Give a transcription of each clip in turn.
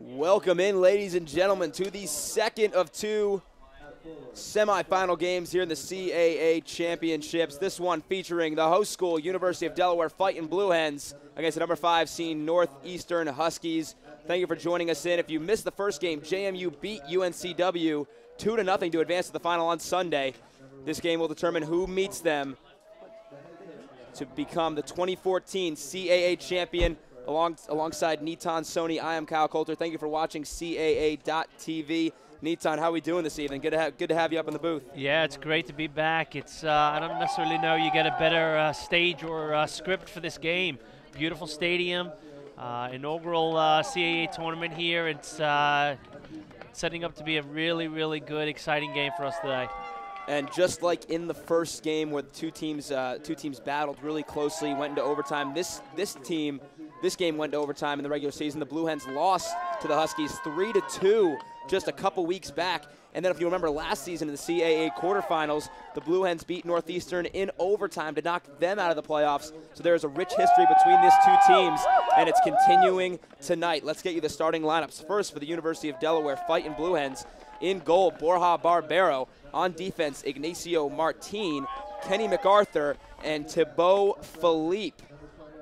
Welcome in, ladies and gentlemen, to the second of two semifinal games here in the CAA Championships. This one featuring the host school, University of Delaware Fighting Blue Hens, against the number five seed Northeastern Huskies. Thank you for joining us in. If you missed the first game, JMU beat UNCW two to nothing to advance to the final on Sunday. This game will determine who meets them to become the 2014 CAA champion. Along, alongside Niton Sony, I am Kyle Coulter. Thank you for watching CAA.tv. Niton, how are we doing this evening? Good to, have, good to have you up in the booth. Yeah, it's great to be back. It's uh, I don't necessarily know you get a better uh, stage or uh, script for this game. Beautiful stadium, uh, inaugural uh, CAA tournament here. It's uh, setting up to be a really, really good, exciting game for us today. And just like in the first game, where the two teams uh, two teams battled really closely, went into overtime. This this team, this game went to overtime in the regular season. The Blue Hens lost to the Huskies three to two just a couple weeks back. And then if you remember last season in the CAA quarterfinals, the Blue Hens beat Northeastern in overtime to knock them out of the playoffs. So there's a rich history between these two teams, and it's continuing tonight. Let's get you the starting lineups. First for the University of Delaware Fighting Blue Hens. In goal, Borja Barbero. On defense, Ignacio Martin, Kenny MacArthur, and Thibaut Philippe.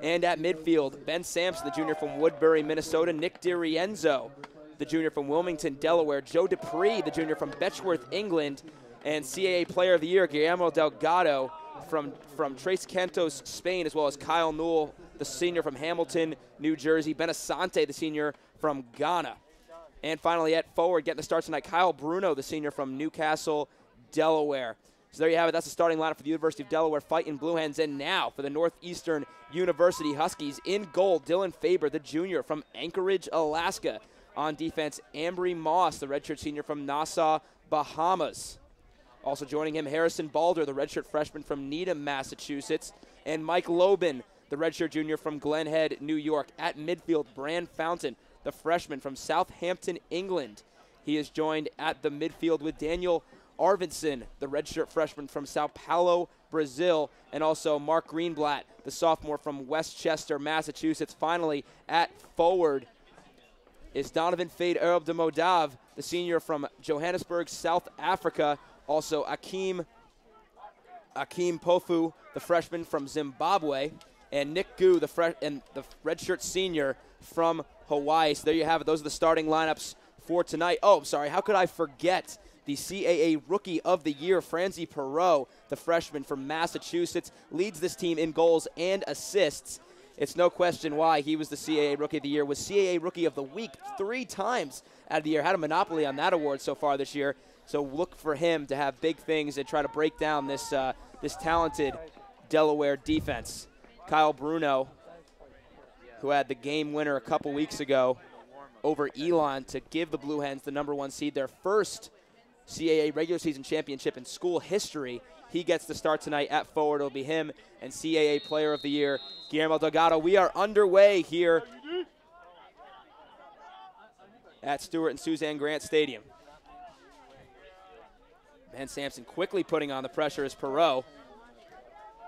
And at midfield, Ben Sampson, the junior from Woodbury, Minnesota, Nick DiRienzo, the junior from Wilmington, Delaware, Joe Dupree, the junior from Betchworth, England, and CAA Player of the Year, Guillermo Delgado from, from Tres Cantos, Spain, as well as Kyle Newell, the senior from Hamilton, New Jersey, Benasante, the senior from Ghana. And finally, at forward, getting the start tonight, Kyle Bruno, the senior from Newcastle, Delaware. So there you have it. That's the starting lineup for the University of Delaware fighting Blue Hens. And now for the Northeastern University Huskies in goal, Dylan Faber, the junior from Anchorage, Alaska. On defense, Ambry Moss, the redshirt senior from Nassau, Bahamas. Also joining him, Harrison Balder, the redshirt freshman from Needham, Massachusetts. And Mike Lobin, the redshirt junior from Glen Head, New York. At midfield, Brad Fountain, the freshman from Southampton, England. He is joined at the midfield with Daniel Arvidsson, the redshirt freshman from Sao Paulo, Brazil, and also Mark Greenblatt, the sophomore from Westchester, Massachusetts. Finally, at forward is Donovan Fade Arab de Modav, the senior from Johannesburg, South Africa. Also, Akeem, Akeem Pofu, the freshman from Zimbabwe, and Nick Gu, the, fre- and the redshirt senior from Hawaii. So there you have it. Those are the starting lineups for tonight. Oh, sorry. How could I forget the CAA Rookie of the Year, Franzi Perot, the freshman from Massachusetts, leads this team in goals and assists. It's no question why he was the CAA Rookie of the Year, was CAA Rookie of the Week three times out of the year, had a monopoly on that award so far this year. So look for him to have big things and try to break down this uh, this talented Delaware defense. Kyle Bruno, who had the game winner a couple weeks ago over Elon to give the Blue Hens the number one seed, their first CAA regular season championship in school history. He gets the start tonight at forward. It'll be him and CAA Player of the Year, Guillermo Delgado. We are underway here at Stuart and Suzanne Grant Stadium. Ben Sampson quickly putting on the pressure as Perot.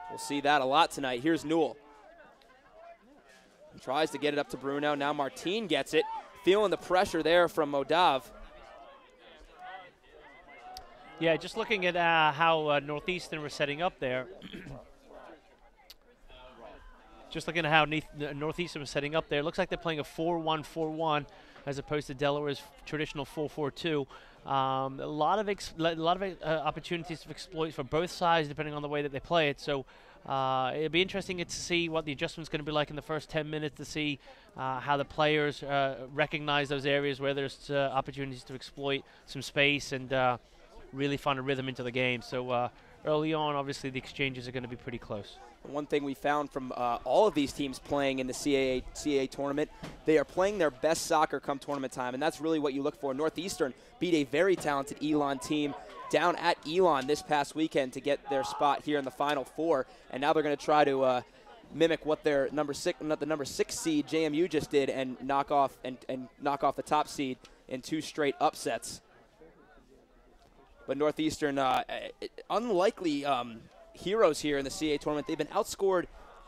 We'll see that a lot tonight. Here's Newell. Tries to get it up to Bruno. Now Martine gets it. Feeling the pressure there from Modav. Yeah, just looking at uh, how uh, Northeastern was setting up there. just looking at how Northeastern was setting up there, looks like they're playing a 4-1-4-1 as opposed to Delaware's traditional 4-4-2. Um, a lot of a lot of uh, opportunities to exploit for both sides, depending on the way that they play it. So uh, it'll be interesting to see what the adjustment's going to be like in the first 10 minutes to see uh, how the players uh, recognize those areas where there's uh, opportunities to exploit some space and uh, really find a rhythm into the game. So early on, obviously, the exchanges are going to be pretty close. One thing we found from uh, all of these teams playing in the CAA, CAA tournament, they are playing their best soccer come tournament time, and that's really what you look for. Northeastern beat a very talented Elon team down at Elon this past weekend to get their spot here in the Final Four, and now they're going to try to uh, mimic what their number six, not the number six seed JMU just did, and knock off and, and knock off the top seed in two straight upsets. But Northeastern, uh, unlikely um, heroes here in the CA tournament. They've been outscored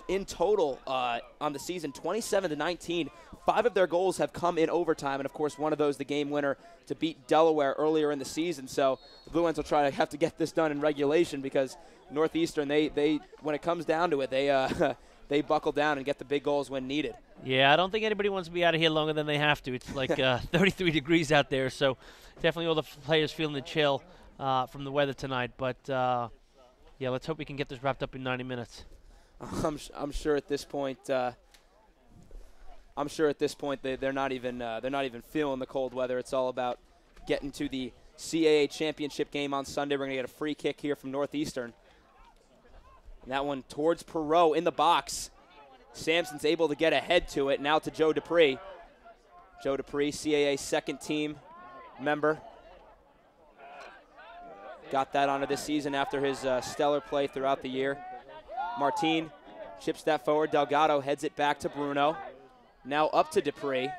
in total uh, on the season, 27 to 19. Five of their goals have come in overtime, and of course, one of those the game winner to beat Delaware earlier in the season. So the Blue Hens will try to have to get this done in regulation because Northeastern, they they when it comes down to it, they uh, they buckle down and get the big goals when needed. Yeah, I don't think anybody wants to be out of here longer than they have to. It's like uh, 33 degrees out there, so definitely all the players feeling the chill uh, from the weather tonight. But uh, yeah, let's hope we can get this wrapped up in 90 minutes. I'm, I'm sure at this point. Uh, I'm sure at this point they, they're not even uh, they're not even feeling the cold weather. It's all about getting to the CAA championship game on Sunday. We're gonna get a free kick here from Northeastern. And that one towards Perot in the box. Sampson's able to get ahead to it. Now to Joe Dupree. Joe Dupree, CAA second team member. Got that onto this season after his uh, stellar play throughout the year. Martin chips that forward. Delgado heads it back to Bruno. Now up to Dupree.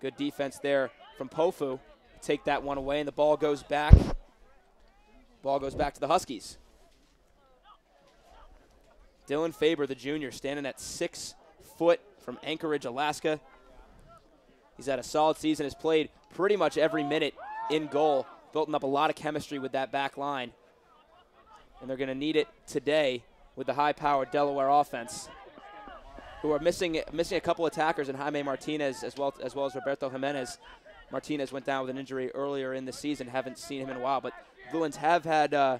Good defense there from Pofu. Take that one away, and the ball goes back Ball goes back to the Huskies. Dylan Faber, the junior, standing at six foot from Anchorage, Alaska. He's had a solid season, has played pretty much every minute in goal, building up a lot of chemistry with that back line. And they're going to need it today with the high-powered Delaware offense, who are missing missing a couple attackers in Jaime Martinez as well as well as Roberto Jimenez. Martinez went down with an injury earlier in the season. Haven't seen him in a while, but Blue Hens have had uh,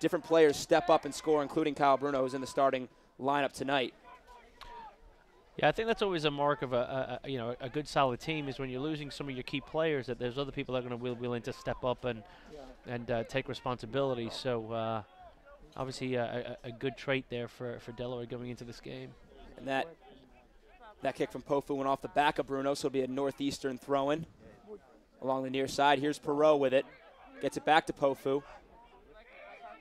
different players step up and score, including Kyle Bruno, who's in the starting lineup tonight. Yeah, I think that's always a mark of a, a, you know a good solid team is when you're losing some of your key players that there's other people that are going to be willing to step up and and uh, take responsibility. So uh, obviously a, a, good trait there for for Delaware going into this game. And that that kick from Pofu went off the back of Bruno, so it'll be a northeastern throw-in along the near side. Here's Perot with it. Gets it back to Pofu.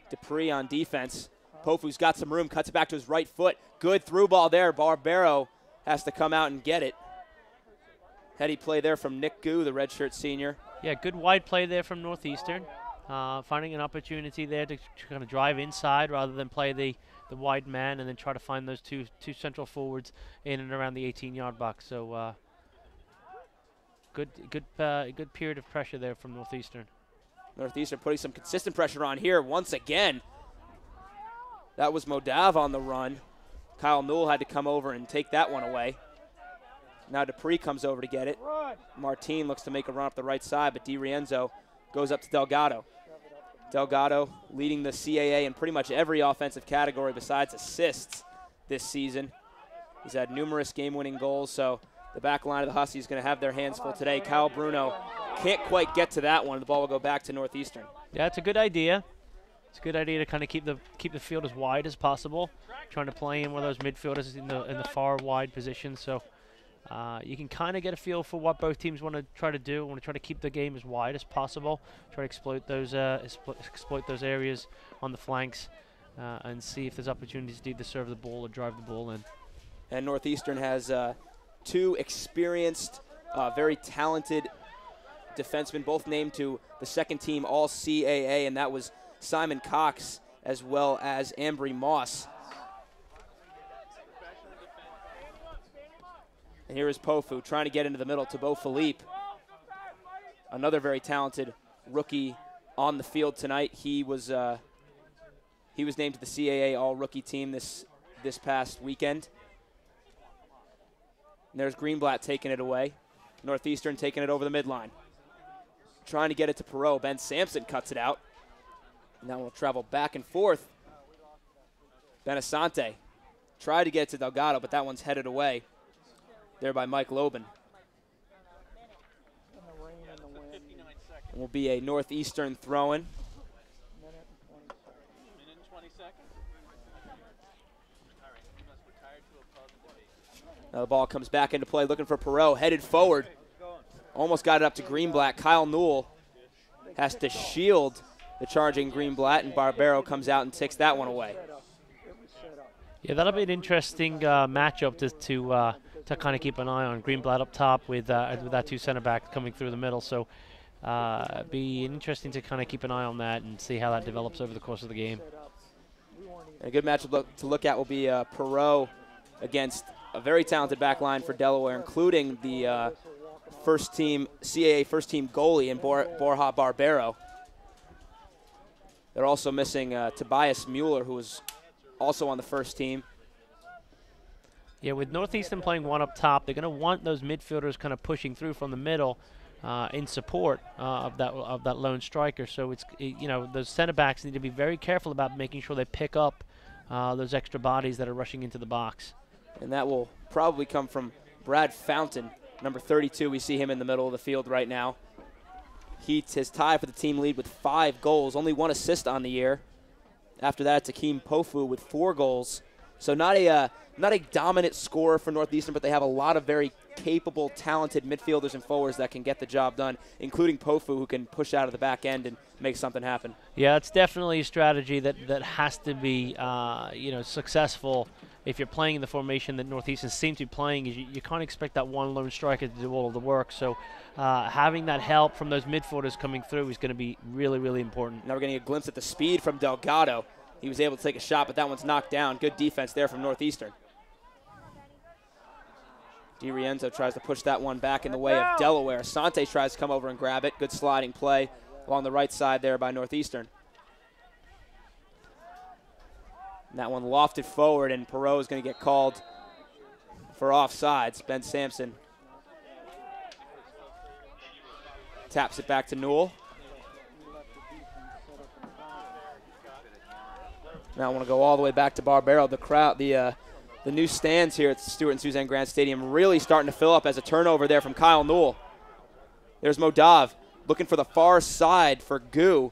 Dupree on defense. Pofu's got some room, cuts it back to his right foot. Good through ball there. Barbero has to come out and get it. Heady play there from Nick Goo, the redshirt senior. Yeah, good wide play there from Northeastern. Uh, finding an opportunity there to, to, kind of drive inside rather than play the, the wide man and then try to find those two two central forwards in and around the 18 yard box. So uh, good good uh, good period of pressure there from Northeastern. Northeastern putting some consistent pressure on here once again. That was Modav on the run. Kyle Newell had to come over and take that one away. Now Dupree comes over to get it. Martin looks to make a run up the right side, but DiRienzo goes up to Delgado. Delgado leading the CAA in pretty much every offensive category besides assists this season. He's had numerous game-winning goals, so the back line of the Huskies is going to have their hands full today. Kyle Bruno can't quite get to that one. The ball will go back to Northeastern. Yeah, it's a good idea. It's a good idea to kind of keep the keep the field as wide as possible. Trying to play in one of those midfielders in the in the far wide position, so uh, you can kind of get a feel for what both teams want to try to do. Want to try to keep the game as wide as possible. Try to exploit those uh, exploit those areas on the flanks, uh, and see if there's opportunities to either serve the ball or drive the ball in. And Northeastern has uh, two experienced, uh, very talented defensemen, both named to the second team All CAA, and that was Simon Cox as well as Ambry Moss. And here is Pofu trying to get into the middle to Bo Philippe. Another very talented rookie on the field tonight. He was uh, he was named to the CAA All Rookie team this this past weekend. And there's Greenblatt taking it away. Northeastern taking it over the midline trying to get it to Perot. Ben Sampson cuts it out. Now we'll travel back and forth. Benasante tried to get to Delgado, but that one's headed away there by Mike Lobin. Will be a northeastern throw-in. Now the ball comes back into play, looking for Perot, headed forward. Almost got it up to Greenblatt. Kyle Newell has to shield the charging Greenblatt, and Barbero comes out and takes that one away. Yeah, that'll be an interesting uh, matchup to to, uh, to kind of keep an eye on. Greenblatt up top with uh, with that two center backs coming through the middle. So, uh, be interesting to kind of keep an eye on that and see how that develops over the course of the game. And a good matchup look, to look at will be uh, Perot against a very talented back line for Delaware, including the uh, first team CAA first team goalie in Bor- Borja Barbero. They're also missing uh, Tobias Mueller, who was also on the first team. Yeah, with Northeastern playing one up top, they're going to want those midfielders kind of pushing through from the middle uh, in support uh, of that of that lone striker. So it's you know those center backs need to be very careful about making sure they pick up uh, those extra bodies that are rushing into the box. And that will probably come from Brad Fountain, number 32. We see him in the middle of the field right now. He has tied for the team lead with five goals, only one assist on the year. After that, it's Akeem Pofu with four goals. So not a uh, not a dominant scorer for Northeastern, but they have a lot of very capable, talented midfielders and forwards that can get the job done, including Pofu, who can push out of the back end and make something happen. Yeah, it's definitely a strategy that, that has to be uh, you know successful if you're playing in the formation that Northeastern seem to be playing. You, you can't expect that one lone striker to do all of the work. So uh, having that help from those midfielders coming through is going to be really, really important. Now we're getting a glimpse at the speed from Delgado. He was able to take a shot, but that one's knocked down. Good defense there from Northeastern. DiRienzo tries to push that one back in the way of Delaware. Sante tries to come over and grab it. Good sliding play along the right side there by Northeastern. And that one lofted forward, and Perot is going to get called for offsides. Ben Sampson taps it back to Newell. Now I want to go all the way back to Barbero. The crowd, the uh, the new stands here at Stuart and Suzanne Grant Stadium really starting to fill up as a turnover there from Kyle Newell. There's Modav looking for the far side for Goo.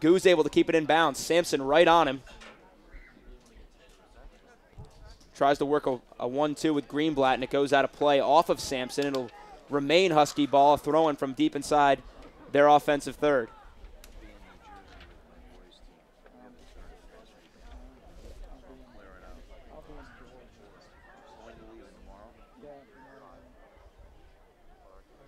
Goo's able to keep it in bounds. Sampson right on him. Tries to work a, a 1 2 with Greenblatt, and it goes out of play off of Sampson. It'll remain Husky ball, throwing from deep inside their offensive third.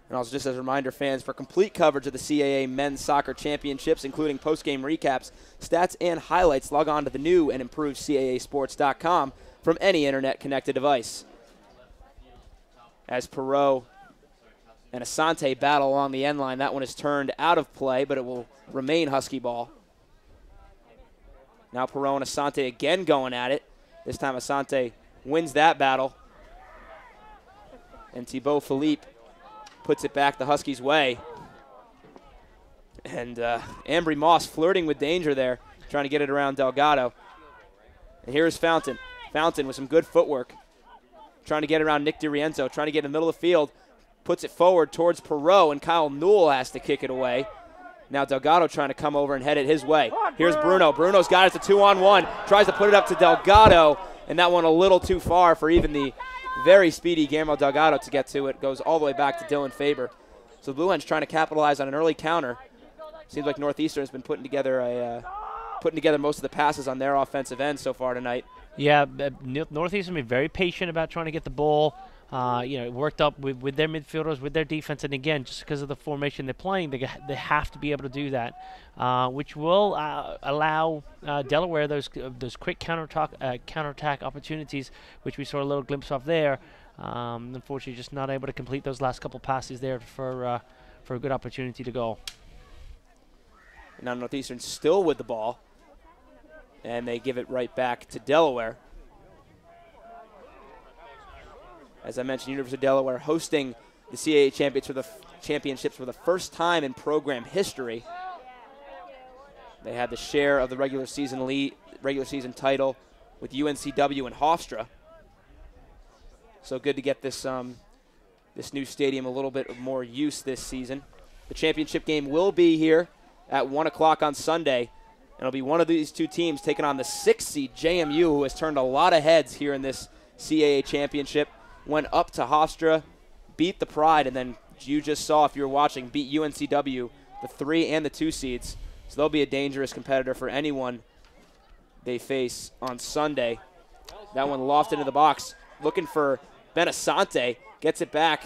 And also, just as a reminder, fans, for complete coverage of the CAA Men's Soccer Championships, including post-game recaps, stats, and highlights, log on to the new and improved CAAsports.com from any internet-connected device. As Perot and Asante battle along the end line, that one is turned out of play, but it will remain Husky ball. Now Perot and Asante again going at it. This time Asante wins that battle. And Thibaut Philippe puts it back the Huskies' way. And uh, Ambry Moss flirting with danger there, trying to get it around Delgado. And here's Fountain. Fountain with some good footwork, trying to get around Nick DiRienzo, trying to get in the middle of the field, puts it forward towards Perot, and Kyle Newell has to kick it away. Now Delgado trying to come over and head it his way. Here's Bruno. Bruno's got it. It's a two-on-one. Tries to put it up to Delgado, and that one a little too far for even the very speedy Guillermo Delgado to get to it. Goes all the way back to Dylan Faber. So the Blue Hens trying to capitalize on an early counter. Seems like Northeastern has been putting together a uh, putting together most of the passes on their offensive end so far tonight. Yeah, Northeastern been very patient about trying to get the ball. Uh, you know, worked up with, with their midfielders, with their defense, and again, just because of the formation they're playing, they, they have to be able to do that, uh, which will uh, allow uh, Delaware those those quick counterattack uh, opportunities, which we saw a little glimpse of there. Um, unfortunately, just not able to complete those last couple passes there for uh, for a good opportunity to go. Now Northeastern still with the ball, and they give it right back to Delaware. As I mentioned, University of Delaware hosting the CAA championships for the, championships for the first time in program history. They had the share of the regular season lead, regular season title with UNCW and Hofstra. So good to get this um, this new stadium a little bit more use this season. The championship game will be here at one o'clock on Sunday, it'll be one of these two teams taking on the sixth seed JMU, who has turned a lot of heads here in this CAA championship went up to Hofstra, beat the Pride, and then you just saw, if you were watching, beat UNCW, the three and the two seeds. So they'll be a dangerous competitor for anyone they face on Sunday. That one lofted into the box, looking for Benasante, gets it back.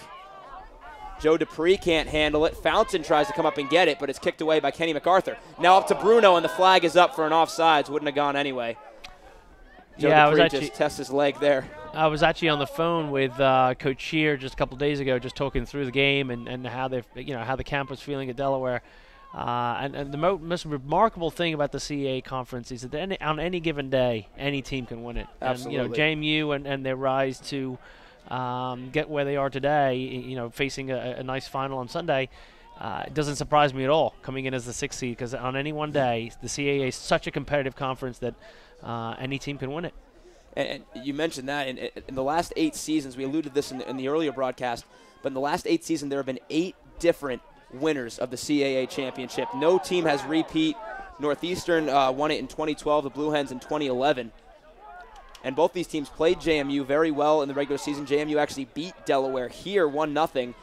Joe Dupree can't handle it. Fountain tries to come up and get it, but it's kicked away by Kenny MacArthur. Now up to Bruno, and the flag is up for an offsides. Wouldn't have gone anyway. Joe Yeah, I was actually- just test his leg there. I was actually on the phone with uh, Coach Shear just a couple days ago, just talking through the game and, and how they, you know, how the camp was feeling at Delaware. Uh, and, and the mo- most remarkable thing about the CAA conference is that any, on any given day, any team can win it. Absolutely. And, you know, JMU and, and their rise to um, get where they are today, you know, facing a, a nice final on Sunday, uh, it doesn't surprise me at all coming in as the sixth seed because on any one day, the CAA is such a competitive conference that uh, any team can win it. And, and you mentioned that in, in the last eight seasons, we alluded to this in the, in the earlier broadcast, but in the last eight seasons, there have been eight different winners of the CAA championship. No team has repeat. Northeastern uh, won it in 2012, the Blue Hens in 2011. And both these teams played JMU very well in the regular season. JMU actually beat Delaware here 1 0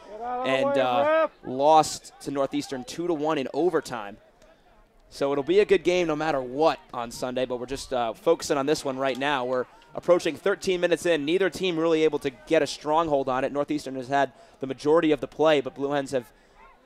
and uh, lost to Northeastern 2 to 1 in overtime. So it'll be a good game no matter what on Sunday, but we're just uh, focusing on this one right now. We're approaching 13 minutes in. Neither team really able to get a stronghold on it. Northeastern has had the majority of the play, but Blue Hens have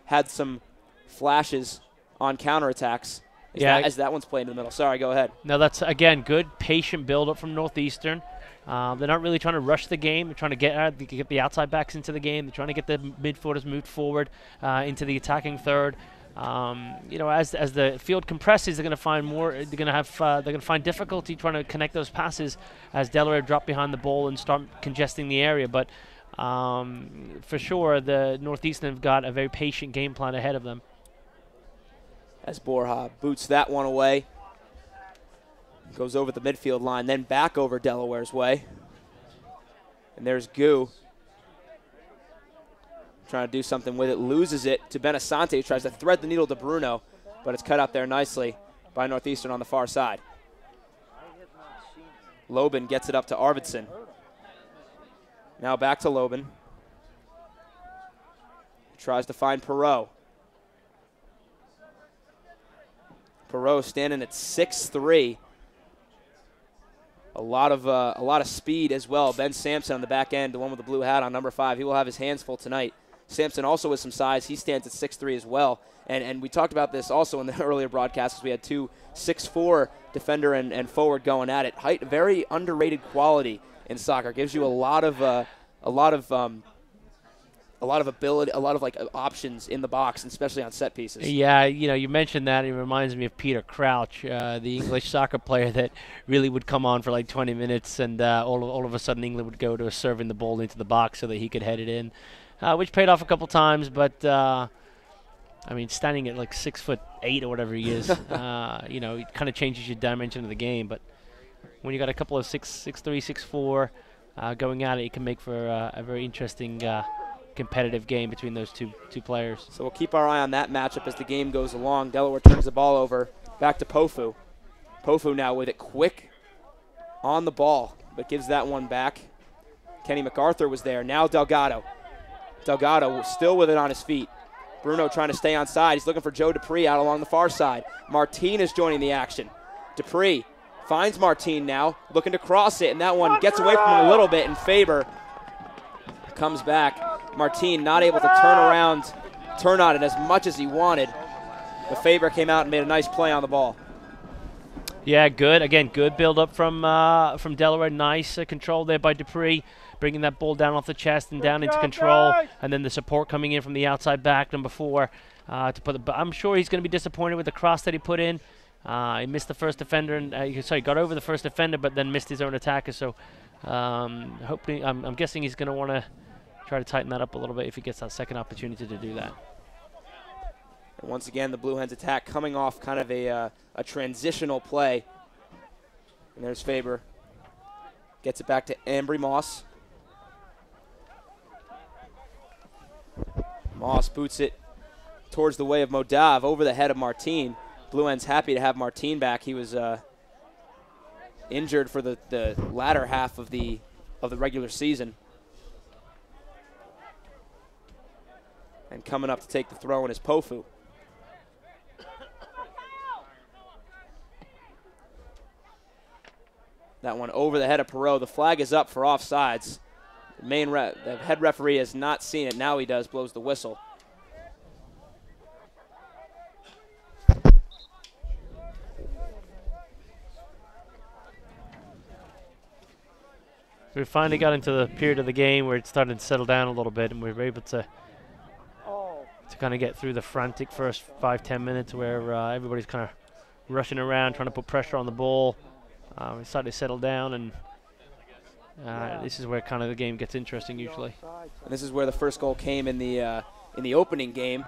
had some flashes on counterattacks. As Yeah. that, as that one's played in the middle. Sorry, go ahead. No, that's again good, patient build up from Northeastern. Um, they're not really trying to rush the game. They're trying to get out, get the outside backs into the game. They're trying to get the midfielders moved forward uh, into the attacking third. Um, you know, as as the field compresses, they're going to find more. They're going to have. Uh, they're going to find difficulty trying to connect those passes as Delaware drop behind the ball and start congesting the area. But um, for sure, the Northeastern have got a very patient game plan ahead of them. As Borja boots that one away. Goes over the midfield line, then back over Delaware's way. And there's Goo. Trying to do something with it, loses it to Benasante, who tries to thread the needle to Bruno, but it's cut out there nicely by Northeastern on the far side. Lobin gets it up to Arvidsson. Now back to Lobin. Tries to find Perot. Perot standing at 6'3". A lot of uh, a lot of speed as well. Ben Sampson on the back end, the one with the blue hat on number five. He will have his hands full tonight. Sampson also with some size. He stands at 6'3 as well. And and we talked about this also in the earlier broadcasts. We had two 6'4 defender and, and forward going at it. Height, very underrated quality in soccer. Gives you a lot of uh, a lot of um, a lot of ability, a lot of like options in the box, especially on set pieces. Yeah, you know, you mentioned that. It reminds me of Peter Crouch, uh, the English soccer player that really would come on for like 20 minutes, and uh, all of, all of a sudden England would go to serving the ball into the box so that he could head it in, uh, which paid off a couple times. But uh, I mean, standing at like six foot eight or whatever he is, uh, you know, it kind of changes your dimension of the game. But when you got a couple of six, six three, six four uh, going at it, it can make for uh, a very interesting. Uh, competitive game between those two two players. So we'll keep our eye on that matchup as the game goes along. Delaware turns the ball over back to Pofu. Pofu now with it quick on the ball, but gives that one back. Kenny MacArthur was there. Now Delgado. Delgado still with it on his feet. Bruno trying to stay on side. He's looking for Joe Dupree out along the far side. Martin is joining the action. Dupree finds Martin now, looking to cross it, and that one gets away from him a little bit, and Faber comes back. Martin not able to turn around, turn on it as much as he wanted. But Faber came out and made a nice play on the ball. Yeah, good. Again, good build up from uh, from Delaware. Nice uh, control there by Dupree, bringing that ball down off the chest and down into control, and then the support coming in from the outside back, number four, uh, to put. The, but I'm sure he's going to be disappointed with the cross that he put in. Uh, he missed the first defender, and uh, sorry, got over the first defender, but then missed his own attacker. So, um, hoping I'm, I'm guessing he's going to want to try to tighten that up a little bit if he gets that second opportunity to do that. And once again, the Blue Hens attack coming off kind of a, uh, a transitional play. And there's Faber. Gets it back to Embry Moss. Moss boots it towards the way of Modav over the head of Martin. Blue Hens happy to have Martin back. He was uh, injured for the, the latter half of the of the regular season. And coming up to take the throw in is Pofu. That one over the head of Perot. The flag is up for offsides. The main re- the head referee has not seen it. Now he does. Blows the whistle. we finally got into the period of the game where it started to settle down a little bit, and we were able to to kind of get through the frantic first five ten minutes where uh, everybody's kind of rushing around trying to put pressure on the ball. Uh, we started to settle down, and uh, this is where kind of the game gets interesting usually. And this is where the first goal came in the uh, in the opening game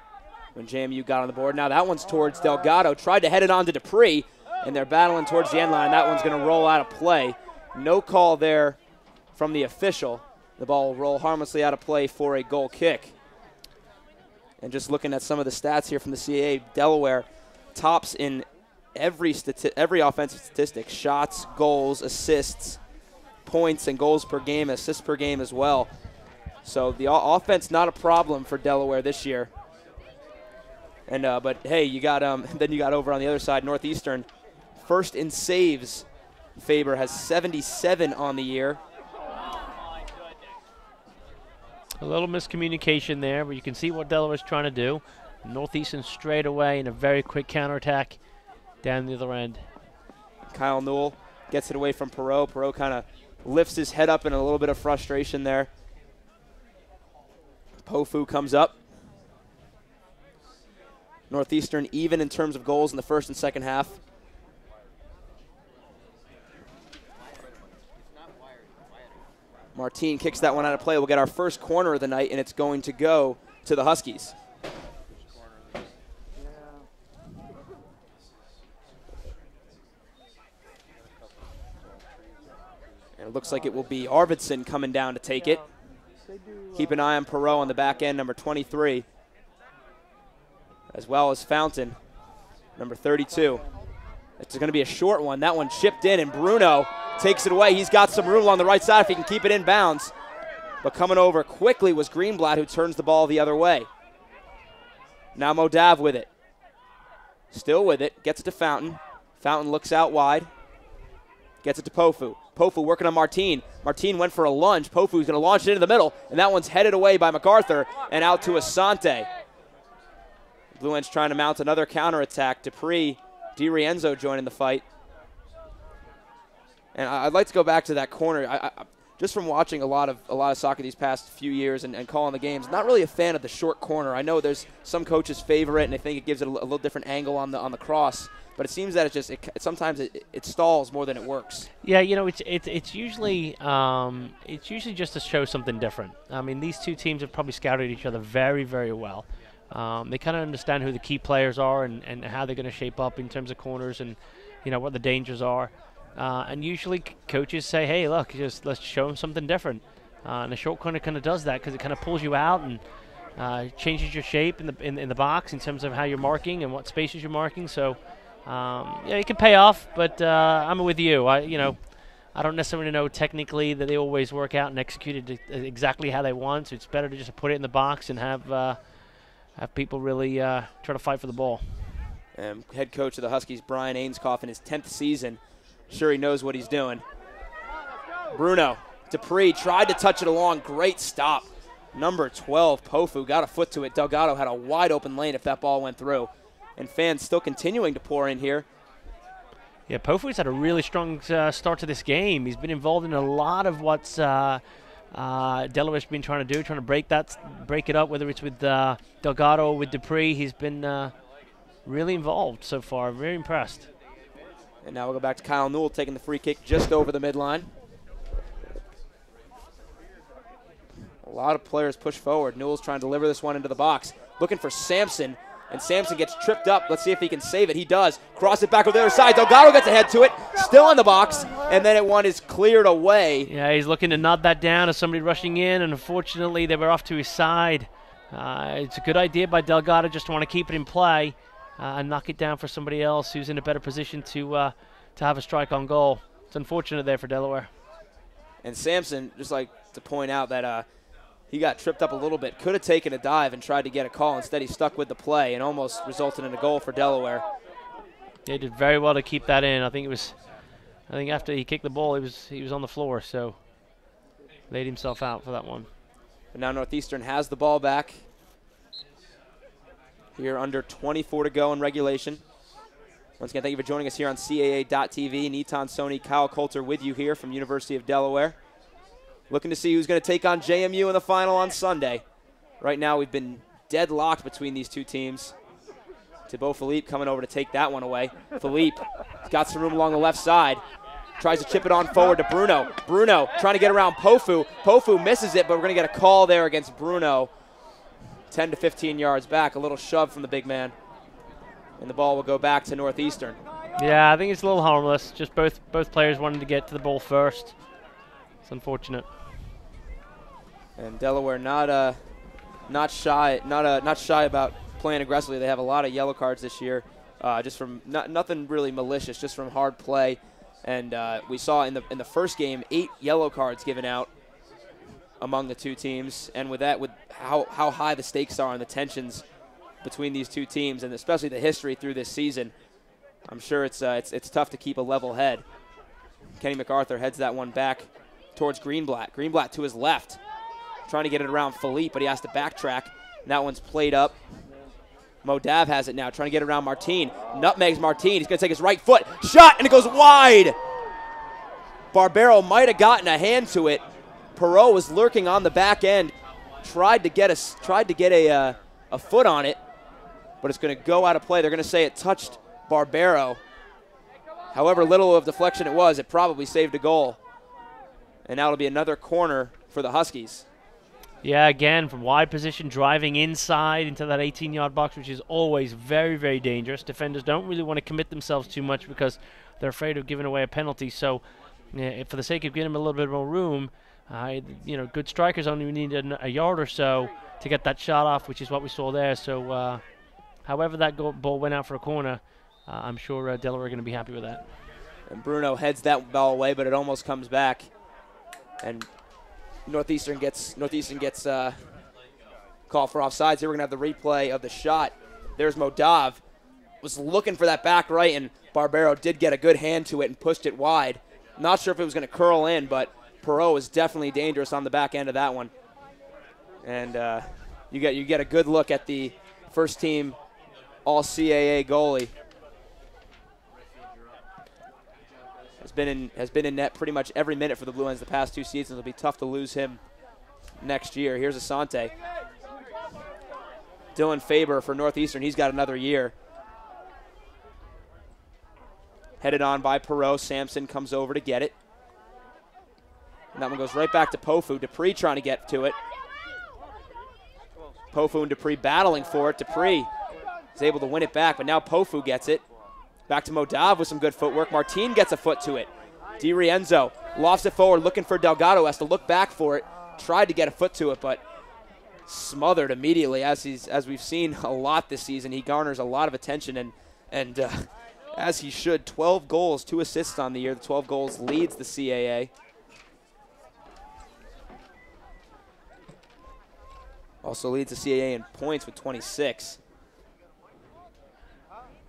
when JMU got on the board. Now that one's towards Delgado. Tried to head it on to Dupree, and they're battling towards the end line. That one's going to roll out of play. No call there from the official. The ball will roll harmlessly out of play for a goal kick. And just looking at some of the stats here from the CAA, Delaware tops in every stati- every offensive statistic: shots, goals, assists, points, and goals per game, assists per game as well. So the offense not a problem for Delaware this year. And uh, but hey, you got um then you got over on the other side Northeastern, first in saves. Faber has 77 on the year. A little miscommunication there, but you can see what Delaware's trying to do. Northeastern straight away in a very quick counterattack down the other end. Kyle Newell gets it away from Perot. Perot kind of lifts his head up in a little bit of frustration there. Pofu comes up. Northeastern even in terms of goals in the first and second half. Martine kicks that one out of play. We'll get our first corner of the night, and it's going to go to the Huskies. And it looks like it will be Arvidsson coming down to take it. Keep an eye on Perot on the back end, number 23, as well as Fountain, number 32. It's going to be a short one. That one chipped in, and Bruno takes it away. He's got some room on the right side if he can keep it in bounds. But coming over quickly was Greenblatt, who turns the ball the other way. Now Modav with it. Still with it. Gets it to Fountain. Fountain looks out wide. Gets it to Pofu. Pofu working on Martine. Martine went for a lunge. Pofu's going to launch it into the middle, and that one's headed away by MacArthur and out to Asante. Blue Hens trying to mount another counterattack. Dupree, DiRienzo joining the fight. And I'd like to go back to that corner. I, I, just from watching a lot of a lot of soccer these past few years and, and, calling the games, not really a fan of the short corner. I know there's some coaches favor it and they think it gives it a, a little different angle on the on the cross, but it seems that it just it, sometimes it, it stalls more than it works. Yeah, you know, it's it's it's usually um, it's usually just to show something different. I mean, these two teams have probably scouted each other very very well. Um, they kind of understand who the key players are and, and how they're going to shape up in terms of corners and you know what the dangers are. Uh, and usually coaches say, "Hey, look, just let's show them something different." Uh, and the short corner kind of does that because it kind of pulls you out and uh, changes your shape in the in, in, the box in terms of how you're marking and what spaces you're marking. So, um, yeah, it can pay off. But uh, I'm with you. I, you know, I don't necessarily know technically that they always work out and execute it exactly how they want. So it's better to just put it in the box and have uh, have people really uh, try to fight for the ball. And head coach of the Huskies, Brian Ainscough, in his 10th season Sure, he knows what he's doing. Bruno, Dupree tried to touch it along. Great stop. Number 12, Pofu, got a foot to it. Delgado had a wide open lane if that ball went through. And fans still continuing to pour in here. Yeah, Pofu's had a really strong uh, start to this game. He's been involved in a lot of what's uh, uh, Delaware's been trying to do, trying to break that, break it up. Whether it's with uh, Delgado or with Dupree, he's been uh, really involved so far. Very impressed. And now we'll go back to Kyle Newell taking the free kick just over the midline. A lot of players push forward. Newell's trying to deliver this one into the box. Looking for Sampson. And Sampson gets tripped up. Let's see if he can save it. He does. Cross it back over the other side. Delgado gets ahead to it. Still in the box. And then it one is cleared away. Yeah, he's looking to nod that down as somebody rushing in. And unfortunately, they were off to his side. Uh, it's a good idea by Delgado just to want to keep it in play uh, and knock it down for somebody else who's in a better position to uh, to have a strike on goal. It's unfortunate there for Delaware. And Sampson, just like to point out that uh, he got tripped up a little bit. Could have taken a dive and tried to get a call. Instead, he stuck with the play and almost resulted in a goal for Delaware. They did very well to keep that in. I think it was. I think after he kicked the ball, he was he was on the floor, so laid himself out for that one. But now Northeastern has the ball back here under 24 to go in regulation. Once again, thank you for joining us here on CAA.tv. Neton Sony, Kyle Coulter with you here from University of Delaware. Looking to see who's going to take on JMU in the final on Sunday. Right now, we've been deadlocked between these two teams. Thibaut Philippe coming over to take that one away. Philippe got some room along the left side. Tries to chip it on forward to Bruno. Bruno trying to get around Pofu. Pofu misses it, but we're going to get a call there against Bruno. 10 to 15 yards back. A little shove from the big man. And the ball will go back to Northeastern. Yeah, I think it's a little harmless. Just both both players wanted to get to the ball first. It's unfortunate. And Delaware not uh, not shy, not uh, not shy about playing aggressively. They have a lot of yellow cards this year, uh, just from not, nothing really malicious, just from hard play. And uh, we saw in the in the first game eight yellow cards given out among the two teams. And with that, with how how high the stakes are and the tensions between these two teams, and especially the history through this season, I'm sure it's uh, it's it's tough to keep a level head. Kenny MacArthur heads that one back towards Greenblatt. Greenblatt to his left, trying to get it around Philippe, but he has to backtrack. And that one's played up. Modav has it now, trying to get around Martin. Nutmegs Martin. He's going to take his right foot. Shot, and it goes wide. Barbero might have gotten a hand to it. Perot was lurking on the back end. Tried to get a, tried to get a, uh, a foot on it, but it's going to go out of play. They're going to say it touched Barbero. However little of deflection it was, it probably saved a goal. And now it'll be another corner for the Huskies. Yeah, again, from wide position, driving inside into that 18 yard box, which is always very, very dangerous. Defenders don't really want to commit themselves too much because they're afraid of giving away a penalty. So, yeah, for the sake of giving them a little bit more room, uh, you know, good strikers only need a, a, yard or so to get that shot off, which is what we saw there. So, uh, however that ball went out for a corner, uh, I'm sure uh, Delaware are going to be happy with that. And Bruno heads that ball away, but it almost comes back and Northeastern gets Northeastern gets uh, call for offsides. Here we're gonna have the replay of the shot. There's Modav was looking for that back right, and Barbero did get a good hand to it and pushed it wide. Not sure if it was gonna curl in, but Perot was definitely dangerous on the back end of that one. And uh, you get you get a good look at the first team All CAA goalie has been in has been in net pretty much every minute for the Blue Hens the past two seasons. It'll be tough to lose him next year. Here's Asante. Dylan Faber for Northeastern. He's got another year. Headed on by Perot. Sampson comes over to get it. And that one goes right back to Pofu. Dupree trying to get to it. Pofu and Dupree battling for it. Dupree is able to win it back, but now Pofu gets it. Back to Modav with some good footwork. Martin gets a foot to it. Di Rienzo lofts it forward, looking for Delgado. Has to look back for it. Tried to get a foot to it, but smothered immediately. As he's as we've seen a lot this season, he garners a lot of attention and and uh, as he should. 12 goals, two assists on the year. The 12 goals leads the CAA. Also leads the CAA in points with 26.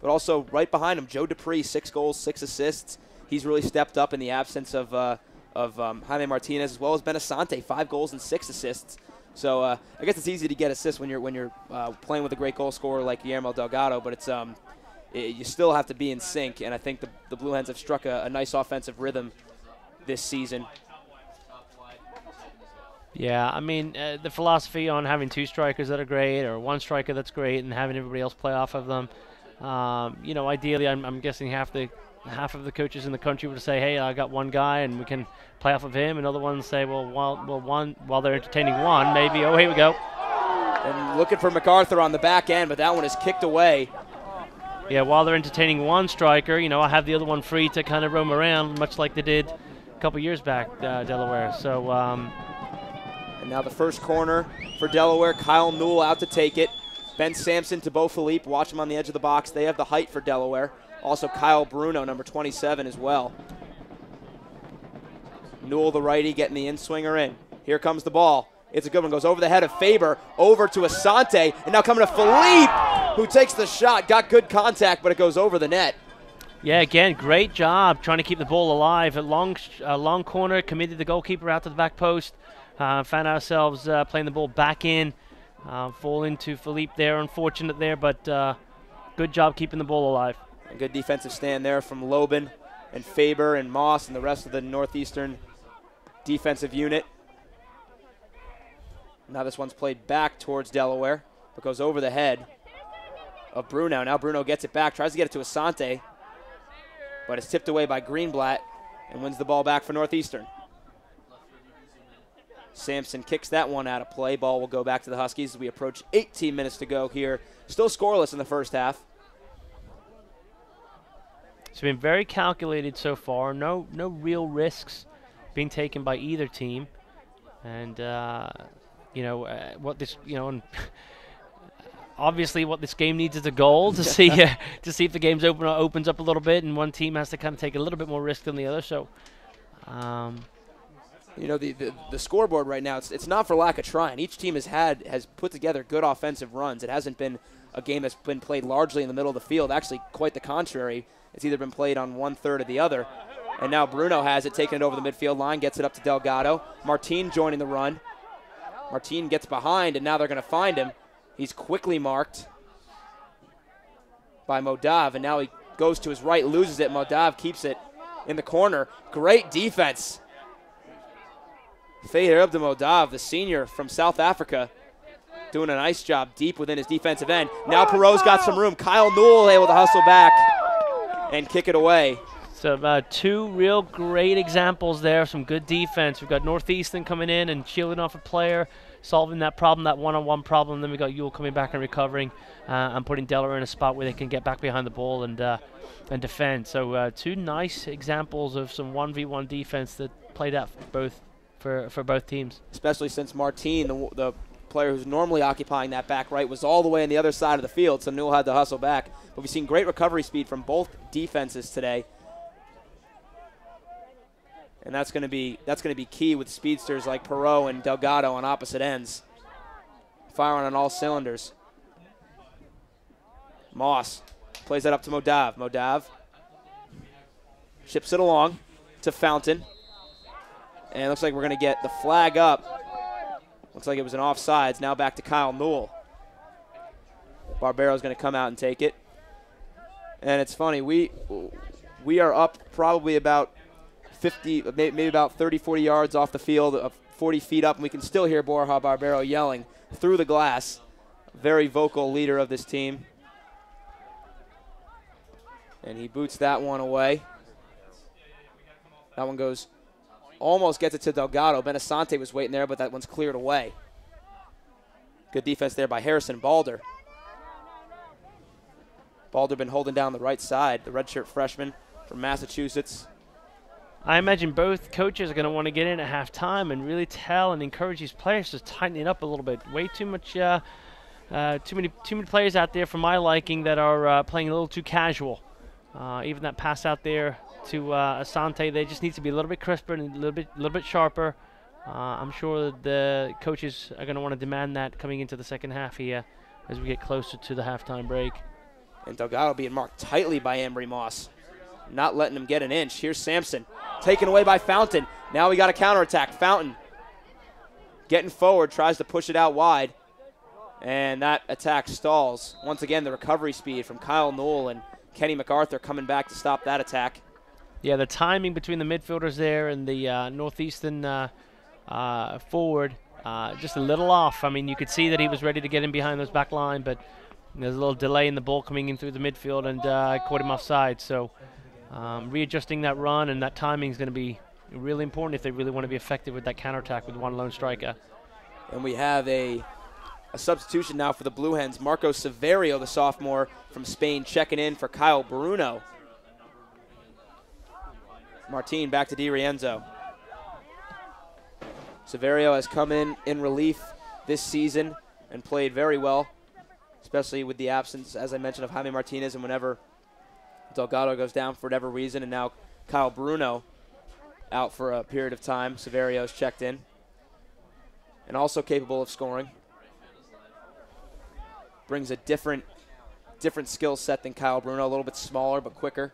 But also right behind him, Joe Dupree, six goals, six assists. He's really stepped up in the absence of uh, of um, Jaime Martinez as well as Benasante, five goals and six assists. So uh, I guess it's easy to get assists when you're when you're uh, playing with a great goal scorer like Guillermo Delgado, but it's um, it, you still have to be in sync. And I think the, the Blue Hens have struck a, a nice offensive rhythm this season. Yeah, I mean uh, the philosophy on having two strikers that are great or one striker that's great and having everybody else play off of them. Um, you know, ideally, I'm, I'm, guessing half the half of the coaches in the country would say, "Hey, I got one guy, and we can play off of him." And other ones say, "Well, while well one while they're entertaining one, maybe oh here we go." And looking for MacArthur on the back end, but that one is kicked away. Yeah, while they're entertaining one striker, you know, I have the other one free to kind of roam around, much like they did a couple years back, uh, Delaware. So. Um, and now the first corner for Delaware. Kyle Newell out to take it. Ben Sampson to Bo Philippe. Watch him on the edge of the box. They have the height for Delaware. Also Kyle Bruno, number 27 as well. Newell, the righty, getting the in-swinger in. Here comes the ball. It's a good one. Goes over the head of Faber, over to Asante, and now coming to Philippe, who takes the shot. Got good contact, but it goes over the net. Yeah, again, great job trying to keep the ball alive. A long, uh, long corner, committed the goalkeeper out to the back post. Uh, found ourselves uh, playing the ball back in. Uh, fall into Philippe there, unfortunate there, but uh, good job keeping the ball alive. A good defensive stand there from Lobin and Faber and Moss and the rest of the Northeastern defensive unit. Now this one's played back towards Delaware, but goes over the head of Bruno. Now Bruno gets it back, tries to get it to Asante, but it's tipped away by Greenblatt and wins the ball back for Northeastern. Sampson kicks that one out of play. Ball will go back to the Huskies as we approach 18 minutes to go here. Still scoreless in the first half. It's been very calculated so far. No, no real risks being taken by either team, and uh, you know uh, what this, you know, and obviously what this game needs is a goal to see uh, to see if the game's open opens up a little bit, and one team has to kind of take a little bit more risk than the other. So. Um, you know the, the, the, scoreboard right now it's, it's not for lack of trying. Each team has had has put together good offensive runs. It hasn't been a game that's been played largely in the middle of the field. Actually quite the contrary. It's either been played on one third or the other. And now bruno has it taking it over the midfield line gets it up to delgado. Martin joining the run. Martin gets behind and now they're going to find him. He's quickly marked by modav and now he goes to his right loses it. Modav keeps it in the corner. Great defense Fader Abdelmodav, the senior from South Africa, doing a nice job deep within his defensive end. Now Perot's got some room. Kyle Newell able to hustle back and kick it away. So uh, two real great examples there, some good defense. We've got Northeastern coming in and shielding off a player, solving that problem, that one-on-one problem. Then we got Newell coming back and recovering uh, and putting Delaware in a spot where they can get back behind the ball and uh, and defend. So uh, two nice examples of some 1v1 defense that played out both for, for both teams. Especially since Martin, the, the player who's normally occupying that back right, was all the way on the other side of the field, so Newell had to hustle back. But we've seen great recovery speed from both defenses today. And that's going to be that's going to be key with speedsters like Perot and Delgado on opposite ends, firing on all cylinders. Moss plays that up to Modav. Modav ships it along to Fountain. And it looks like we're going to get the flag up. Looks like it was an offsides. Now back to Kyle Newell. Barbero's going to come out and take it. And it's funny, we we are up probably about 50, maybe about 30, 40 yards off the field, uh, 40 feet up, and we can still hear Borja Barbero yelling through the glass. Very vocal leader of this team. And he boots that one away. That one goes Almost gets it to Delgado. Benasante was waiting there, but that one's cleared away. Good defense there by Harrison Balder. Balder been holding down the right side, the redshirt freshman from Massachusetts. I imagine both coaches are going to want to get in at halftime and really tell and encourage these players to tighten it up a little bit. Way too much, uh, uh, too many, too many players out there for my liking that are uh, playing a little too casual. Uh, even that pass out there to uh, Asante. They just need to be a little bit crisper and a little bit, little bit sharper. Uh, I'm sure the coaches are going to want to demand that coming into the second half here as we get closer to the halftime break. And Delgado being marked tightly by Embry Moss, not letting him get an inch. Here's Sampson, taken away by Fountain. Now we got a counterattack. Fountain getting forward, tries to push it out wide, and that attack stalls. Once again, the recovery speed from Kyle Newell and Kenny MacArthur coming back to stop that attack. Yeah, the timing between the midfielders there and the uh, northeastern uh, uh, forward uh, just a little off. I mean, you could see that he was ready to get in behind those back line, but there's a little delay in the ball coming in through the midfield and uh, caught him offside. So um, readjusting that run and that timing is going to be really important if they really want to be effective with that counterattack with one lone striker. And we have a a substitution now for the Blue Hens. Marco Severio, the sophomore from Spain, checking in for Kyle Bruno. Martin back to DiRienzo. Severio has come in in relief this season and played very well, especially with the absence, as I mentioned, of Jaime Martinez and whenever Delgado goes down for whatever reason, and now Kyle Bruno out for a period of time. Severio's checked in and also capable of scoring. Brings a different different skill set than Kyle Bruno, a little bit smaller but quicker.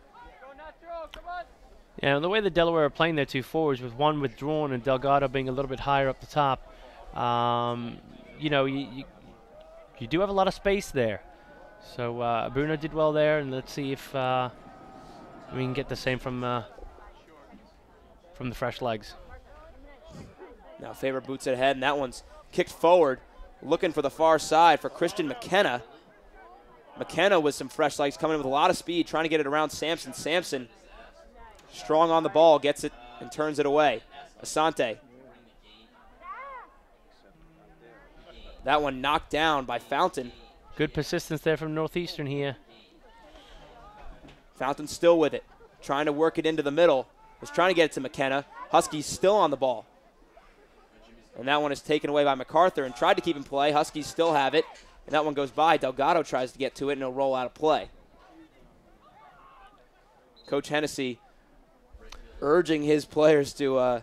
And the way the Delaware are playing their two forwards, with one withdrawn and Delgado being a little bit higher up the top, um, you know, you, you, you, do have a lot of space there. So uh, Bruno did well there, and let's see if uh, we can get the same from uh, from the fresh legs. Now Faber boots it ahead, and that one's kicked forward, looking for the far side for Christian McKenna. McKenna with some fresh legs coming in with a lot of speed, trying to get it around Sampson. Sampson, strong on the ball, gets it and turns it away. Asante. That one knocked down by Fountain. Good persistence there from Northeastern here. Fountain still with it, trying to work it into the middle. Was trying to get it to McKenna. Huskies still on the ball. And that one is taken away by MacArthur and tried to keep in play. Huskies still have it. And that one goes by. Delgado tries to get to it and it'll roll out of play. Coach Hennessy urging his players to uh,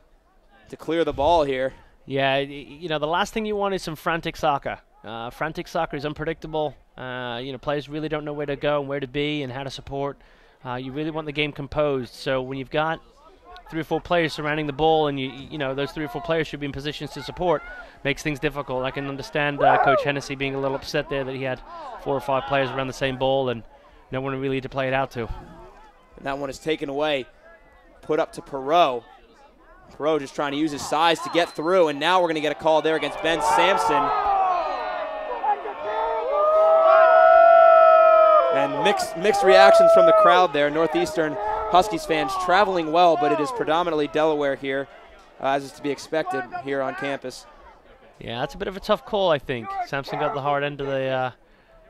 to clear the ball here. Yeah, you know, the last thing you want is some frantic soccer. Uh, frantic soccer is unpredictable. Uh, you know, players really don't know where to go and where to be and how to support. Uh, you really want the game composed. So when you've got three or four players surrounding the ball, and you you know those three or four players should be in positions to support, makes things difficult. I can understand uh, Coach Hennessy being a little upset there that he had four or five players around the same ball and no one really to play it out to. And that one is taken away, put up to Perot. Perot just trying to use his size to get through, and now we're going to get a call there against Ben Sampson. And mixed mixed reactions from the crowd there. Northeastern Huskies fans traveling well, but it is predominantly Delaware here, uh, as is to be expected here on campus. Yeah, that's a bit of a tough call, I think. Sampson got the hard end of the uh,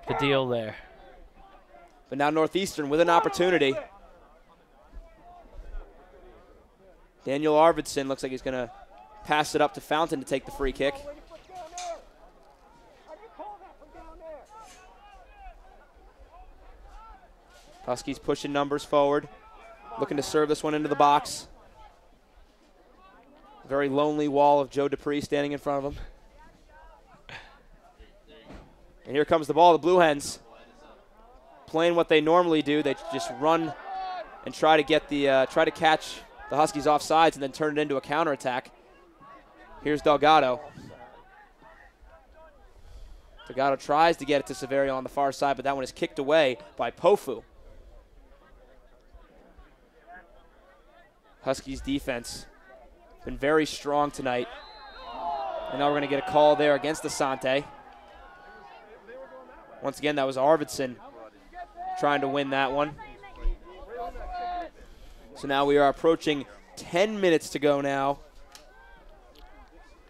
the deal there. But now Northeastern with an opportunity. Daniel Arvidsson looks like he's going to pass it up to Fountain to take the free kick. Huskies pushing numbers forward, looking to serve this one into the box. Very lonely wall of Joe Dupree standing in front of him. And here comes the ball. The Blue Hens playing what they normally do. They just run and try to get the uh, try to catch the Huskies off sides and then turn it into a counterattack. Here's Delgado. Delgado tries to get it to Severio on the far side, but that one is kicked away by Pofu. Huskies defense been very strong tonight. And now we're going to get a call there against Asante. Once again, that was Arvidsson trying to win that one. So now we are approaching 10 minutes to go now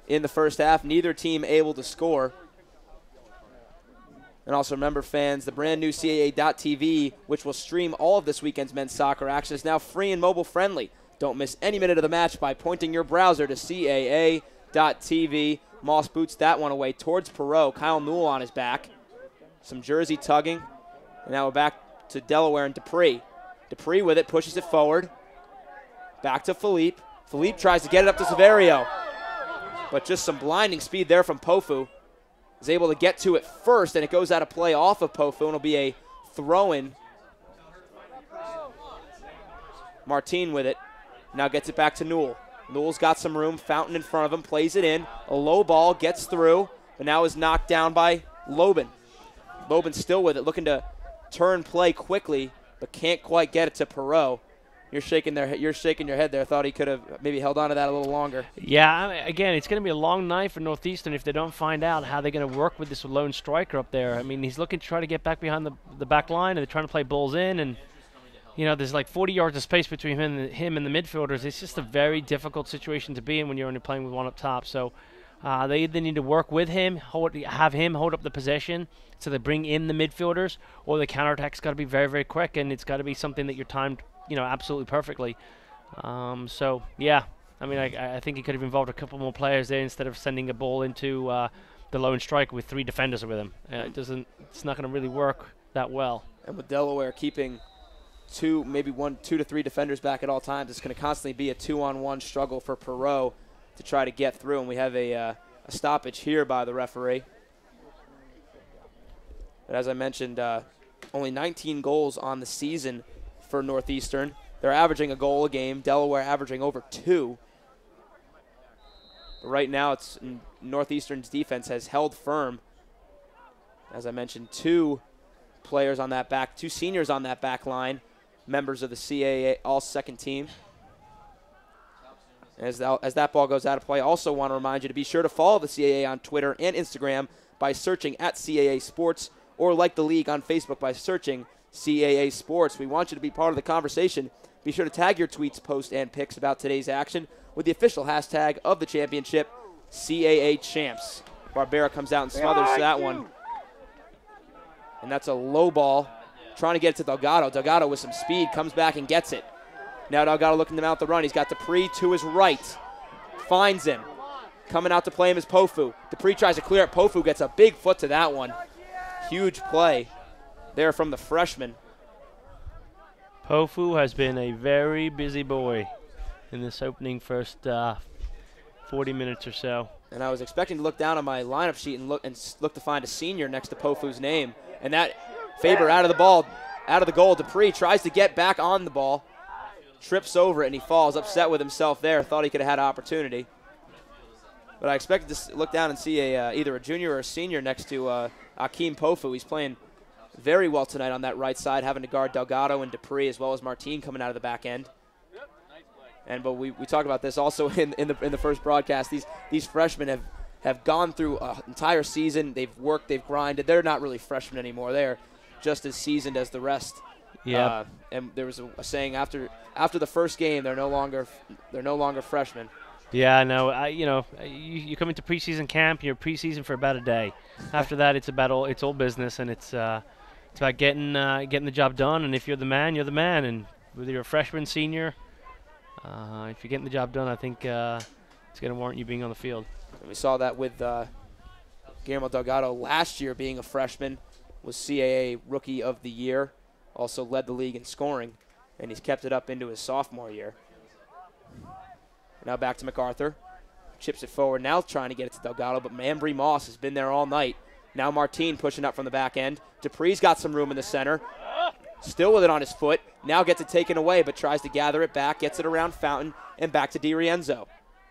in the first half. Neither team able to score. And also remember, fans, the brand new CAA.TV, which will stream all of this weekend's men's soccer action, is now free and mobile friendly. Don't miss any minute of the match by pointing your browser to CAA.TV. Moss boots that one away towards Perot. Kyle Newell on his back. Some jersey tugging. And now we're back to Delaware and Dupree. Dupree with it, pushes it forward. Back to Philippe. Philippe tries to get it up to Severio. But just some blinding speed there from Pofu. Is able to get to it first, and it goes out of play off of Pofu, and it'll be a throw in. Martine with it. Now gets it back to Newell. Newell's got some room. Fountain in front of him, plays it in. A low ball gets through, but now is knocked down by Lobin. Lobin still with it, looking to turn play quickly, but can't quite get it to Perot. You're shaking their you're shaking your head there. I thought he could have maybe held on to that a little longer. Yeah, I mean, again, it's going to be a long night for Northeastern if they don't find out how they're going to work with this lone striker up there. I mean, he's looking to try to get back behind the the back line, and they're trying to play balls in, and you know, there's like 40 yards of space between him and the, him and the midfielders. It's just a very difficult situation to be in when you're only playing with one up top. So. Uh, they either need to work with him, hold, have him hold up the possession, so they bring in the midfielders, or the counterattack's got to be very, very quick, and it's got to be something that you're timed you know, absolutely perfectly. Um, so yeah, I mean, I, I, think he could have involved a couple more players there instead of sending a ball into uh, the lone striker with three defenders with him. Uh, it doesn't. It's not going to really work that well. And with Delaware keeping two, maybe one, two to three defenders back at all times, it's going to constantly be a two-on-one struggle for Perot to try to get through. And we have a, uh, a stoppage here by the referee. But as I mentioned, uh, only 19 goals on the season for Northeastern. They're averaging a goal a game. Delaware averaging over two. But right now, it's Northeastern's defense has held firm. As I mentioned, two players on that back, two seniors on that back line, members of the CAA All Second Team. As that, as that ball goes out of play, I also want to remind you to be sure to follow the CAA on Twitter and Instagram by searching at CAA Sports or like the league on Facebook by searching CAA Sports. We want you to be part of the conversation. Be sure to tag your tweets, posts, and pics about today's action with the official hashtag of the championship, CAA Champs. Barbero comes out and smothers that one. And that's a low ball. Trying to get it to Delgado. Delgado with some speed comes back and gets it. Now Delgado looking to mount the run. He's got Dupree to his right. Finds him. Coming out to play him is Pofu. Dupree tries to clear it. Pofu gets a big foot to that one. Huge play there from the freshman. Pofu has been a very busy boy in this opening first uh, 40 minutes or so. And I was expecting to look down on my lineup sheet and look and look to find a senior next to Pofu's name. And that Faber out of the ball, out of the goal. Dupree tries to get back on the ball, trips over it, and he falls upset with himself there. Thought he could have had an opportunity. But I expected to look down and see a uh, either a junior or a senior next to uh, Akeem Pofu. He's playing very well tonight on that right side, having to guard Delgado and Dupree as well as Martine coming out of the back end. And but we, we talked about this also in, in the in the first broadcast. These these freshmen have, have gone through an entire season. They've worked, they've grinded. They're not really freshmen anymore. They're just as seasoned as the rest. Yeah. Uh, and there was a, a, saying after after the first game, they're no longer they're no longer freshmen. Yeah, no, I you know you, you come into preseason camp, you're preseason for about a day. After that, it's about all it's all business, and it's uh, it's about getting uh, getting the job done. And if you're the man, you're the man. And whether you're a freshman, senior, uh, if you're getting the job done, I think uh, it's going to warrant you being on the field. And we saw that with uh, Guillermo Delgado last year being a freshman, was CAA Rookie of the Year, also led the league in scoring, and he's kept it up into his sophomore year. Now back to MacArthur. Chips it forward, now trying to get it to Delgado, but Mambry Moss has been there all night. Now Martine pushing up from the back end. Dupree's got some room in the center. Still with it on his foot. Now gets it taken away, but tries to gather it back, gets it around Fountain, and back to DiRienzo.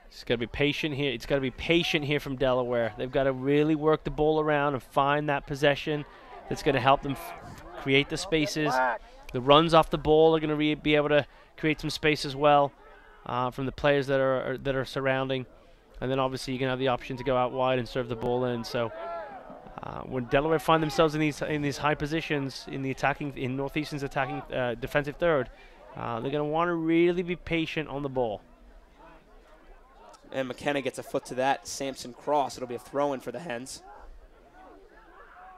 It's got to be patient here. It's got to be patient here from Delaware. They've got to really work the ball around and find that possession that's going to help them create the spaces. The runs off the ball are going to be able to create some space as well uh, from the players that are, are, that are surrounding. And then obviously you can have the option to go out wide and serve the ball in. So uh, when Delaware find themselves in these in these high positions in the attacking in Northeastern's attacking uh, defensive third, uh, they're going to want to really be patient on the ball. And McKenna gets a foot to that Sampson cross. It'll be a throw in for the Hens.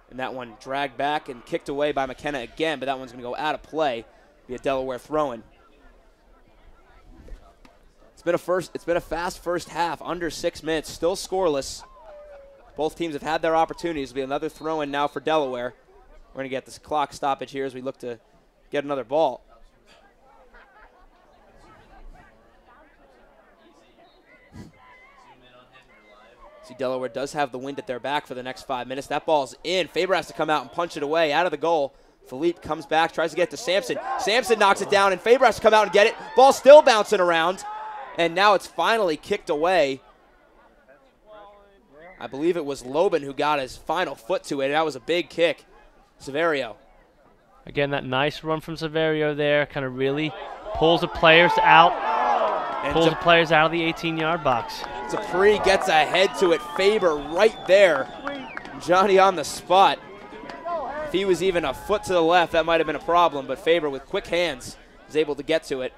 And that one dragged back and kicked away by McKenna again, but that one's going to go out of play. Be a Delaware throw in. It's been a first. It's been a fast first half, under six minutes, still scoreless. Both teams have had their opportunities. It'll be another throw in now for Delaware. We're going to get this clock stoppage here as we look to get another ball. See, Delaware does have the wind at their back for the next five minutes. That ball's in. Faber has to come out and punch it away out of the goal. Philippe comes back, tries to get to Sampson. Sampson knocks it down, and Faber has to come out and get it. Ball still bouncing around, and now it's finally kicked away. I believe it was Loban who got his final foot to it. That was a big kick. Severio. Again, that nice run from Severio there kind of really pulls the players out, and pulls the players out of the 18-yard box. Dupree gets ahead to it. Faber right there. Johnny on the spot. If he was even a foot to the left, that might have been a problem, but Faber with quick hands is able to get to it.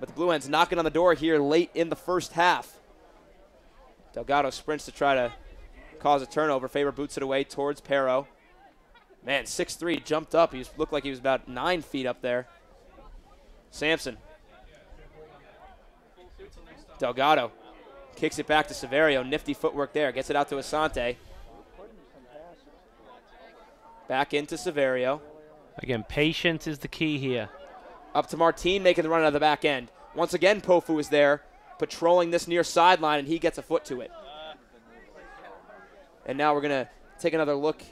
But the Blue Hens knocking on the door here late in the first half. Delgado sprints to try to cause a turnover. Faber boots it away towards Pero. Man, 6'3", jumped up. He looked like he was about nine feet up there. Sampson. Delgado kicks it back to Severio. Nifty footwork there. Gets it out to Asante. Back into Severio. Again, patience is the key here. Up to Martine making the run out of the back end. Once again, Pofu is there patrolling this near sideline, and he gets a foot to it. And now we're going to take another look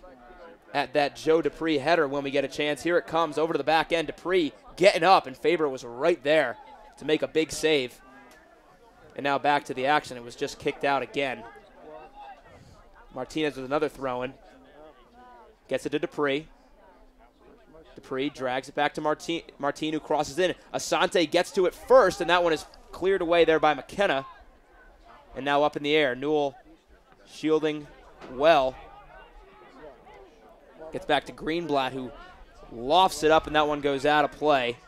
at that Joe Dupree header when we get a chance. Here it comes over to the back end. Dupree getting up, and Faber was right there to make a big save. And now back to the action. It was just kicked out again. Martinez with another throw in. Gets it to Dupree. Dupree drags it back to Martine, Martine who crosses in. Asante gets to it first, and that one is cleared away there by McKenna. And now up in the air. Newell shielding well. Gets back to Greenblatt, who lofts it up, and that one goes out of play.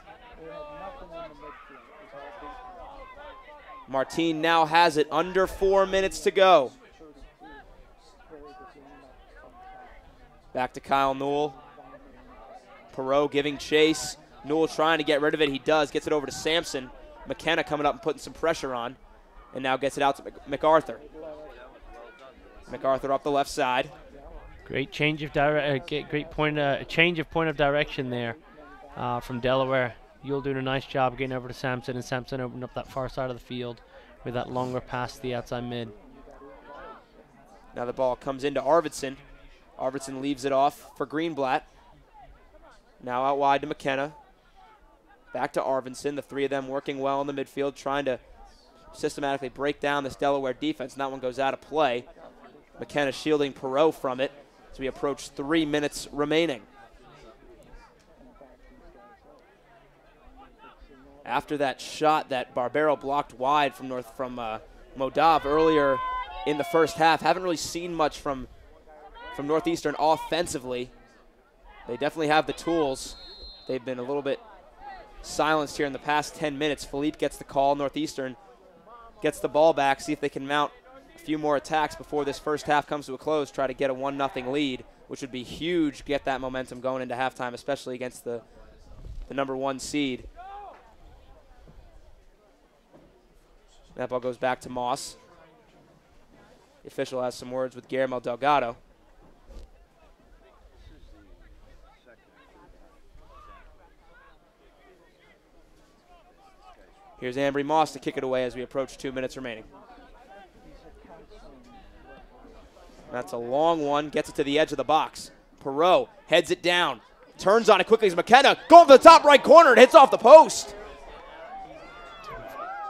Martine now has it under four minutes to go. Back to Kyle Newell. Perot giving chase. Newell trying to get rid of it. He does. Gets it over to Sampson. McKenna coming up and putting some pressure on. And now gets it out to MacArthur. MacArthur up the left side. Great change of dire- uh, great point, uh, change of point of direction there uh, from Delaware. Newell doing a nice job getting over to Sampson, and Sampson opened up that far side of the field with that longer pass to the outside mid. Now the ball comes into Arvidsson. Arvidsson leaves it off for Greenblatt. Now out wide to McKenna. Back to Arvidsson. The three of them working well in the midfield, trying to systematically break down this Delaware defense, and that one goes out of play. McKenna shielding Perot from it as we approach three minutes remaining. After that shot that Barbero blocked wide from North from uh, Modav earlier in the first half, haven't really seen much from from Northeastern offensively. They definitely have the tools. They've been a little bit silenced here in the past 10 minutes. Philippe gets the call. Northeastern gets the ball back, see if they can mount a few more attacks before this first half comes to a close, try to get a 1 0 lead, which would be huge, get that momentum going into halftime, especially against the, the number one seed. That ball goes back to Moss. The official has some words with Guillermo Delgado. Here's Ambry Moss to kick it away as we approach two minutes remaining. That's a long one. Gets it to the edge of the box. Perot heads it down. Turns on it quickly as McKenna going for the top right corner and hits off the post.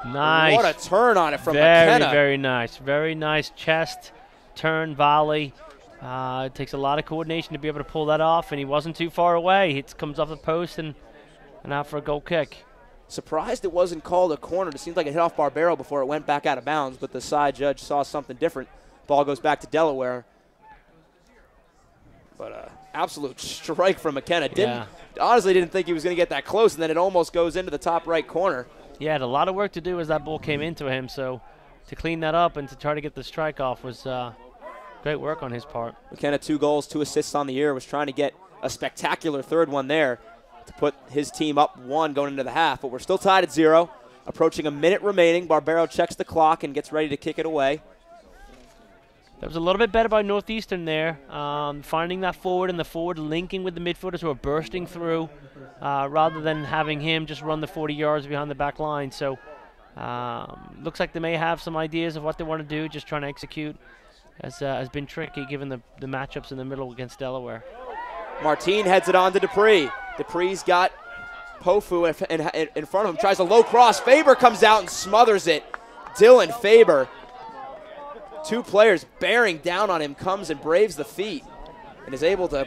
Nice. What a turn on it from very, McKenna. Very nice. Very nice chest, turn, volley. Uh, it takes a lot of coordination to be able to pull that off, and he wasn't too far away. He comes off the post and, and out for a goal kick. Surprised it wasn't called a corner. It seems like it hit off Barbero before it went back out of bounds, but the side judge saw something different. Ball goes back to Delaware. But uh, absolute strike from McKenna. Didn't Yeah. honestly didn't think he was going to get that close, and then it almost goes into the top right corner. Yeah, had a lot of work to do as that ball came into him, so to clean that up and to try to get the strike off was uh, great work on his part. McKenna two goals, two assists on the year. Was trying to get a spectacular third one there to put his team up one going into the half. But we're still tied at zero. Approaching a minute remaining. Barbero checks the clock and gets ready to kick it away. That was a little bit better by Northeastern there, um, finding that forward and the forward linking with the midfielders who are bursting through, uh, rather than having him just run the 40 yards behind the back line. So, um, looks like they may have some ideas of what they want to do, just trying to execute. Has, uh, has been tricky given the, the matchups in the middle against Delaware. Martine heads it on to Dupree. Dupree's got Pofu in, in, in front of him, tries a low cross. Faber comes out and smothers it. Dylan Faber, two players bearing down on him, comes and braves the feet and is able to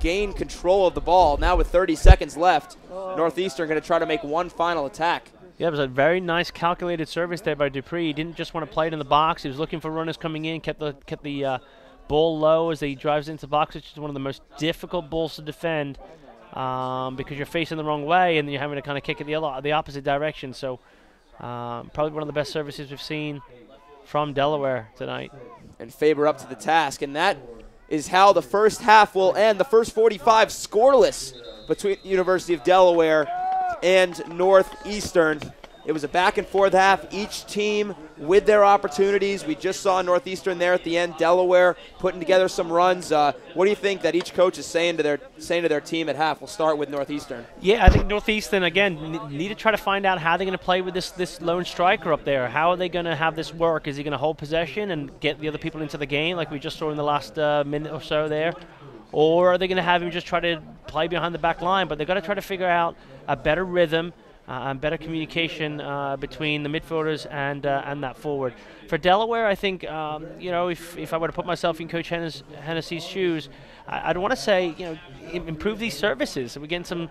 gain control of the ball. Now with 30 seconds left, Northeastern going to try to make one final attack. Yeah, it was a very nice calculated service there by Dupree. He didn't just want to play it in the box. He was looking for runners coming in, kept the kept the uh, ball low as he drives into the box, which is one of the most difficult balls to defend um, because you're facing the wrong way and you're having to kind of kick it the the opposite direction. So um, probably one of the best services we've seen from Delaware tonight. and Faber up to the task. And that is how the first half will end. The first 45 scoreless between University of Delaware and Northeastern. It was a back and forth half, each team with their opportunities. We just saw Northeastern there at the end, Delaware putting together some runs. Uh, what do you think that each coach is saying to their saying to their team at half? We'll start with Northeastern. Yeah, I think Northeastern again need to try to find out how they're going to play with this this lone striker up there. How are they going to have this work? Is he going to hold possession and get the other people into the game like we just saw in the last uh, minute or so there, or are they going to have him just try to play behind the back line? But they've got to try to figure out a better rhythm. Uh, and better communication uh, between the midfielders and uh, and that forward. For Delaware, I think um, you know if, if I were to put myself in Coach Hennes- Hennessy's shoes, I, I'd want to say you know improve these services. So we're getting some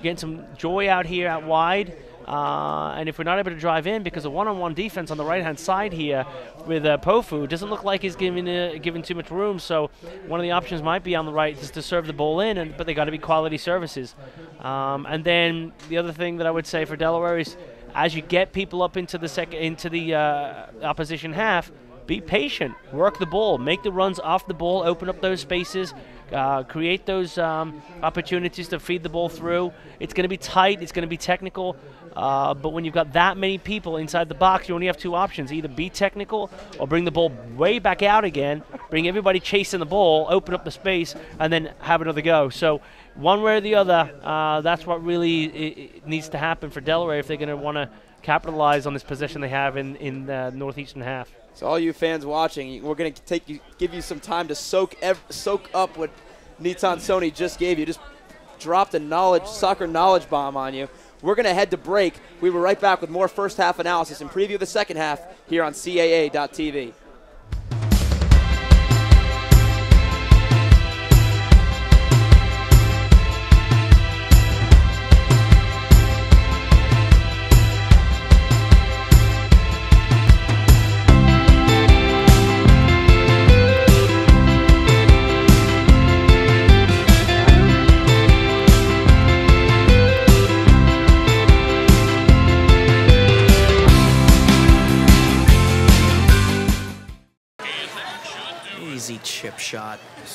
getting some joy out here out wide. Uh, and if we're not able to drive in because of one-on-one defense on the right-hand side here with uh, Pofu, doesn't look like he's giving uh, giving too much room. So one of the options might be on the right is to serve the ball in, and, but they got to be quality services. Um, and then the other thing that I would say for Delaware is, as you get people up into the second into the uh, opposition half, be patient, work the ball, make the runs off the ball, open up those spaces, uh, create those um, opportunities to feed the ball through. It's going to be tight, it's going to be technical, uh, but when you've got that many people inside the box, you only have two options either be technical or bring the ball way back out again, bring everybody chasing the ball, open up the space, and then have another go. So, one way or the other, uh, that's what really needs to happen for Delaware if they're going to want to capitalize on this position they have in, in the northeastern half. So all you fans watching, we're going to take you, give you some time to soak soak up what Nitan Sony just gave you. Just dropped a knowledge soccer knowledge bomb on you. We're going to head to break. We will right back with more first half analysis and preview of the second half here on CAA.tv.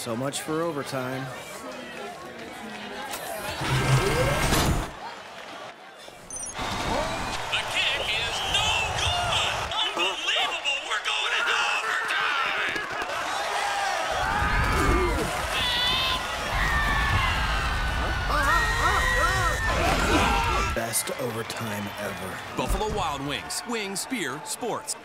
So much for overtime. The kick is no good. Unbelievable. We're going into overtime. Best overtime ever. Buffalo Wild Wings. Wings, beer, sports.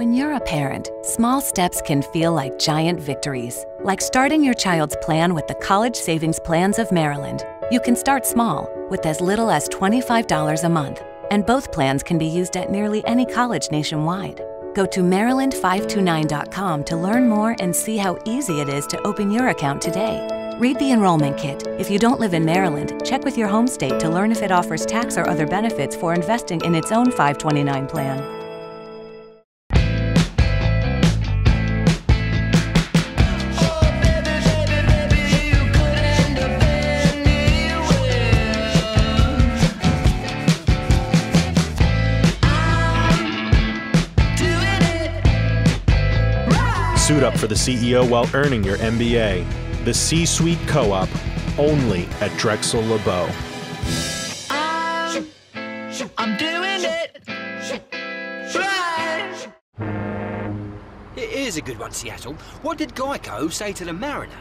When you're a parent, small steps can feel like giant victories. Like starting your child's plan with the College Savings Plans of Maryland. You can start small, with as little as $25 a month, and both plans can be used at nearly any college nationwide. Go to maryland529.com to learn more and see how easy it is to open your account today. Read the enrollment kit. If you don't live in Maryland, check with your home state to learn if it offers tax or other benefits for investing in its own 529 plan. Suit up for the CEO while earning your MBA. The C Suite Co op, only at Drexel LeBow. I'm, I'm doing it. Right. Here's a good one, Seattle. What did Geico say to the mariner?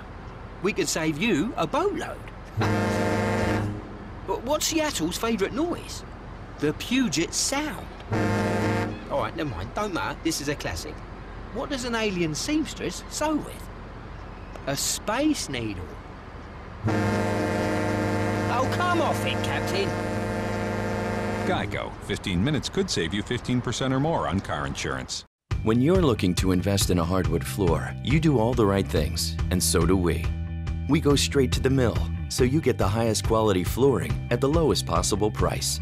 We could save you a boatload. but what's Seattle's favourite noise? The Puget Sound. All right, never mind. Don't matter. This is a classic. What does an alien seamstress sew with? A space needle. Oh, come off it, Captain. Geico. 15 minutes could save you 15% or more on car insurance. When you're looking to invest in a hardwood floor, you do all the right things, and so do we. We go straight to the mill, so you get the highest quality flooring at the lowest possible price.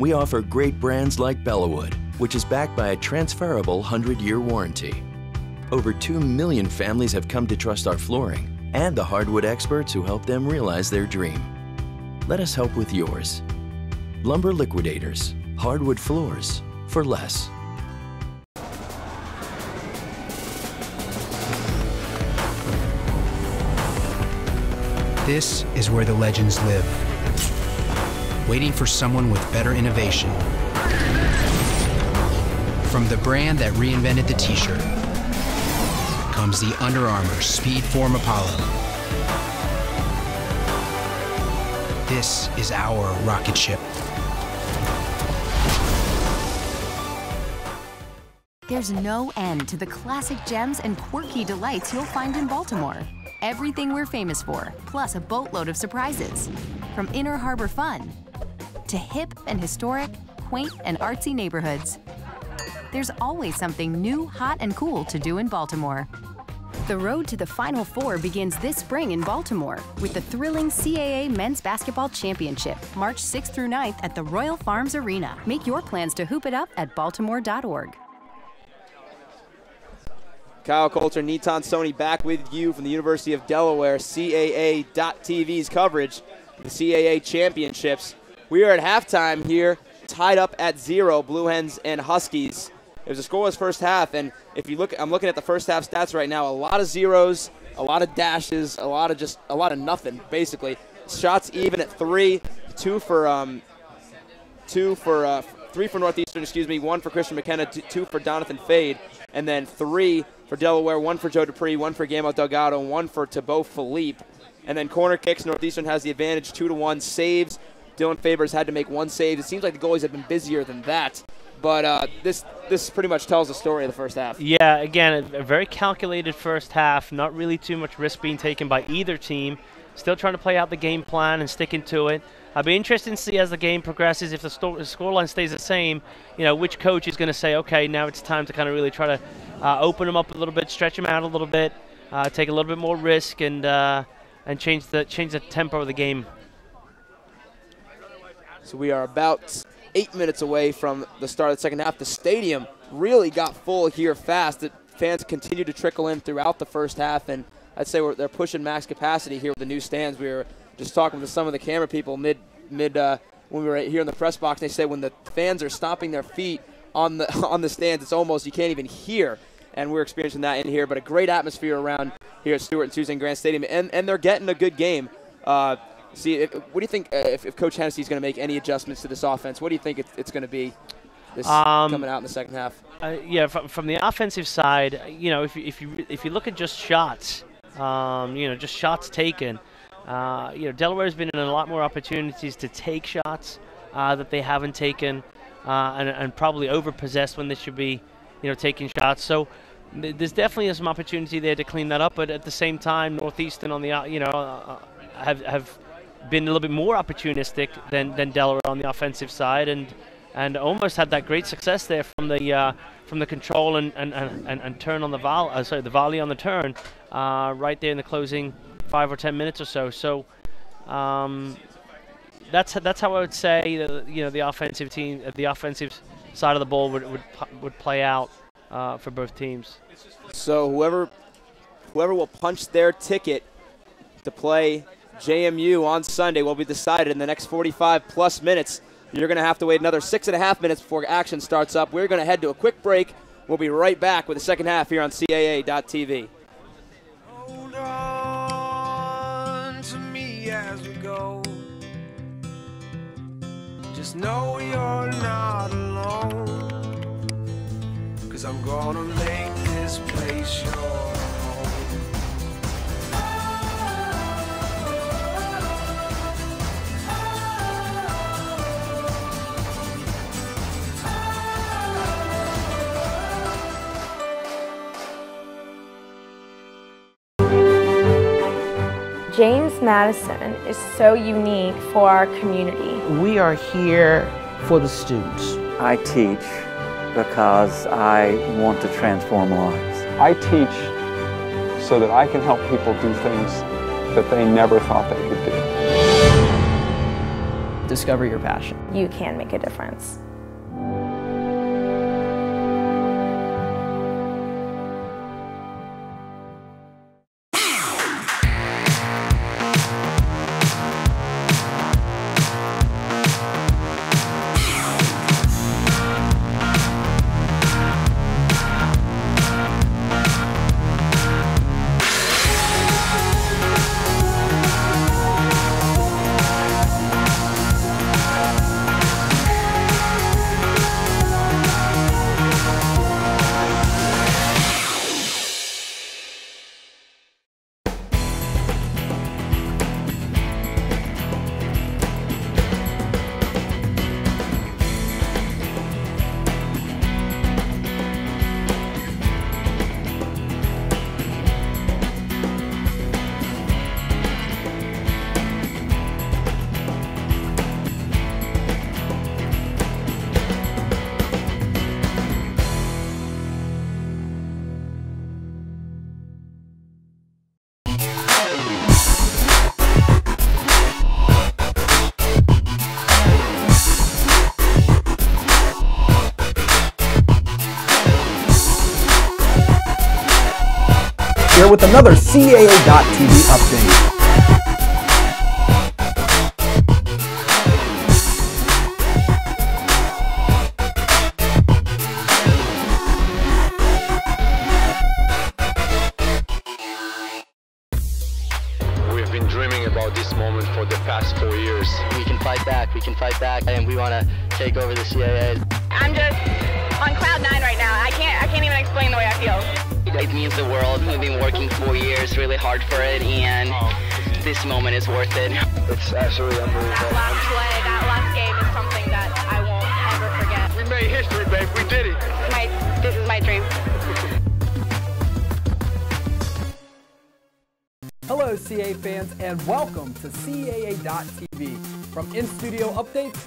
We offer great brands like Bellawood, which is backed by a transferable 100 year warranty. Over 2 million families have come to trust our flooring and the hardwood experts who help them realize their dream. Let us help with yours. Lumber Liquidators, hardwood floors for less. This is where the legends live, waiting for someone with better innovation from the brand that reinvented the t shirt comes the Under Armour Speedform Apollo. This is our rocket ship. There's no end to the classic gems and quirky delights you'll find in Baltimore. Everything we're famous for, plus a boatload of surprises. From Inner Harbor fun to hip and historic, quaint and artsy neighborhoods there's always something new, hot, and cool to do in Baltimore. The road to the Final Four begins this spring in Baltimore with the thrilling CAA Men's Basketball Championship, March 6th through 9th at the Royal Farms Arena. Make your plans to hoop it up at baltimore.org. Kyle Coulter, Neton Sony back with you from the University of Delaware, CAA.TV's coverage of the CAA Championships. We are at halftime here, tied up at zero, Blue Hens and Huskies. It was a scoreless first half, and if you look, I'm looking at the first half stats right now. A lot of zeros, a lot of dashes, a lot of just a lot of nothing, basically. Shots even at three, two for um, two for uh, three for Northeastern, excuse me, one for Christian McKenna, two for Donathan Fade, and then three for Delaware, one for Joe Dupree, one for Guillermo Delgado, one for Tabo Philippe. And then corner kicks, Northeastern has the advantage, two to one. Saves, Dylan Faber had to make one save. It seems like the goalies have been busier than that. But uh, this this pretty much tells the story of the first half. Yeah, again, a, very calculated first half. Not really too much risk being taken by either team. Still trying to play out the game plan and sticking to it. I'll be interested to see as the game progresses if the, the scoreline stays the same. You know, which coach is going to say, okay, now it's time to kind of really try to uh, open them up a little bit, stretch them out a little bit, uh, take a little bit more risk, and uh, and change the change the tempo of the game. So we are about eight minutes away from the start of the second half. The stadium really got full here fast. The fans continue to trickle in throughout the first half, and I'd say they're pushing max capacity here with the new stands. We were just talking to some of the camera people mid mid uh, when we were here in the press box. They said when the fans are stomping their feet on the on the stands, it's almost you can't even hear. And we're experiencing that in here, but a great atmosphere around here at Stuart and Suzanne Grant Stadium, and and they're getting a good game. Uh, see, what do you think uh, if, if Coach Hennessy is going to make any adjustments to this offense? What do you think it's, it's going to be this Um, coming out in the second half? Uh, yeah, from, from the offensive side, you know, if you, if you if you look at just shots, um, you know, just shots taken, uh, you know, Delaware's been in a lot more opportunities to take shots uh, that they haven't taken, uh, and, and probably overpossessed when they should be, you know, taking shots. So there's definitely some opportunity there to clean that up. But at the same time, Northeastern on the uh, you know uh, have have been a little bit more opportunistic than, than Delaware on the offensive side, and and almost had that great success there from the uh, from the control and, and, and, and, turn on the volley, uh, sorry, the volley on the turn, uh, right there in the closing five or ten minutes or so. So. Um, that's that's how I would say you know the offensive team, the offensive side of the ball would would, would play out uh, for both teams. So whoever whoever will punch their ticket to play JMU on Sunday will be decided in the next 45 plus minutes. You're going to have to wait another six and a half minutes before action starts up. We're going to head to a quick break. We'll be right back with the second half here on CAA.tv. on to me as we go. Just know you're not alone. Cause I'm gonna make this place James Madison is so unique for our community. We are here for the students. I teach because I want to transform lives. I teach so that I can help people do things that they never thought they could do. Discover your passion. You can make a difference. Another CAA.TV update.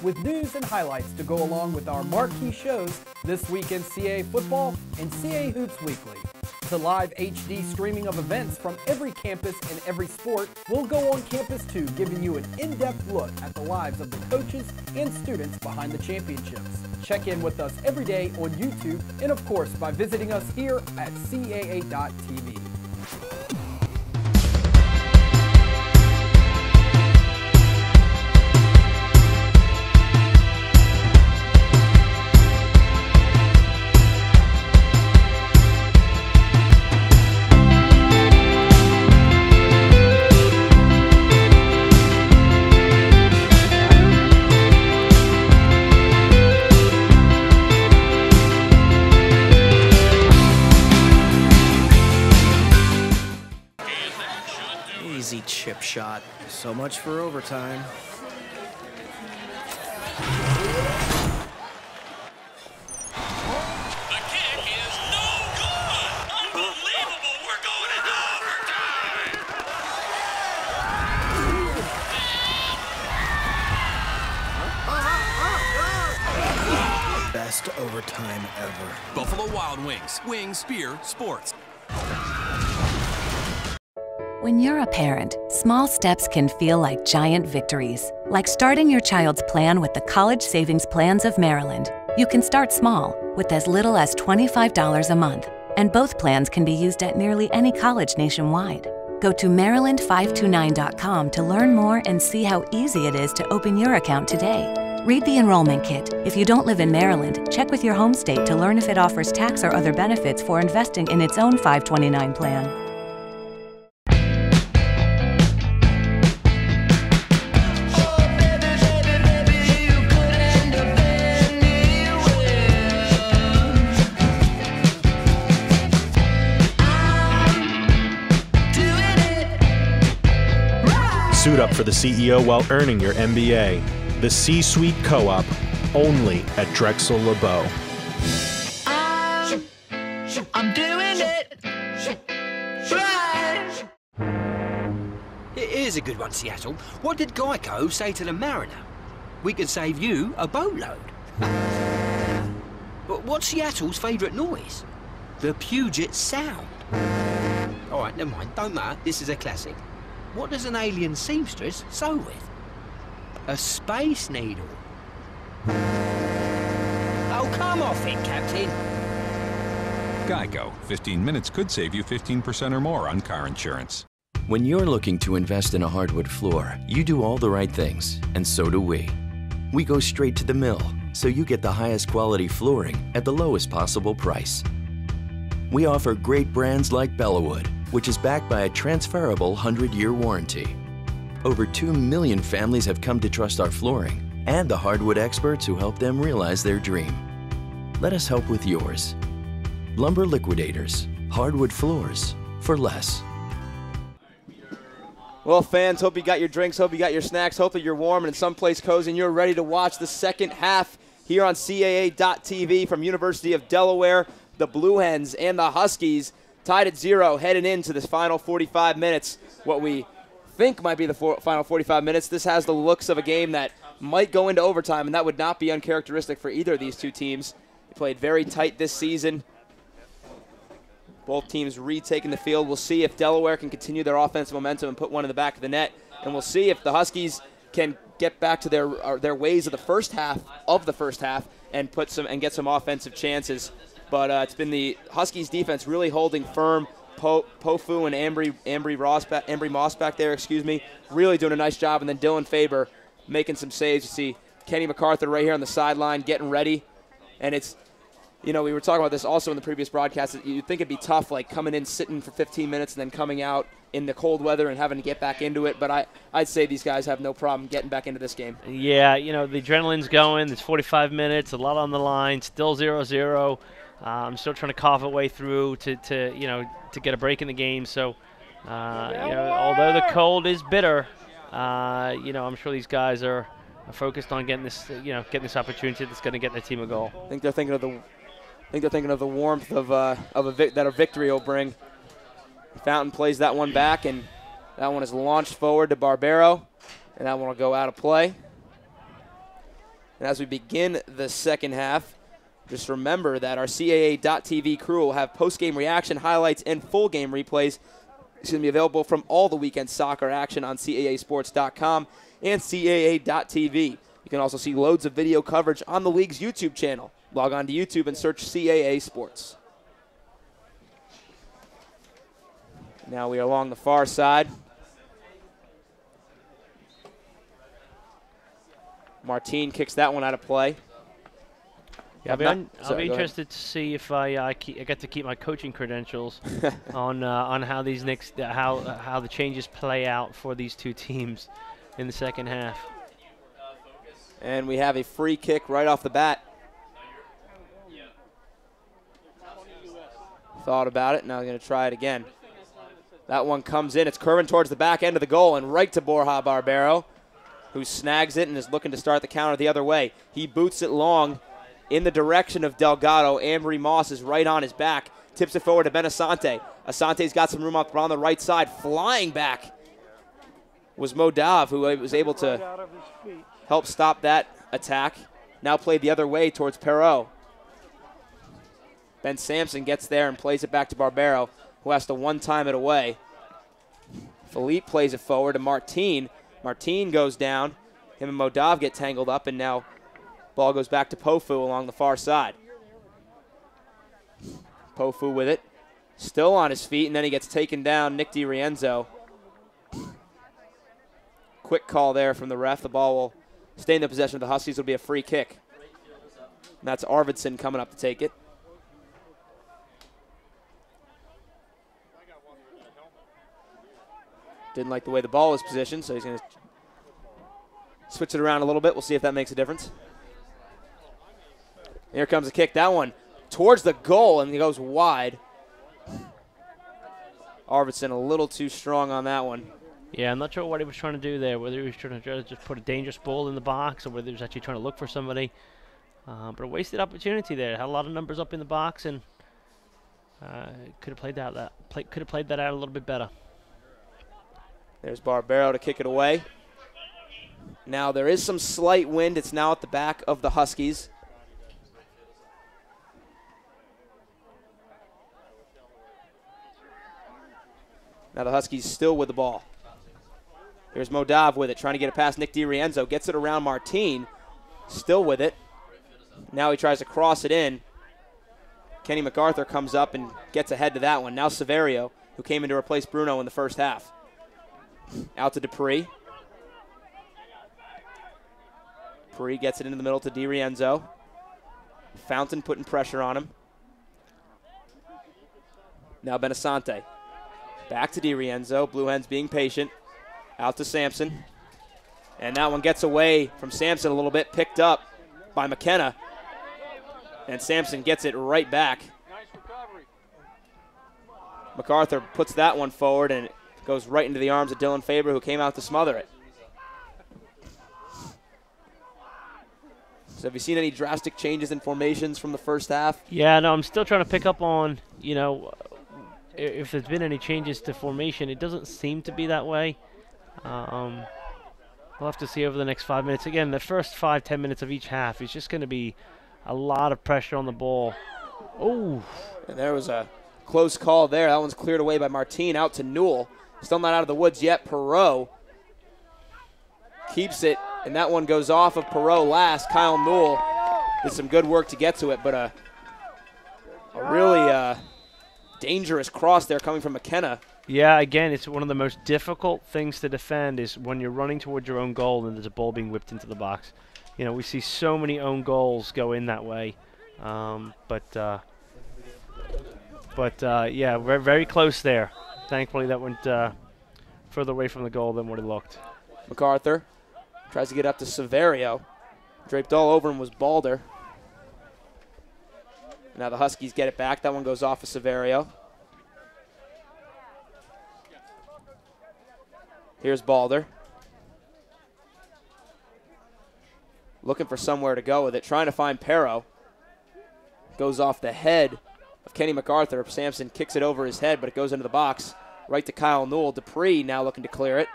With news and highlights to go along with our marquee shows this week in CAA football and CA Hoops Weekly. To live HD streaming of events from every campus and every sport, we'll go on campus too, giving you an in depth look at the lives of the coaches and students behind the championships. Check in with us every day on YouTube and, of course, by visiting us here at CAA.TV. Easy chip shot. So much for overtime. The kick is no good. Unbelievable. We're going to overtime. Best overtime ever. Buffalo Wild Wings. Wings, beer, sports. When you're a parent, small steps can feel like giant victories. Like starting your child's plan with the College Savings Plans of Maryland. You can start small with as little as $25 a month, and both plans can be used at nearly any college nationwide. Go to maryland529.com to learn more and see how easy it is to open your account today. Read the enrollment kit. If you don't live in Maryland, check with your home state to learn if it offers tax or other benefits for investing in its own 529 plan. For the CEO while earning your MBA. The C Suite Co op, only at Drexel LeBow. I'm doing it. Right. Here's a good one, Seattle. What did Geico say to the mariner? We can save you a boatload. but what's Seattle's favourite noise? The Puget Sound. All right, never mind. Don't matter. This is a classic. What does an alien seamstress sew with? A space needle. Oh, come off it, Captain. Geico. 15 minutes could save you 15% or more on car insurance. When you're looking to invest in a hardwood floor, you do all the right things, and so do we. We go straight to the mill, so you get the highest quality flooring at the lowest possible price. We offer great brands like Bellawood, which is backed by a transferable 100 year warranty. Over 2 million families have come to trust our flooring and the hardwood experts who help them realize their dream. Let us help with yours. Lumber Liquidators, hardwood floors for less. Well, fans, hope you got your drinks, hope you got your snacks, hope that you're warm and in someplace cozy and you're ready to watch the second half here on CAA.TV from University of Delaware. The Blue Hens and the Huskies tied at zero heading into this final 45 minutes. What we think might be the final 45 minutes. This has the looks of a game that might go into overtime, and that would not be uncharacteristic for either of these two teams. They played very tight this season. Both teams retaking the field. We'll see if Delaware can continue their offensive momentum and put one in the back of the net, and we'll see if the Huskies can get back to their uh, their ways of the first half of the first half and put some and get some offensive chances. But uh, it's been the Huskies defense really holding firm, po- Pofu and Ambry, Ambry, Ross Ambry Moss back there, excuse me, really doing a nice job. And then Dylan Faber making some saves. You see Kenny MacArthur right here on the sideline getting ready. And it's, you know, we were talking about this also in the previous broadcast. You'd think it'd be tough, like coming in, sitting for 15 minutes, and then coming out in the cold weather and having to get back into it. But I, I'd say these guys have no problem getting back into this game. Yeah, you know, the adrenaline's going. It's 45 minutes, a lot on the line, still 0 0. Uh, I'm still trying to cough a way through to, to, you know, to get a break in the game. So, uh, you know, although the cold is bitter, uh, you know, I'm sure these guys are, focused on getting this, you know, getting this opportunity that's going to get their team a goal. I think they're thinking of the, I think they're thinking of the warmth of uh, of a vic- that a victory will bring. Fountain plays that one back, and that one is launched forward to Barbero, and that one will go out of play. And as we begin the second half, just remember that our CAA.TV crew will have post-game reaction highlights and full game replays. It's going to be available from all the weekend soccer action on CAAsports.com and CAA.TV. You can also see loads of video coverage on the league's YouTube channel. Log on to YouTube and search CAA Sports. Now we are along the far side. Martine kicks that one out of play. Yeah, I'll be, Not- I'll sorry, be go ahead. interested to see if I uh, keep, I get to keep my coaching credentials on uh, on how these next uh, how uh, how the changes play out for these two teams in the second half. And we have a free kick right off the bat. Thought about it. Now I'm going to try it again. That one comes in. It's curving towards the back end of the goal and right to Borja Barbero, who snags it and is looking to start the counter the other way. He boots it long in the direction of Delgado. Ambry Moss is right on his back. Tips it forward to Benasante. Asante's got some room up on the right side. Flying back was Modav, who was able to help stop that attack. Now played the other way towards Perot. Ben Sampson gets there and plays it back to Barbero, who has to one time it away. Philippe plays it forward to Martine. Martine goes down. Him and Modav get tangled up, and now ball goes back to Pofu along the far side. Pofu with it. Still on his feet, and then he gets taken down. Nick DiRienzo. Quick call there from the ref. The ball will stay in the possession of the Huskies. It'll be a free kick. And that's Arvidsson coming up to take it. Didn't like the way the ball was positioned, so he's going to switch it around a little bit. We'll see if that makes a difference. Here comes a kick. That one towards the goal, and he goes wide. Arvidsson a little too strong on that one. Yeah, I'm not sure what he was trying to do there. Whether he was trying to just put a dangerous ball in the box, or whether he was actually trying to look for somebody. Uh, but a wasted opportunity there. Had a lot of numbers up in the box, and uh, could have played that. that play, could have played that out a little bit better. There's Barbero to kick it away. Now there is some slight wind. It's now at the back of the Huskies. Now the Huskies still with the ball. Here's Modav with it, trying to get it past Nick DiRienzo. Gets it around Martine. Still with it. Now he tries to cross it in. Kenny MacArthur comes up and gets ahead to that one. Now Severio, who came in to replace Bruno in the first half. Out to Dupree. Dupree gets it into the middle to DiRienzo. Fountain putting pressure on him. Now Benasante. Back to DiRienzo. Blue Hens being patient. Out to Sampson. And that one gets away from Sampson a little bit. Picked up by McKenna. And Sampson gets it right back. MacArthur puts that one forward and it goes right into the arms of Dylan Faber, who came out to smother it. So have you seen any drastic changes in formations from the first half? Yeah, no, I'm still trying to pick up on, you know, if there's been any changes to formation. It doesn't seem to be that way. Um, we'll have to see over the next five minutes. Again, the first five, ten minutes of each half is just going to be a lot of pressure on the ball. Oh, And there was a close call there. That one's cleared away by Martine out to Newell. Still not out of the woods yet. Perot keeps it, and that one goes off of Perot last. Kyle Newell did some good work to get to it, but a, a really uh, dangerous cross there coming from McKenna. Yeah, again, it's one of the most difficult things to defend is when you're running towards your own goal and there's a ball being whipped into the box. You know, we see so many own goals go in that way. Um, but uh, but uh, yeah, we're very close there. Thankfully, that went uh, further away from the goal than what it looked. MacArthur tries to get up to Severio. Draped all over him was Balder. Now the Huskies get it back. That one goes off of Severio. Here's Balder. Looking for somewhere to go with it, trying to find Perot. Goes off the head of Kenny MacArthur. Sampson kicks it over his head, but it goes into the box. Right to Kyle Newell. Dupree now looking to clear it.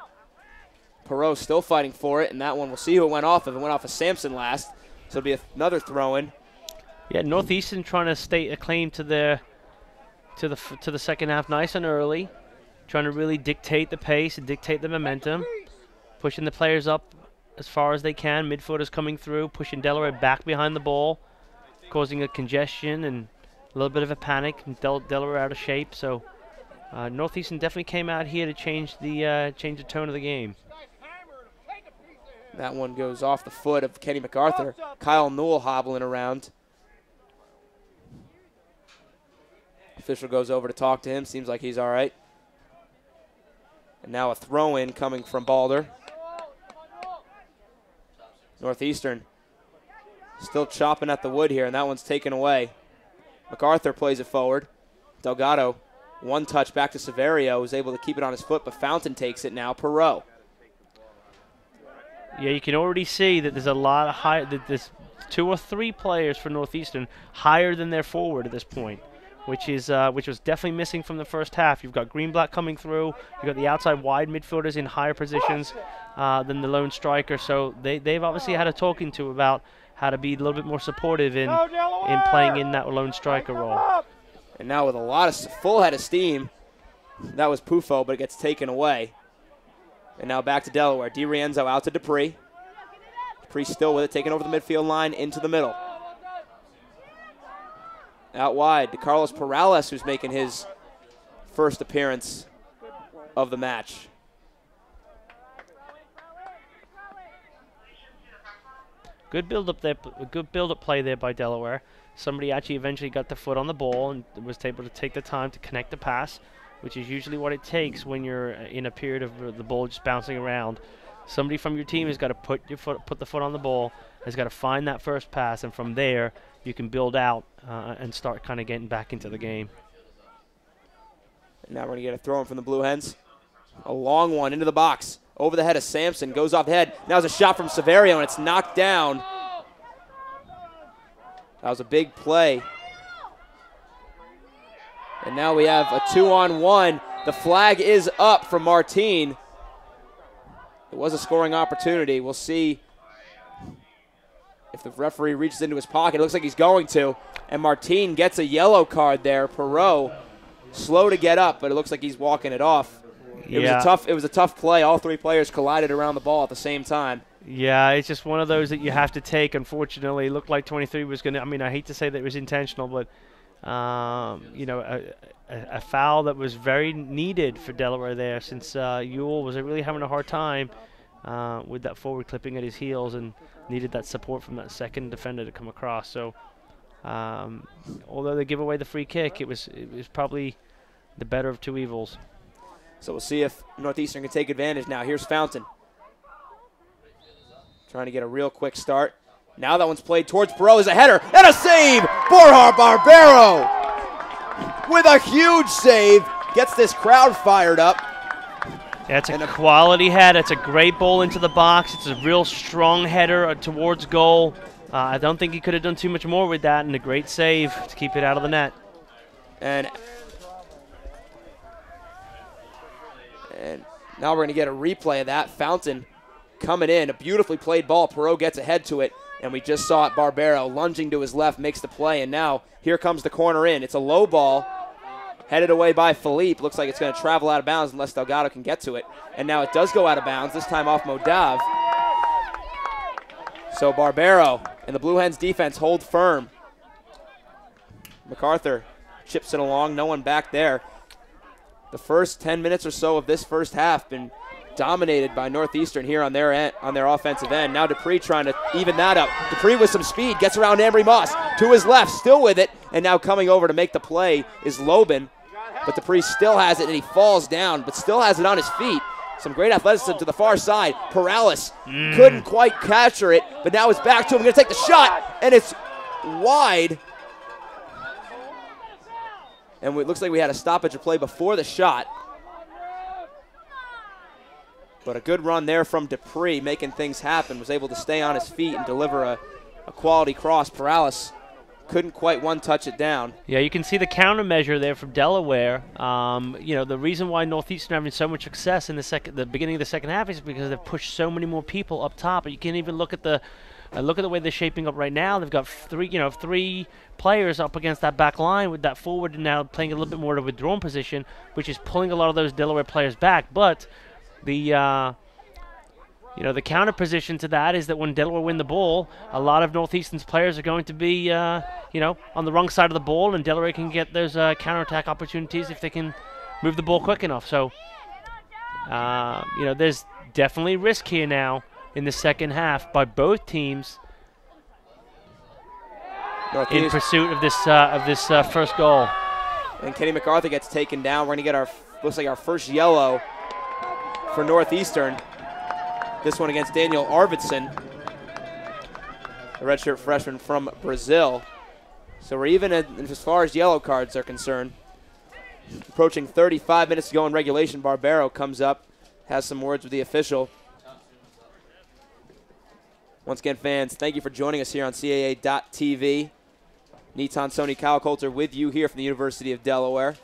Perot still fighting for it, and that one we'll see who it went off of. It went off of Sampson last, so it'll be another throw in. Yeah, Northeastern trying to state a claim to the to the to the second half, nice and early, trying to really dictate the pace and dictate the momentum, pushing the players up as far as they can. Midfielders coming through, pushing Delaware back behind the ball, causing a congestion and a little bit of a panic, and Del- Delaware out of shape. So uh, Northeastern definitely came out here to change the uh, change the tone of the game. That one goes off the foot of Kenny MacArthur. Kyle Newell hobbling around. Official goes over to talk to him. Seems like he's all right. And now a throw in coming from Balder. Northeastern still chopping at the wood here, and that one's taken away. MacArthur plays it forward. Delgado, one touch back to Severio, is able to keep it on his foot, but Fountain takes it now. Perot. Yeah, you can already see that there's a lot of high. That there's two or three players for Northeastern higher than their forward at this point, which is uh, which was definitely missing from the first half. You've got Greenblatt coming through. You've got the outside wide midfielders in higher positions uh, than the lone striker. So they they've obviously had a talking to about how to be a little bit more supportive in in playing in that lone striker role. And now with a lot of full head of steam, that was Pofu, but it gets taken away. And now back to Delaware. Di Rienzo out to Dupree. Dupree still with it, taking over the midfield line into the middle. Out wide to Carlos Perales, who's making his first appearance of the match. Good build up there, good build up play there by Delaware. Somebody actually eventually got the foot on the ball and was able to take the time to connect the pass, which is usually what it takes when you're in a period of uh, the ball just bouncing around. Somebody from your team has got to put your foot, put the foot on the ball, has got to find that first pass, and from there you can build out uh, and start kind of getting back into the game. And now we're going to get a throw in from the Blue Hens. A long one into the box. Over the head of Sampson. Goes off the head. Now it's a shot from Severio, and it's knocked down. That was a big play. And now we have a two on one. The flag is up for Martine. It was a scoring opportunity. We'll see if the referee reaches into his pocket. It looks like he's going to. And Martine gets a yellow card there. Perot slow to get up, but it looks like he's walking it off. It Yeah. was a tough. It was a tough play. All three players collided around the ball at the same time. Yeah, it's just one of those that you have to take. Unfortunately, it looked like 23 was going to. I mean, I hate to say that it was intentional, but um, you know, a, a, a foul that was very needed for Delaware there, since uh, Ewell was really having a hard time uh, with that forward clipping at his heels and needed that support from that second defender to come across. So, um, although they give away the free kick, it was it was probably the better of two evils. So we'll see if Northeastern can take advantage now. Here's Fountain. Trying to get a real quick start. Now that one's played towards Perot as a header and a save. Borja Barbero with a huge save gets this crowd fired up. That's a quality head. It's a great ball into the box. It's a real strong header uh, towards goal. Uh, I don't think he could have done too much more with that, and a great save to keep it out of the net. And and now we're going to get a replay of that. Fountain coming in, a beautifully played ball. Perot gets ahead to it, and we just saw it. Barbero lunging to his left makes the play, and now here comes the corner in. It's a low ball, headed away by Philippe. Looks like it's going to travel out of bounds unless Delgado can get to it. And now it does go out of bounds, this time off Modav. So Barbero and the Blue Hens defense hold firm. MacArthur chips it along. No one back there. The first 10 minutes or so of this first half been dominated by Northeastern here on their end, on their offensive end. Now Dupree trying to even that up. Dupree with some speed gets around Ambry Moss to his left, still with it, and now coming over to make the play is Lobin. But Dupree still has it and he falls down, but still has it on his feet. Some great athleticism to the far side. Perales mm. couldn't quite capture it, but now it's back to him. Going to take the shot, and it's wide. And it looks like we had a stoppage of play before the shot. But a good run there from Dupree, making things happen. Was able to stay on his feet and deliver a, a quality cross. Perales couldn't quite one touch it down. Yeah, you can see the countermeasure there from Delaware. Um, you know, the reason why Northeastern having so much success in the second, the beginning of the second half is because they've pushed so many more people up top. You can even look at the uh, look at the way they're shaping up right now. They've got three, you know, three players up against that back line with that forward now playing a little bit more of a withdrawn position, which is pulling a lot of those Delaware players back. But the uh, you know the counter position to that is that when Delaware win the ball, a lot of Northeastern's players are going to be uh, you know on the wrong side of the ball, and Delaware can get those uh, counterattack opportunities if they can move the ball quick enough. So uh, you know there's definitely risk here now in the second half by both teams in pursuit of this uh, of this uh, first goal. And Kenny MacArthur gets taken down. We're going to get our looks like our first yellow for Northeastern. This one against Daniel Arvidsson, the redshirt freshman from Brazil. So we're even as far as yellow cards are concerned. Approaching 35 minutes to go in regulation, Barbero comes up, has some words with the official. Once again, fans, thank you for joining us here on CAA.tv. Neaton Sony Kyle Coulter with you here from the University of Delaware.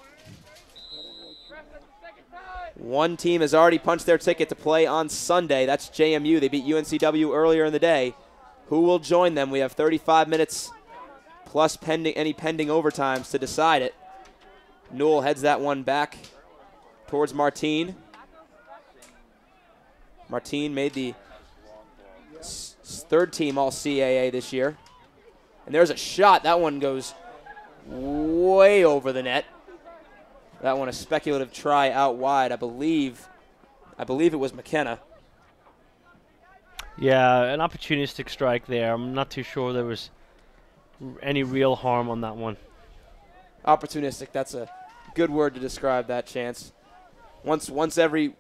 One team has already punched their ticket to play on Sunday. That's JMU. They beat UNCW earlier in the day. Who will join them? We have 35 minutes plus pending any pending overtimes to decide it. Newell heads that one back towards Martine. Martine made the third team all CAA this year. And there's a shot. That one goes way over the net. That one a speculative try out wide. I believe I believe it was McKenna. Yeah, an opportunistic strike there. I'm not too sure there was any real harm on that one. Opportunistic, that's a good word to describe that chance. Once once every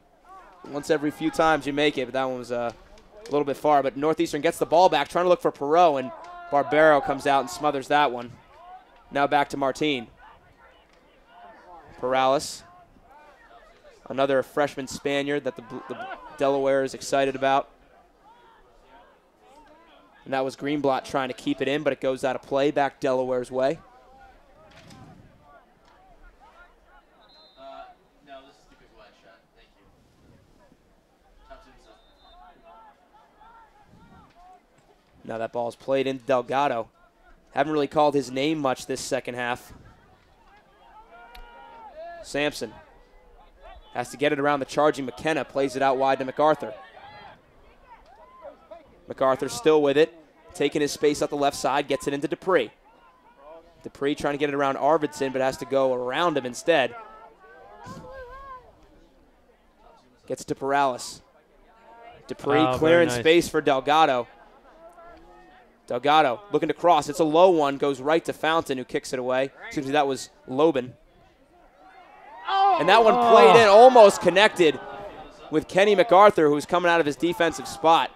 once every few times you make it, but that one was uh, a little bit far. But Northeastern gets the ball back, trying to look for Perot, and Barbero comes out and smothers that one. Now back to Martine. Perales, another freshman Spaniard that the, the Delaware is excited about. And that was Greenblatt trying to keep it in, but it goes out of play back Delaware's way. Now that ball's played into Delgado. Haven't really called his name much this second half. Sampson has to get it around the charging McKenna, plays it out wide to MacArthur. MacArthur still with it, taking his space up the left side, gets it into Dupree. Dupree trying to get it around Arvidsson, but has to go around him instead. Gets it to Perales. Dupree Oh, clearing nice. space for Delgado. Delgado looking to cross. It's a low one, goes right to Fountain, who kicks it away. Excuse me, that was Lobin. And that one played in, oh. almost connected with Kenny MacArthur, who's coming out of his defensive spot.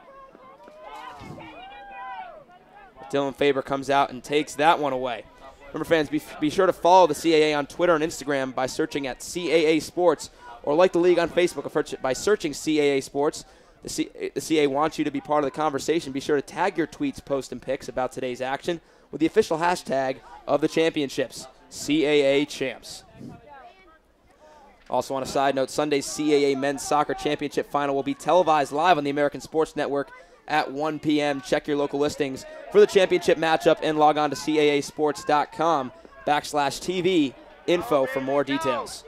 Dylan Faber comes out and takes that one away. Remember, fans, be, be sure to follow the CAA on Twitter and Instagram by searching at CAA Sports or like the league on Facebook by searching CAA Sports. The, C- the CAA wants you to be part of the conversation. Be sure to tag your tweets, posts, and pics about today's action with the official hashtag of the championships, CAA Champs. Also, on a side note, Sunday's CAA Men's Soccer Championship Final will be televised live on the American Sports Network at 1 p.m. Check your local listings for the championship matchup and log on to CAAsports.com backslash TV info for more details.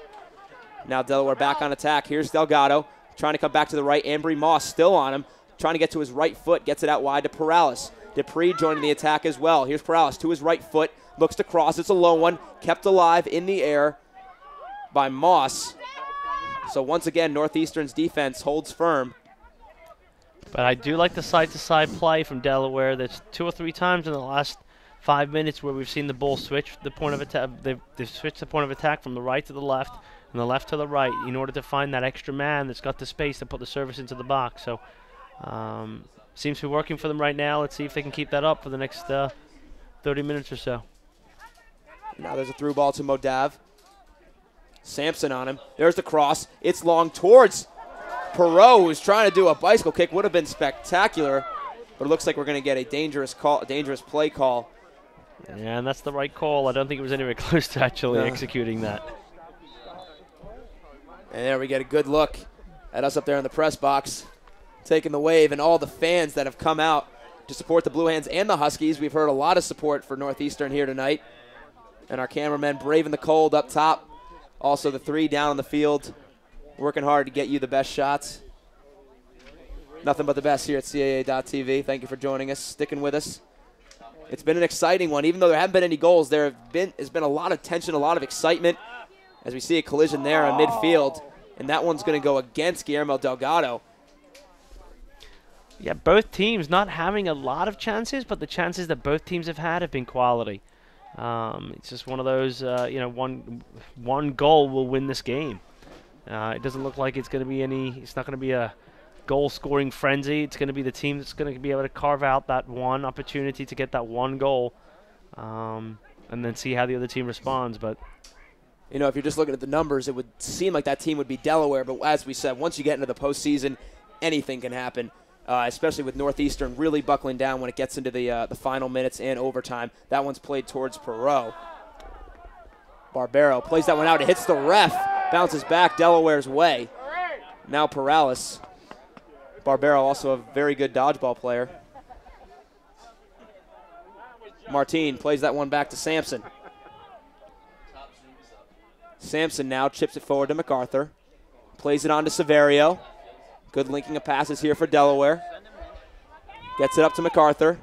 Now Delaware back on attack. Here's Delgado trying to come back to the right. Ambry Moss still on him, trying to get to his right foot, gets it out wide to Perales. Dupree joining the attack as well. Here's Perales to his right foot, looks to cross. It's a low one, kept alive in the air by Moss. So once again, Northeastern's defense holds firm. But I do like the side-to-side play from Delaware. There's two or three times in the last five minutes where we've seen the ball switch the point of attack. They've, they've switched the point of attack from the right to the left and the left to the right in order to find that extra man that's got the space to put the service into the box. So um, seems to be working for them right now. Let's see if they can keep that up for the next uh, 30 minutes or so. Now there's a through ball to Modav. Sampson on him. There's the cross. It's long towards Perot, who's trying to do a bicycle kick. Would have been spectacular, but it looks like we're going to get a dangerous call, a dangerous play call. Yeah, and that's the right call. I don't think it was anywhere close to actually No. executing that. And there we get a good look at us up there in the press box, taking the wave, and all the fans that have come out to support the Blue Hens and the Huskies. We've heard a lot of support for Northeastern here tonight. And our cameramen braving the cold up top. Also, the three down on the field, working hard to get you the best shots. Nothing but the best here at CAA.tv. Thank you for joining us, sticking with us. It's been an exciting one. Even though there haven't been any goals, there have been has been a lot of tension, a lot of excitement as we see a collision there on midfield, and that one's going to go against Guillermo Delgado. Yeah, both teams not having a lot of chances, but the chances that both teams have had have been quality. Um, it's just one of those, uh, you know, one one goal will win this game. Uh, it doesn't look like it's going to be any. It's not going to be a goal-scoring frenzy. It's going to be the team that's going to be able to carve out that one opportunity to get that one goal, um, and then see how the other team responds. But You know, if you're just looking at the numbers, it would seem like that team would be Delaware, but as we said, once you get into the postseason, anything can happen. Uh, especially with Northeastern really buckling down when it gets into the uh, the final minutes and overtime. That one's played towards Perot. Barbero plays that one out. It hits the ref, bounces back Delaware's way. Now Perales. Barbero also a very good dodgeball player. Martine plays that one back to Sampson. Sampson now chips it forward to MacArthur. Plays it on to Severio. Good linking of passes here for Delaware. Gets it up to MacArthur.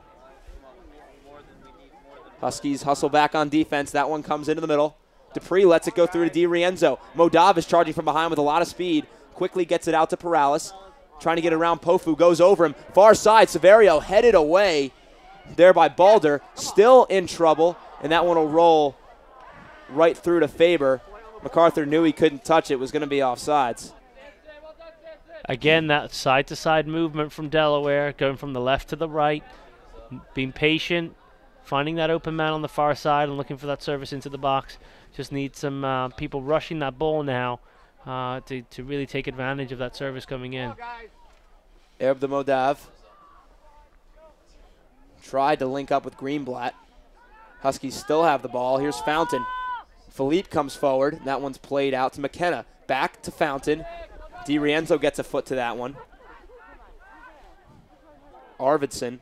Huskies hustle back on defense. That one comes into the middle. Dupree lets it go through to Di Rienzo. Modav is charging from behind with a lot of speed. Quickly gets it out to Perales. Trying to get around Pofu. Goes over him. Far side. Severio headed away there by Balder. Still in trouble. And that one will roll right through to Faber. MacArthur knew he couldn't touch it. Was going to be offsides. Again, that side to side movement from Delaware, going from the left to the right, being patient, finding that open man on the far side and looking for that service into the box. Just need some uh, people rushing that ball now uh, to, to really take advantage of that service coming in. Arab the Modav tried to link up with Greenblatt. Huskies still have the ball. Here's Fountain. Philippe comes forward. That one's played out to McKenna. Back to Fountain. Di Rienzo gets a foot to that one. Arvidsson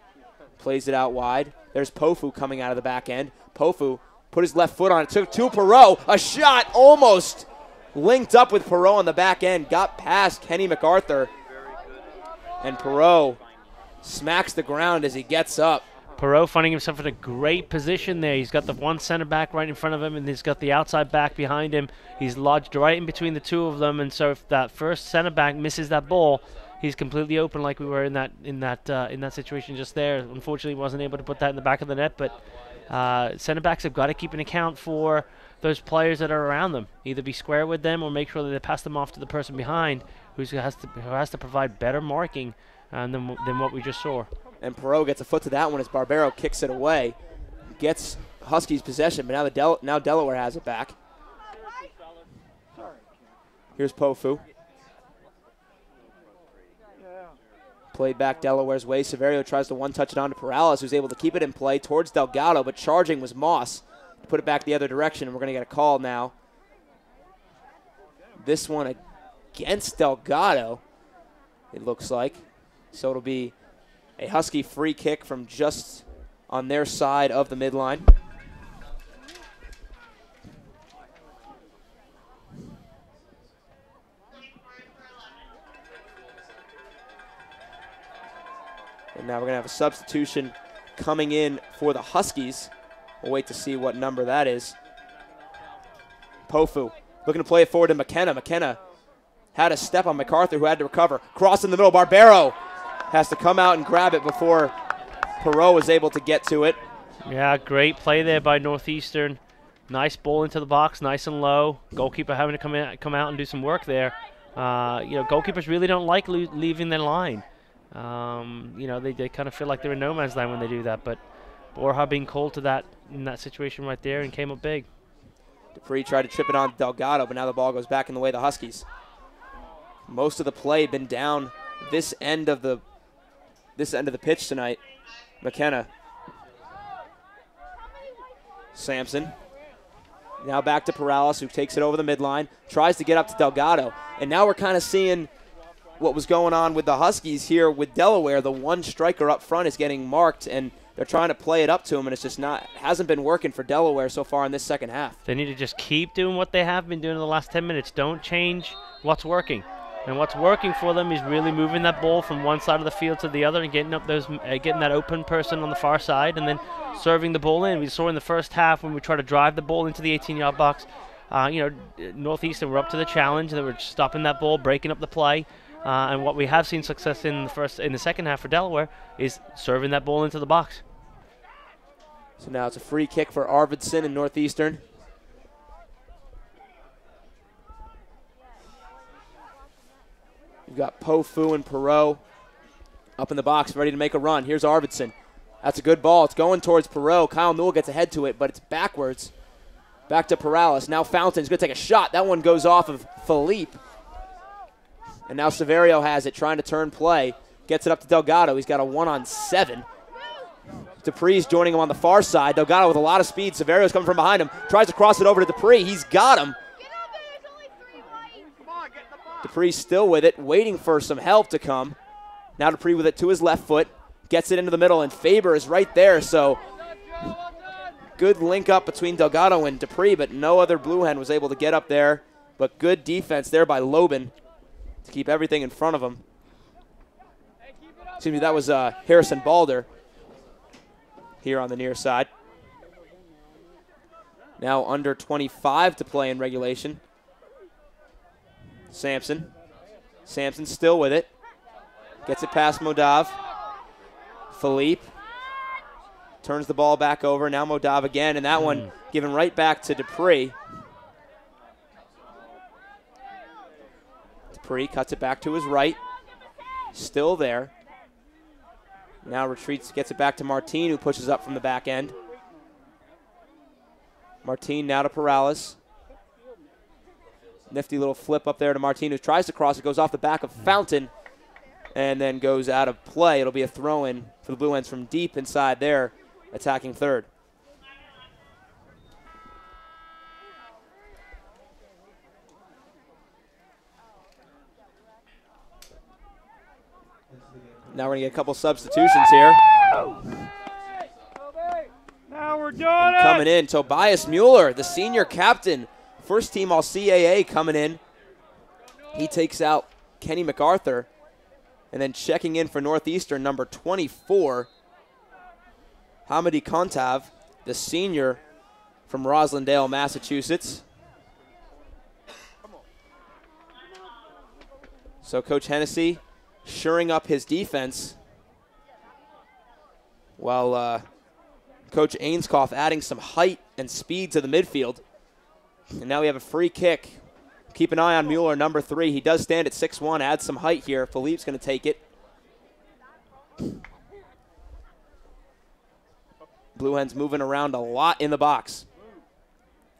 plays it out wide. There's Pofu coming out of the back end. Pofu put his left foot on it. Took two Perot. A shot almost linked up with Perot on the back end. Got past Kenny MacArthur. And Perot smacks the ground as he gets up. Perot finding himself in a great position there. He's got the one center back right in front of him, and he's got the outside back behind him. He's lodged right in between the two of them, and so if that first center back misses that ball, he's completely open, like we were in that in that uh, in that situation just there. Unfortunately, wasn't able to put that in the back of the net, but uh, center backs have got to keep an account for those players that are around them. Either be square with them or make sure that they pass them off to the person behind, who's has to who has to provide better marking uh, than than what we just saw. And Perot gets a foot to that one as Barbero kicks it away. Gets Huskies possession, but now the Del- now Delaware has it back. Here's Pofu. Played back Delaware's way. Severio tries to one touch it on to Perales, who's able to keep it in play towards Delgado, but charging was Moss to put it back the other direction, and we're going to get a call now. This one against Delgado, it looks like. So it'll be a Husky free kick from just on their side of the midline. And now we're going to have a substitution coming in for the Huskies. We'll wait to see what number that is. Pofu looking to play it forward to McKenna. McKenna had a step on MacArthur who had to recover. Cross in the middle. Barbero has to come out and grab it before Perot was able to get to it. Yeah, great play there by Northeastern. Nice ball into the box, nice and low. Goalkeeper having to come in, come out and do some work there. Uh, you know, goalkeepers really don't like leaving their line. Um, you know, they, they kind of feel like they're in no man's land when they do that. But Borja being called to that in that situation right there and came up big. Dupree tried to chip it on Delgado, but now the ball goes back in the way of the Huskies. Most of the play been down this end of the this end of the pitch tonight. McKenna. Sampson. Now back to Perales, who takes it over the midline, tries to get up to Delgado. And now we're kind of seeing what was going on with the Huskies here with Delaware. The one striker up front is getting marked, and they're trying to play it up to him, and it's just not hasn't been working for Delaware so far in this second half. They need to just keep doing what they have been doing in the last 10 minutes. Don't change what's working. And what's working for them is really moving that ball from one side of the field to the other and getting up those, uh, getting that open person on the far side, and then serving the ball in. We saw in the first half when we tried to drive the ball into the 18-yard box. Uh, you know, Northeastern were up to the challenge. and They were stopping that ball, breaking up the play. Uh, and what we have seen success in the first, in the second half for Delaware is serving that ball into the box. So now it's a free kick for Arvidsson and Northeastern. You've got Pofu and Perot up in the box, ready to make a run. Here's Arvidsson. That's a good ball. It's going towards Perot. Kyle Newell gets ahead to it, but it's backwards. Back to Perales. Now Fountain's going to take a shot. That one goes off of Philippe. And now Severio has it, trying to turn play. Gets it up to Delgado. He's got a one on seven. Dupree's joining him on the far side. Delgado with a lot of speed. Severio's coming from behind him. Tries to cross it over to Dupree. He's got him. Dupree's still with it, waiting for some help to come. Now Dupree with it to his left foot. Gets it into the middle, and Faber is right there. So good link up between Delgado and Dupree, but no other Blue Hen was able to get up there. But good defense there by Lobin to keep everything in front of him. Excuse me, that was uh, Harrison Balder here on the near side. Now under 25 to play in regulation. Sampson. Sampson still with it. Gets it past Modav. Philippe turns the ball back over. Now Modav again, and that one hmm. given right back to Dupree. Dupree cuts it back to his right. Still there. Now retreats, gets it back to Martine, who pushes up from the back end. Martine now to Perales. Nifty little flip up there to Martinez. tries to cross it, goes off the back of Fountain, and then goes out of play. It'll be a throw in for the Blue Hens from deep inside there, attacking third. Now we're going to get a couple substitutions here. Now we're doing And coming in, Tobias Mueller, the senior captain, first team All CAA coming in. He takes out Kenny MacArthur. And then checking in for Northeastern, number 24, Hamidi Kontav, the senior from Roslindale, Massachusetts. So Coach Hennessy shoring up his defense while uh, Coach Ainscough adding some height and speed to the midfield. And now we have a free kick. Keep an eye on Mueller, number three. He does stand at 6'1, adds some height here. Philippe's going to take it. Blue Hens moving around a lot in the box.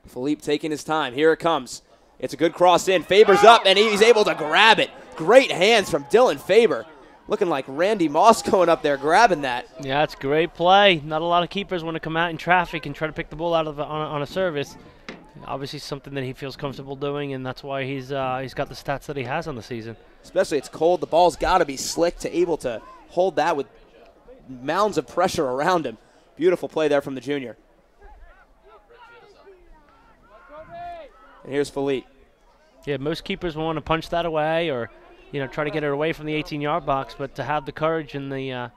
Philippe taking his time. Here it comes. It's a good cross in. Faber's up, and he's able to grab it. Great hands from Dylan Faber. Looking like Randy Moss going up there grabbing that. Yeah, it's great play. Not a lot of keepers want to come out in traffic and try to pick the ball out of the, on, a, on a service. Obviously, something that he feels comfortable doing, and that's why he's uh, he's got the stats that he has on the season. Especially it's cold. The ball's got to be slick to able to hold that with mounds of pressure around him. Beautiful play there from the junior. And here's Philippe. Yeah, most keepers want to punch that away or, you know, try to get it away from the 18-yard box, but to have the courage and the uh,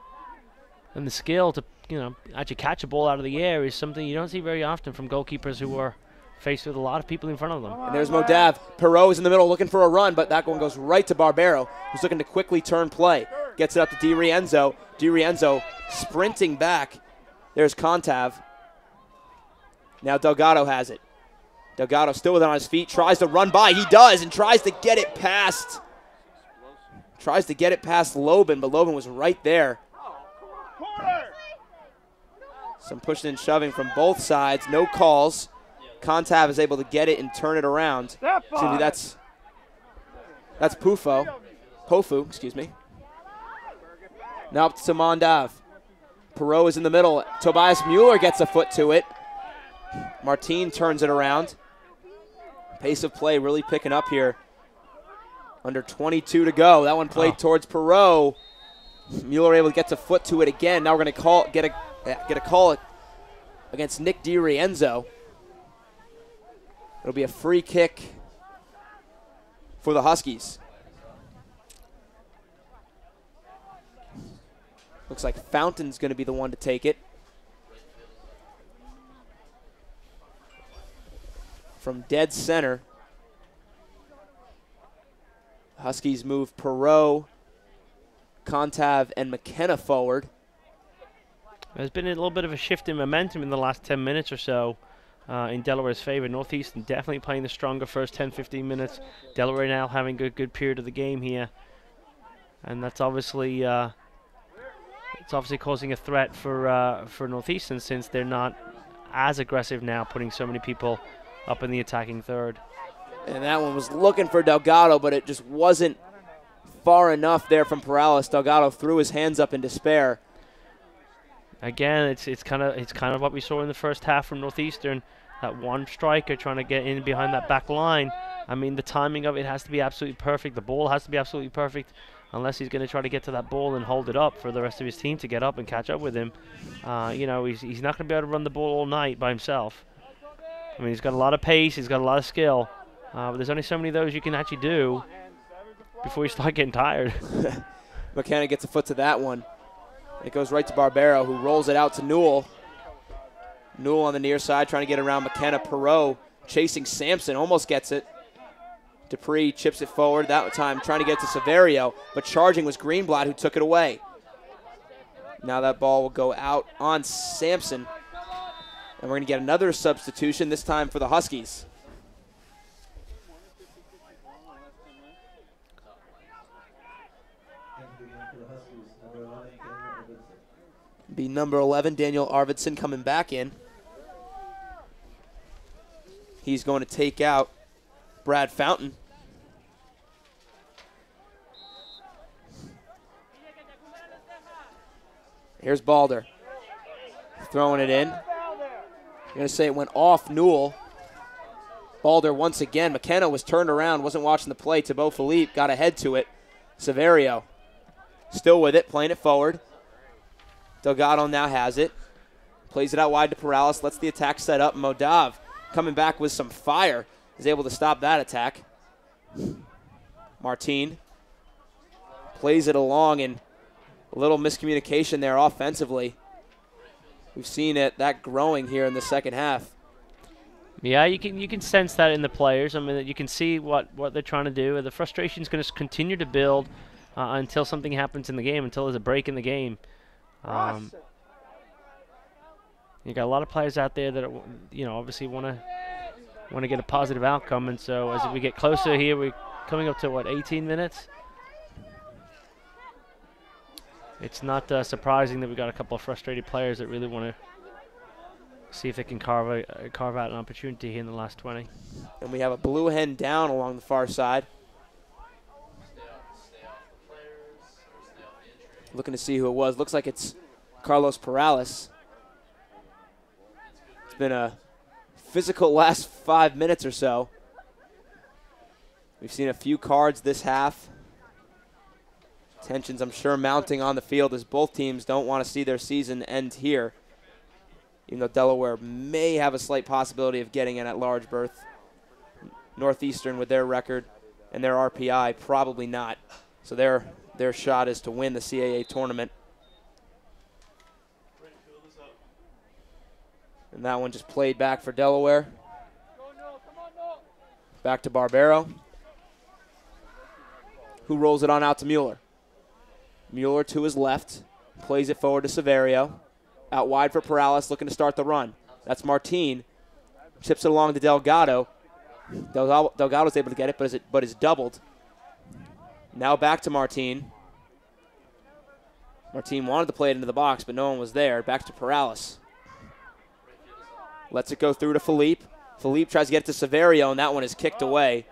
and the skill to you know, actually catch a ball out of the air is something you don't see very often from goalkeepers who are faced with a lot of people in front of them. And there's Modav. Perot is in the middle looking for a run, but that one goes right to Barbero, who's looking to quickly turn play. Gets it up to Di Rienzo. Di Rienzo sprinting back. There's Contav. Now Delgado has it. Delgado still with it on his feet, tries to run by. He does, and tries to get it past. Tries to get it past Lobin, but Lobin was right there. Some pushing and shoving from both sides. No calls. Contav is able to get it and turn it around. Excuse me, that's that's Pufo. Pofu, excuse me. Now up to Mondav. Perot is in the middle. Tobias Mueller gets a foot to it. Martine turns it around. Pace of play really picking up here. Under 22 to go. That one played Oh. towards Perot. Mueller able to get a foot to it again. Now we're going to call get a get a call against Nick DiRienzo. It'll be a free kick for the Huskies. Looks like Fountain's going to be the one to take it. From dead center. Huskies move Perot, Contav, and McKenna forward. There's been a little bit of a shift in momentum in the last 10 minutes or so uh, in Delaware's favor. Northeastern definitely playing the stronger first 10, 15 minutes. Delaware now having a good period of the game here. And that's obviously uh, it's obviously causing a threat for uh, for Northeastern since they're not as aggressive now, putting so many people up in the attacking third. And that one was looking for Delgado, but it just wasn't far enough there from Perales. Delgado threw his hands up in despair. Again, it's it's kind of it's kind of what we saw in the first half from Northeastern. That one striker trying to get in behind that back line. I mean, the timing of it has to be absolutely perfect. The ball has to be absolutely perfect, unless he's going to try to get to that ball and hold it up for the rest of his team to get up and catch up with him. Uh, you know, he's he's not going to be able to run the ball all night by himself. I mean, he's got a lot of pace. He's got a lot of skill. Uh, but there's only so many of those you can actually do before you start getting tired. McKenna gets a foot to that one. It goes right to Barbero, who rolls it out to Newell. Newell on the near side trying to get around McKenna. Perot chasing Sampson, almost gets it. Dupree chips it forward, that time trying to get to Severio, but charging was Greenblatt who took it away. Now that ball will go out on Sampson. And we're going to get another substitution, this time for the Huskies. Be number 11, Daniel Arvidsson coming back in. He's going to take out Brad Fountain. Here's Balder. Throwing it in. You're going to say it went off Newell. Balder once again. McKenna was turned around, wasn't watching the play. Thibaut Philippe got ahead to it. Severio still with it, playing it forward. Delgado now has it. Plays it out wide to Perales, lets the attack set up. Modav coming back with some fire is able to stop that attack. Martine plays it along and a little miscommunication there offensively. We've seen it that growing here in the second half. Yeah, you can you can sense that in the players. I mean, you can see what, what they're trying to do. The frustration is going to continue to build uh, until something happens in the game, until there's a break in the game. Um, you got a lot of players out there that you know obviously want to want to get a positive outcome, and so as we get closer here, we're coming up to what 18 minutes. It's not uh, surprising that we got a couple of frustrated players that really want to see if they can carve a, uh, carve out an opportunity here in the last 20. And we have a blue hen down along the far side. Looking to see who it was. Looks like it's Carlos Perales. Been a physical last five minutes or so. We've seen a few cards this half. Tensions, I'm sure, mounting on the field as both teams don't want to see their season end here. Even though Delaware may have a slight possibility of getting in at large berth. Northeastern, with their record and their RPI, probably not. So their their shot is to win the CAA tournament. And that one just played back for Delaware. Back to Barbero. Who rolls it on out to Mueller? Mueller to his left. Plays it forward to Severio. Out wide for Perales, looking to start the run. That's Martine. Chips it along to Delgado. Delgado Delgado's able to get it, but is, it, but is doubled. Now back to Martine. Martine wanted to play it into the box, but no one was there. Back to Perales. Lets it go through to Philippe. Philippe tries to get it to Severio, and that one is kicked away.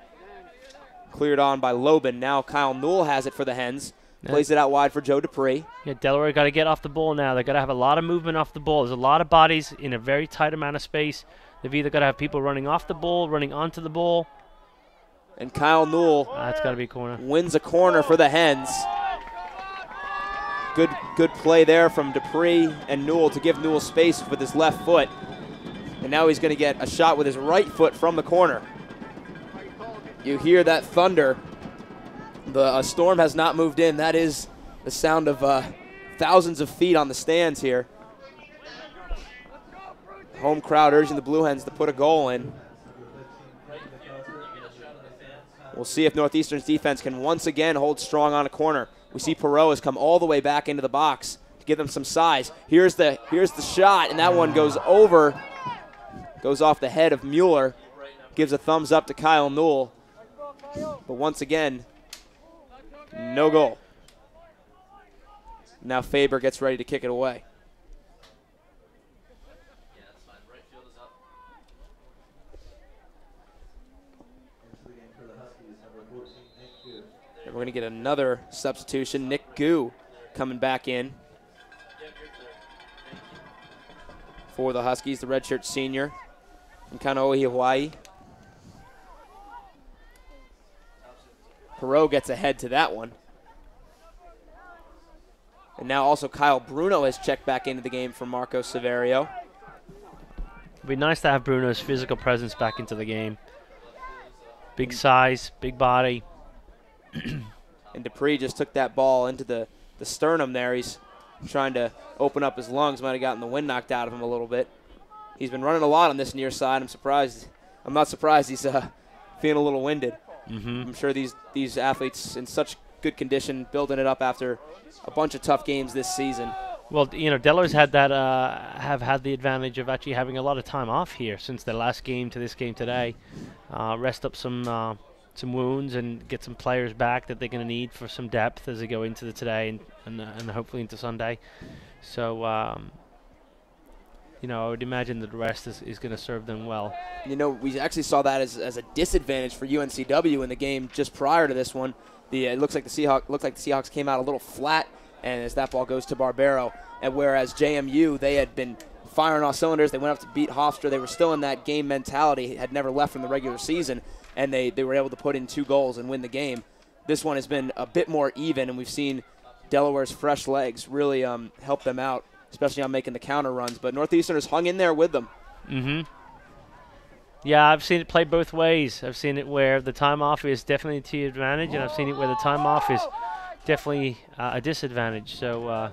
Cleared on by Lobin. Now Kyle Newell has it for the Hens. Plays it out wide for Joe Dupree. Yeah, Delaware got to get off the ball now. They got to have a lot of movement off the ball. There's a lot of bodies in a very tight amount of space. They've either got to have people running off the ball, running onto the ball. And Kyle Newell ah, That's got to be corner. wins a corner for the Hens. Good, good play there from Dupree and Newell to give Newell space with his left foot. And now he's going to get a shot with his right foot from the corner. You hear that thunder. The uh, storm has not moved in. That is the sound of uh, thousands of feet on the stands here. Home crowd urging the Blue Hens to put a goal in. We'll see if Northeastern's defense can once again hold strong on a corner. We see Perot has come all the way back into the box to give them some size. Here's the here's the shot, and that one goes over, goes off the head of Mueller. Gives a thumbs up to Kyle Newell. But once again, no goal. Now Faber gets ready to kick it away. And we're going to get another substitution. Nick Goo coming back in for the Huskies, the redshirt senior from Kaneohe, Hawaii. Perot gets ahead to that one. And now also Kyle Bruno has checked back into the game for Marco Severio. It'd be nice to have Bruno's physical presence back into the game. Big size, big body. and Dupree just took that ball into the, the sternum there. He's trying to open up his lungs. Might have gotten the wind knocked out of him a little bit. He's been running a lot on this near side. I'm surprised. I'm not surprised he's uh, feeling a little winded. Mhm. I'm sure these these athletes in such good condition, building it up after a bunch of tough games this season. Well, you know, Delaware's had that uh, have had the advantage of actually having a lot of time off here since their last game to this game today. Uh, rest up some uh, some wounds and get some players back that they're going to need for some depth as they go into the today and and, uh, and hopefully into Sunday. So. Um, you know, I would imagine that the rest is, is going to serve them well. You know, we actually saw that as, as a disadvantage for UNCW in the game just prior to this one. The it looks like the Seahawks looked like the Seahawks came out a little flat, and as that ball goes to Barbero, and whereas JMU they had been firing all cylinders, they went up to beat Hofstra. They were still in that game mentality, had never left from the regular season, and they they were able to put in two goals and win the game. This one has been a bit more even, and we've seen Delaware's fresh legs really um, help them out, especially on making the counter runs. But Northeastern has hung in there with them. Mm-hmm. Yeah, I've seen it play both ways. I've seen it where the time off is definitely to your advantage, and I've seen it where the time off is definitely uh, a disadvantage. So uh,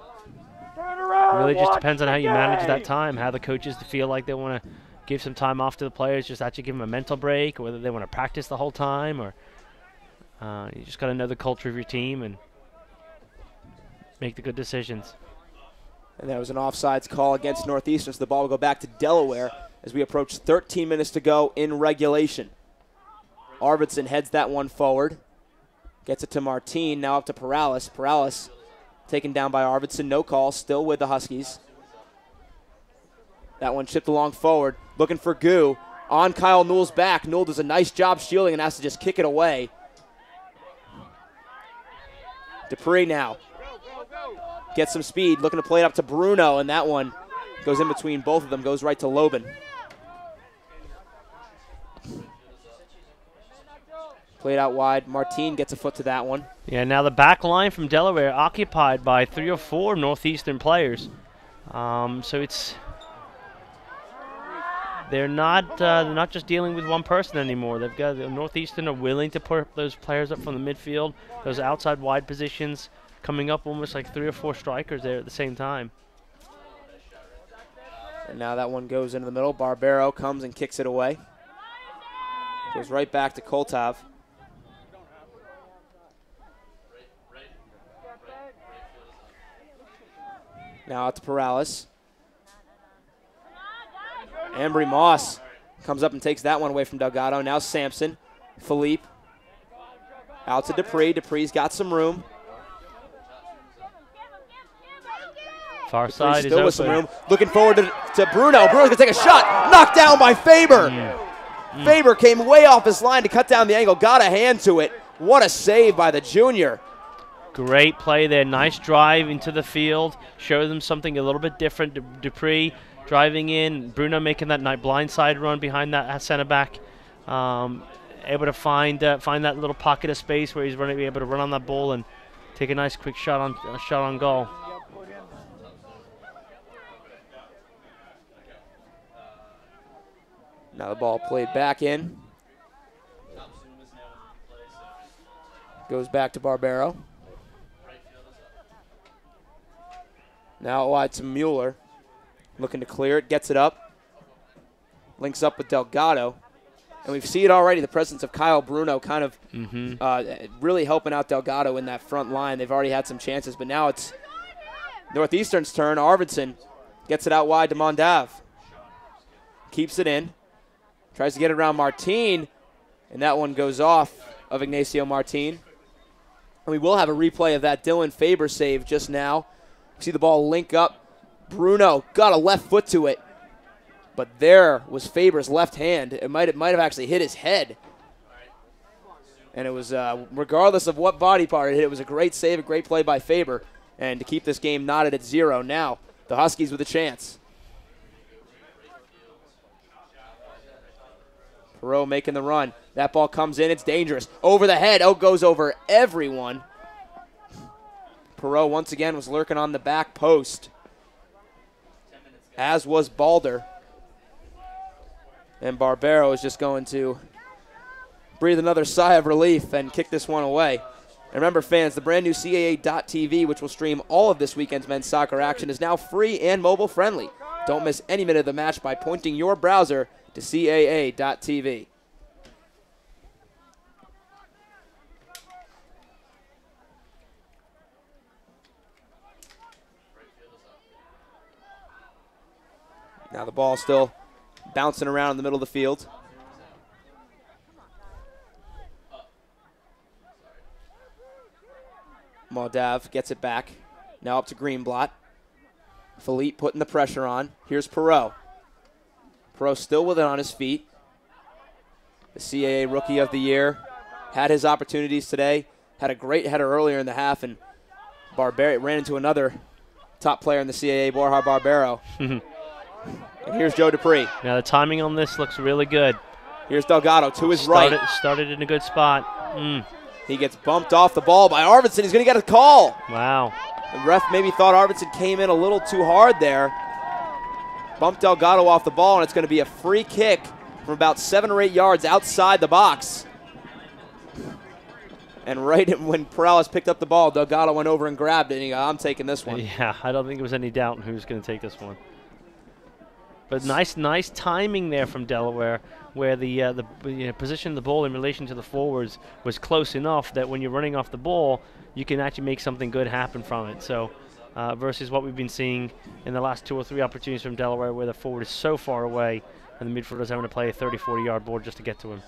really just depends on how you manage that time, how the coaches feel like they want to give some time off to the players, just actually give them a mental break, or whether they want to practice the whole time, or uh, you just got to know the culture of your team and make the good decisions. And that was an offsides call against Northeastern, so the ball will go back to Delaware as we approach 13 minutes to go in regulation. Arvidsson heads that one forward, gets it to Martine, now up to Perales. Perales taken down by Arvidsson, no call, still with the Huskies. That one chipped along forward, looking for Goo. On Kyle Newell's back. Newell does a nice job shielding and has to just kick it away. Dupree now gets some speed, looking to play it up to Bruno, and that one goes in between both of them, goes right to Lobin. Played out wide. Martine gets a foot to that one. Yeah, now the back line from Delaware occupied by three or four Northeastern players. Um, so it's they're not uh, they're not just dealing with one person anymore. They've got the Northeastern are willing to put those players up from the midfield, those outside wide positions, coming up almost like three or four strikers there at the same time. And now that one goes into the middle. Barbero comes and kicks it away. Goes right back to Koltov. Now out to Perales. Ambry Moss comes up and takes that one away from Delgado. Now Sampson. Philippe. Out to Dupree. Dupree's got some room. Far side is still with some room. Looking forward to, to Bruno. Bruno's going to take a shot. Knocked down by Faber. Mm. Faber came way off his line to cut down the angle. Got a hand to it. What a save by the junior. Great play there. Nice drive into the field. Show them something a little bit different. Du- Dupree driving in. Bruno making that night blindside run behind that center back. Um, able to find uh, find that little pocket of space where he's running, to be able to run on that ball and take a nice quick shot on uh, shot on goal. Now the ball played back in. Goes back to Barbero. Now wide to Mueller. Looking to clear it. Gets it up. Links up with Delgado. And we see it already, the presence of Kyle Bruno kind of Mhm. uh, really helping out Delgado in that front line. They've already had some chances, but now it's Northeastern's turn. Arvidsson gets it out wide to Mondav. Keeps it in. Tries to get around Martin, and that one goes off of Ignacio Martin. And we will have a replay of that Dylan Faber save just now. See the ball link up. Bruno got a left foot to it, but there was Faber's left hand. It might it might have actually hit his head. And it was, uh, regardless of what body part it hit, it was a great save, a great play by Faber. And to keep this game knotted at zero now, the Huskies with a chance. Perot making the run. That ball comes in. It's dangerous. Over the head. Oh, goes over everyone. Perot once again was lurking on the back post, as was Balder. And Barbero is just going to breathe another sigh of relief and kick this one away. And remember, fans, the brand new CAA.TV, which will stream all of this weekend's men's soccer action, is now free and mobile friendly. Don't miss any minute of the match by pointing your browser to CAA.TV. Now the ball still bouncing around in the middle of the field. Moldav gets it back. Now up to Greenblatt. Philippe putting the pressure on. Here's Perot. Perot still with it on his feet. The CAA Rookie of the Year had his opportunities today. Had a great header earlier in the half, and Barbero ran into another top player in the CAA, Borja Barbero. and here's Joe Dupree. Now the timing on this looks really good. Here's Delgado to his started, right. Started in a good spot. Mm. He gets bumped off the ball by Arvidsson. He's going to get a call. Wow. The ref maybe thought Arvidsson came in a little too hard there. Bumped Delgado off the ball, and it's going to be a free kick from about seven or eight yards outside the box. And right when Perales picked up the ball, Delgado went over and grabbed it, and he go, I'm taking this one. Yeah, I don't think there was any doubt in who's going to take this one. But nice, nice timing there from Delaware, where the uh, the you know, position of the ball in relation to the forwards was close enough that when you're running off the ball, you can actually make something good happen from it. So, uh, versus what we've been seeing in the last two or three opportunities from Delaware, where the forward is so far away and the midfielder's having to play a 30, 40 yard ball just to get to him.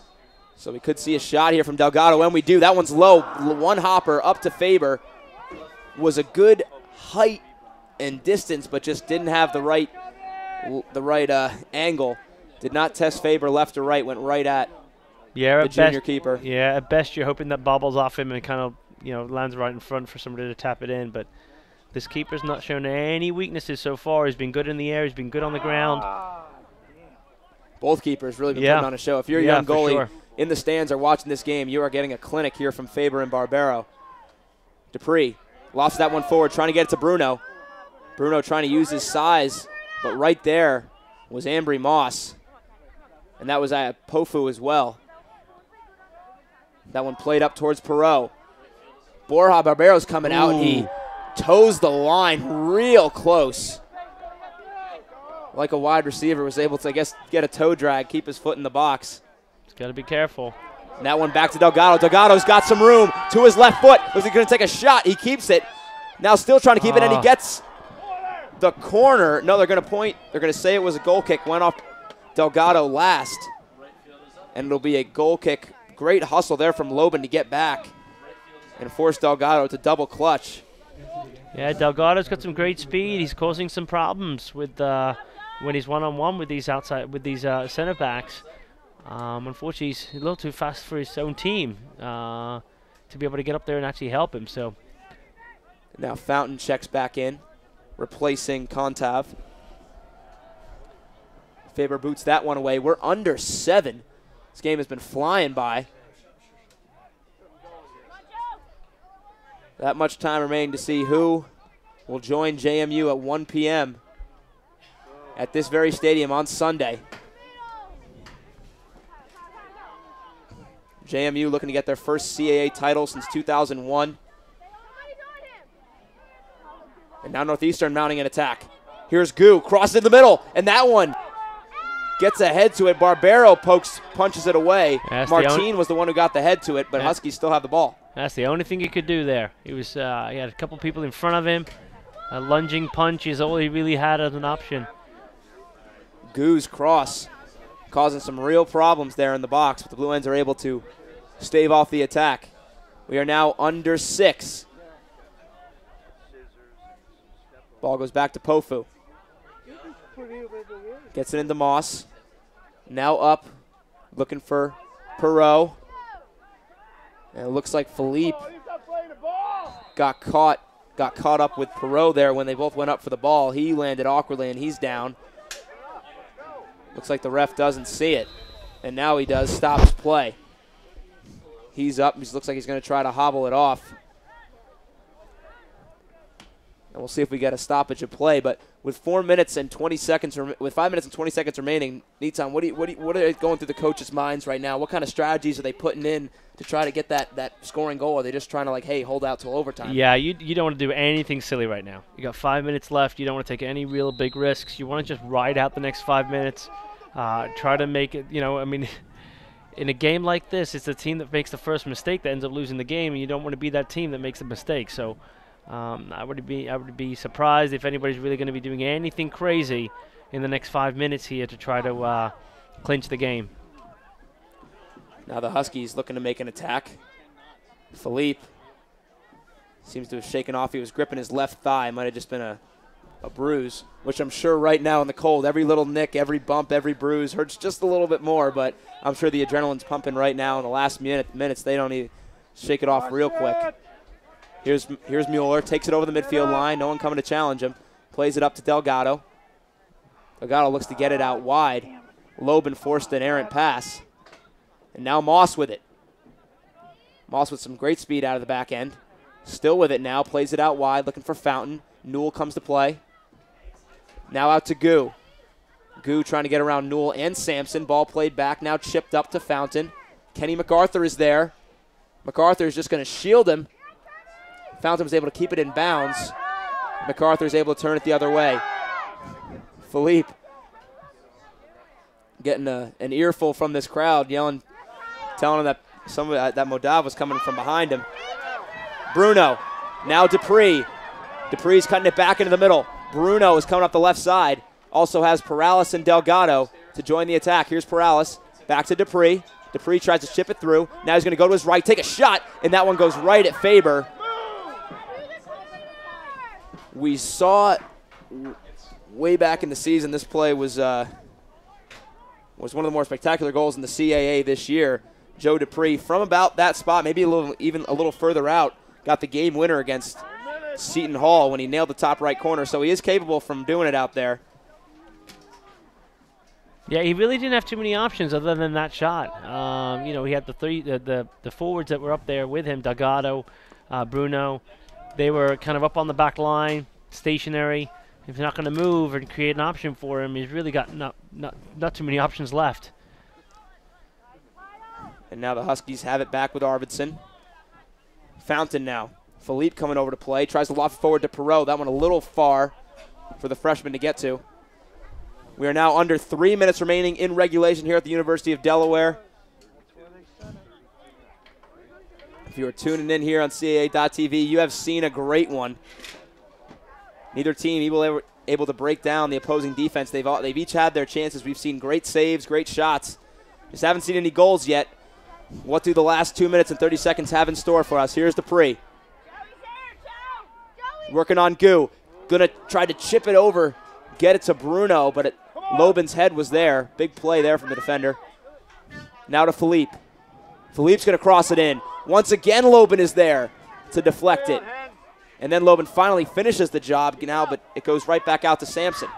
So we could see a shot here from Delgado. and we do, that one's low. One hopper up to Faber was a good height and distance, but just didn't have the right the right uh, angle. Did not test Faber left or right. Went right at Yeah, the at junior best, keeper. Yeah, at best you're hoping that bobbles off him and kind of you know lands right in front for somebody to tap it in. But this keeper's not shown any weaknesses so far. He's been good in the air. He's been good on the ground. Ah, Both keepers really been Yeah. putting on a show. If you're a Yeah, young goalie sure. in the stands or watching this game, you are getting a clinic here from Faber and Barbero. Dupree lost that one forward, trying to get it to Bruno. Bruno trying to use his size, but right there was Ambry Moss. And that was at Pofu as well. That one played up towards Perot. Borja Barbero's coming out. He Ooh. Toes the line real close. like a wide receiver, was able to, I guess, get a toe drag, keep his foot in the box. He's got to be careful. And that one back to Delgado. Delgado's got some room to his left foot. Was he going to take a shot? He keeps it. Now still trying to keep it, and he Ah. gets the corner. No, they're going to point. They're going to say it was a goal kick. Went off Delgado last. And it'll be a goal kick. Great hustle there from Lobin to get back and force Delgado to double clutch. Yeah, Delgado's got some great speed. He's causing some problems with uh, when he's one on one with these outside with these uh, center backs. Um, unfortunately, he's a little too fast for his own team uh, to be able to get up there and actually help him. So Now Fountain checks back in, replacing Kontav. Faber boots that one away. We're under seven. This game has been flying by. That much time remaining to see who will join JMU at 1 p.m. at this very stadium on Sunday. JMU looking to get their first CAA title since 2001. And now Northeastern mounting an attack. Here's Goo, crosses in the middle, and that one gets a head to it. Barbero pokes, punches it away. That's the Martine was the one who got the head to it, but. Huskies still have the ball. That's the only thing he could do there. He was uh, he had a couple people in front of him. A lunging punch is all he really had as an option. Goo's cross causing some real problems there in the box, but the Blue Hens are able to stave off the attack. We are now under six. Ball goes back to Pofu. Gets it into Moss. Now up, looking for Perot. And it looks like Philippe got caught got caught up with Perot there when they both went up for the ball. He landed awkwardly and he's down. Looks like the ref doesn't see it. And now he does, stops play. He's up. He looks like he's going to try to hobble it off. And we'll see if we get a stoppage of play. But with four minutes and 20 seconds, with five minutes and 20 seconds remaining, Neetan, what do you, what do you, what are going through the coaches' minds right now? What kind of strategies are they putting in to try to get that, that scoring goal? Are they just trying to like, hey, hold out till overtime? Yeah, you, you don't want to do anything silly right now. You got five minutes left. You don't want to take any real big risks. You want to just ride out the next five minutes. Uh, try to make it. You know, I mean, in a game like this, it's the team that makes the first mistake that ends up losing the game, and you don't want to be that team that makes the mistake. So, um, I would be I would be surprised if anybody's really going to be doing anything crazy in the next five minutes here to try to uh, clinch the game. Now the Huskies looking to make an attack. Philippe seems to have shaken off. He was gripping his left thigh. Might have just been a, a bruise, which I'm sure right now in the cold, every little nick, every bump, every bruise hurts just a little bit more. But I'm sure the adrenaline's pumping right now. In the last minute minutes, they don't need shake it off real quick. Here's here's Mueller takes it over the midfield line. No one coming to challenge him. Plays it up to Delgado. Delgado looks to get it out wide. Lobin forced an errant pass. And now Moss with it. Moss with some great speed out of the back end. Still with it now. Plays it out wide, looking for Fountain. Newell comes to play. Now out to Goo. Goo trying to get around Newell and Sampson. Ball played back, now chipped up to Fountain. Kenny MacArthur is there. MacArthur is just going to shield him. Fountain was able to keep it in bounds. MacArthur is able to turn it the other way. Philippe getting a, an earful from this crowd, yelling, telling him that some of that, Modav was coming from behind him. Bruno, now Dupree. Dupree's cutting it back into the middle. Bruno is coming up the left side. Also has Perales and Delgado to join the attack. Here's Perales. Back to Dupree. Dupree tries to chip it through. Now he's going to go to his right, take a shot, and that one goes right at Faber. We saw w- way back in the season. This play was uh, was one of the more spectacular goals in the CAA this year. Joe Dupree from about that spot, maybe a little even a little further out, got the game winner against Seton Hall when he nailed the top right corner. So he is capable from doing it out there. Yeah, he really didn't have too many options other than that shot. Um, you know, he had the three, the, the the forwards that were up there with him, Delgado, uh, Bruno. They were kind of up on the back line, stationary. If he's not going to move and create an option for him, he's really got not not not too many options left. And now the Huskies have it back with Arvidsson. Fountain now. Philippe coming over to play. Tries to loft forward to Perot. That one a little far for the freshman to get to. We are now under three minutes remaining in regulation here at the University of Delaware. If you are tuning in here on CAA.tv, you have seen a great one. Neither team able, able to break down the opposing defense. They've, all, they've each had their chances. We've seen great saves, great shots. Just haven't seen any goals yet. What do the last two minutes and 30 seconds have in store for us? Here's Dupree. Working on Goo. Gonna try to chip it over, get it to Bruno, but it, Lobin's head was there. Big play there from the defender. Now to Philippe. Philippe's gonna cross it in. Once again, Lobin is there to deflect it. And then Lobin finally finishes the job now, but it goes right back out to Sampson.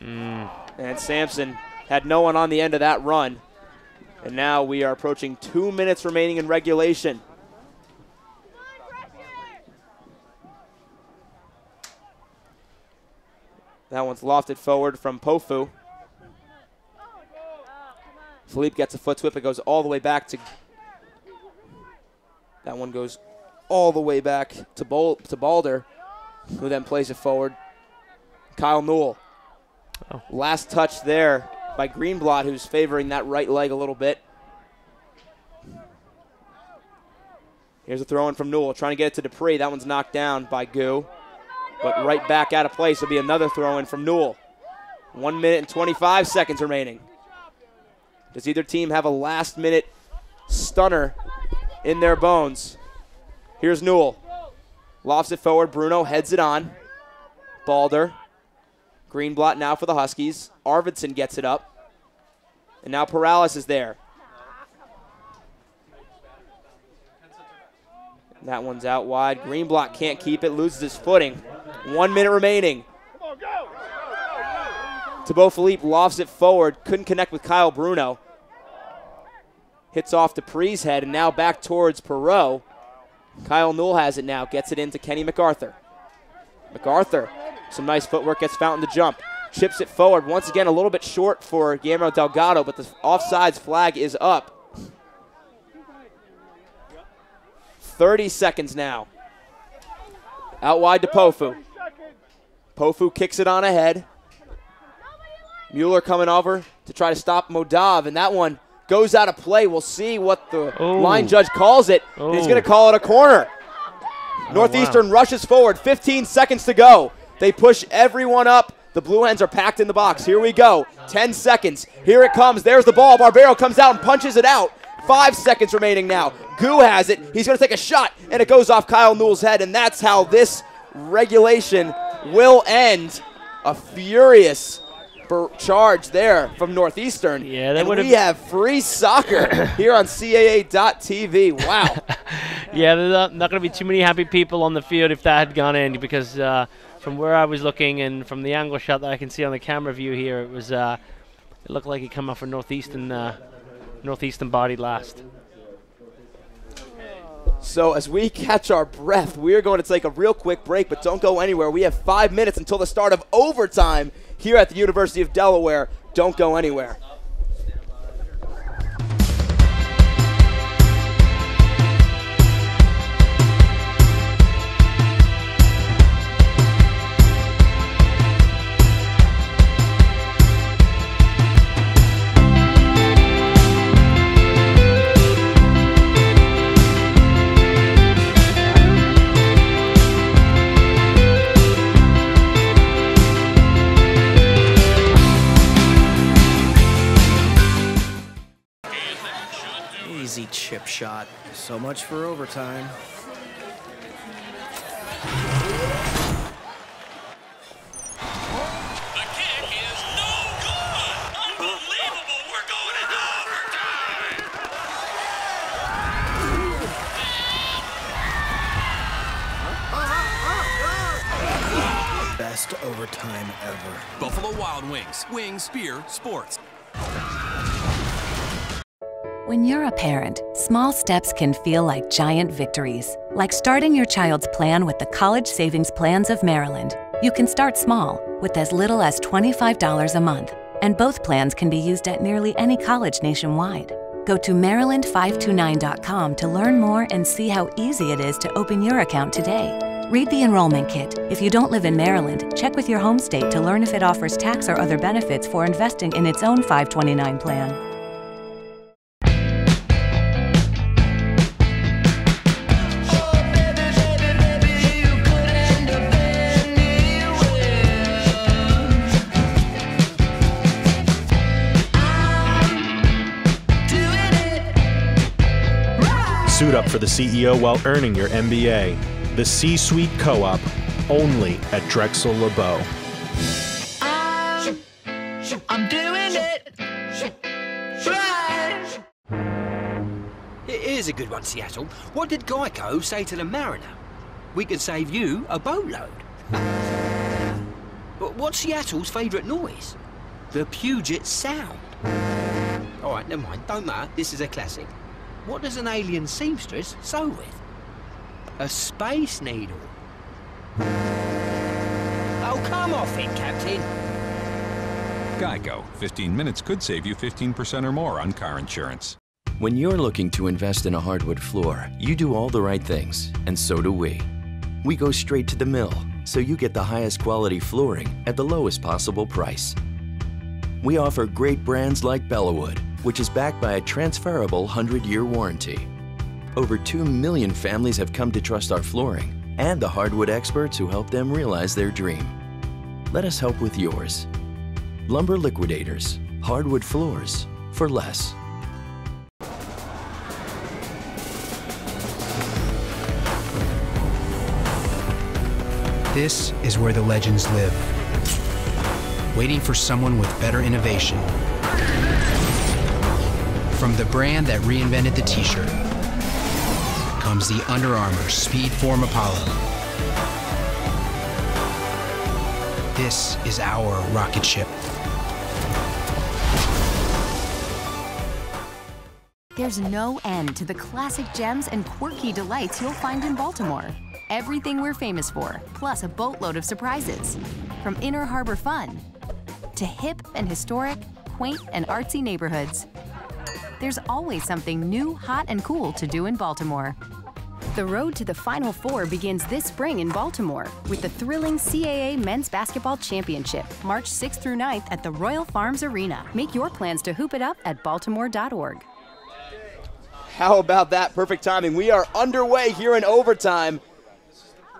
Mm. And Sampson had no one on the end of that run. And now we are approaching two minutes remaining in regulation. That one's lofted forward from Pofu. Philippe gets a foot swip. It goes all the way back to. That one goes all the way back to, Bol- to Balder, who then plays it forward. Kyle Newell. Oh. Last touch there by Greenblatt, who's favoring that right leg a little bit. Here's a throw in from Newell, trying to get it to Dupree. That one's knocked down by Goo, but right back out of place will be another throw in from Newell. One minute and 25 seconds remaining. Does either team have a last minute stunner in their bones? Here's Newell. Lofts it forward. Bruno heads it on. Balder. Greenblatt now for the Huskies. Arvidsson gets it up. And now Perales is there. That one's out wide. Greenblatt can't keep it, loses his footing. One minute remaining. Tabo Philippe lofts it forward, couldn't connect with Kyle Bruno. Hits off Dupree's head, and now back towards Perot. Kyle Newell has it now, gets it into Kenny MacArthur. MacArthur, some nice footwork, gets Fountain to jump. Chips it forward, once again a little bit short for Guillermo Delgado, but the offsides flag is up. 30 seconds now. Out wide to Pofu. Pofu kicks it on ahead. Mueller coming over to try to stop Modav, and that one goes out of play. We'll see what the Oh. line judge calls it. and He's Oh. going to call it a corner. Oh, Northeastern rushes forward. 15 seconds to go. They push everyone up. The Blue Hens are packed in the box. Here we go. 10 seconds. Here it comes. There's the ball. Barbero comes out and punches it out. Five seconds remaining now. Goo has it. He's going to take a shot, and it goes off Kyle Newell's head, and that's how this regulation will end. A furious charge there from Northeastern. Yeah, that would've- we have free soccer here on CAA.tv. Wow. Yeah, there's not, not going to be too many happy people on the field if that had gone in because uh, from where I was looking and from the angle shot that I can see on the camera view here, it was uh, it looked like it come off a northeastern uh, northeastern body last. So as we catch our breath, we're going to take a real quick break, but don't go anywhere. We have five minutes until the start of overtime here at the University of Delaware. Don't go anywhere. Easy chip shot. So much for overtime. The kick is no good. Unbelievable. We're going to overtime. Best overtime ever. Buffalo Wild Wings. Wings, beer, sports. When you're a parent, small steps can feel like giant victories. Like starting your child's plan with the College Savings Plans of Maryland. You can start small with as little as $25 a month, and both plans can be used at nearly any college nationwide. Go to maryland529.com to learn more and see how easy it is to open your account today. Read the enrollment kit. If you don't live in Maryland, check with your home state to learn if it offers tax or other benefits for investing in its own 529 plan. Suit up for the CEO while earning your MBA. The C Suite Co op, only at Drexel LeBow. I'm doing it. Right. Here's a good one, Seattle. What did Geico say to the mariner? We can save you a boatload. But What's Seattle's favourite noise? The Puget Sound. All right, never mind. Don't matter. This is a classic. What does an alien seamstress sew with? A space needle. Oh, come off it, Captain. Geico. 15 minutes could save you 15% or more on car insurance. When you're looking to invest in a hardwood floor, you do all the right things, and so do we. We go straight to the mill, so you get the highest quality flooring at the lowest possible price. We offer great brands like Bellawood, which is backed by a transferable 100 year warranty. Over 2 million families have come to trust our flooring and the hardwood experts who help them realize their dream. Let us help with yours. Lumber Liquidators, hardwood floors for less. This is where the legends live, waiting for someone with better innovation. From the brand that reinvented the t shirt comes the Under Armour Speedform Apollo. This is our rocket ship. There's no end to the classic gems and quirky delights you'll find in Baltimore. Everything we're famous for, plus a boatload of surprises. From Inner Harbor fun to hip and historic, quaint and artsy neighborhoods. There's always something new, hot, and cool to do in Baltimore. The road to the Final Four begins this spring in Baltimore with the thrilling CAA Men's Basketball Championship, March 6th through 9th at the Royal Farms Arena. Make your plans to hoop it up at baltimore.org. How about that? Perfect timing. We are underway here in overtime.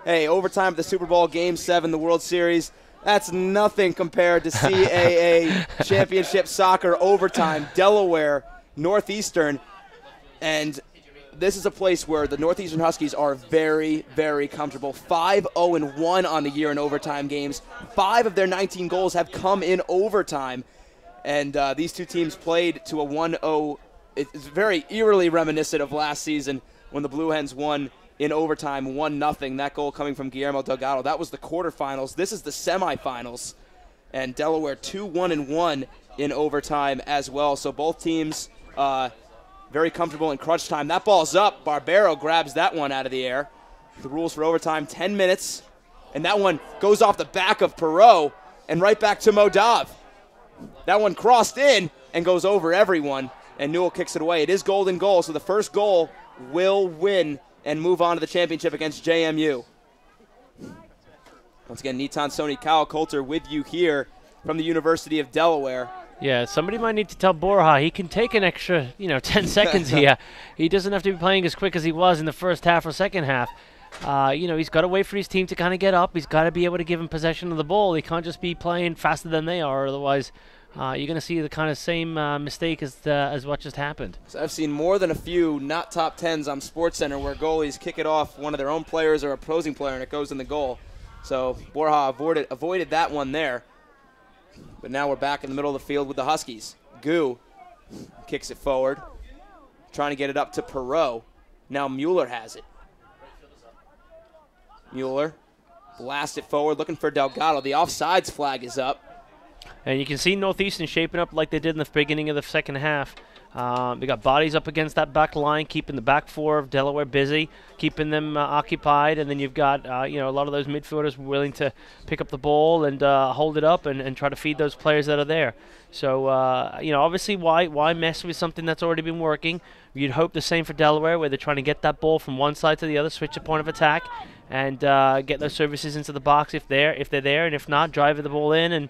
Hey, overtime of the Super Bowl Game 7, the World Series. That's nothing compared to CAA Championship Soccer overtime, Delaware, Northeastern. And this is a place where the Northeastern Huskies are very, very comfortable. 5 0 1 on the year in overtime games. Five of their 19 goals have come in overtime. And uh, these two teams played to a 1 0. It's very eerily reminiscent of last season when the Blue Hens won in overtime, 1 0. That goal coming from Guillermo Delgado. That was the quarterfinals. This is the semifinals. And Delaware 2 1 and 1 in overtime as well. So both teams uh, very comfortable in crunch time. That ball's up. Barbero grabs that one out of the air. The rules for overtime 10 minutes. And that one goes off the back of Perot and right back to Modav. That one crossed in and goes over everyone. And Newell kicks it away. It is golden goal, so the first goal will win and move on to the championship against JMU. Once again, Nitan Sony, Kyle Coulter with you here from the University of Delaware. Yeah, somebody might need to tell Borja he can take an extra, you know, 10 seconds here. He doesn't have to be playing as quick as he was in the first half or second half. Uh, you know, he's got to wait for his team to kind of get up. He's got to be able to give him possession of the ball. He can't just be playing faster than they are, otherwise, uh, you're going to see the kind of same uh, mistake as uh, as what just happened. So I've seen more than a few not top tens on SportsCenter where goalies kick it off one of their own players or opposing player and it goes in the goal. So Borja avoided avoided that one there. But now we're back in the middle of the field with the Huskies. Goo kicks it forward, trying to get it up to Perot. Now Mueller has it. Mueller blast it forward, looking for Delgado. The offsides flag is up. And you can see Northeastern shaping up like they did in the beginning of the second half. Um, they got bodies up against that back line, keeping the back four of Delaware busy, keeping them uh, occupied, and then you've got uh, you know a lot of those midfielders willing to pick up the ball and uh, hold it up and, and try to feed those players that are there. So uh, you know, obviously, why why mess with something that's already been working? You'd hope the same for Delaware, where they're trying to get that ball from one side to the other, switch a point of attack, and uh, get those services into the box if they're if they're there, and if not, drive the ball in and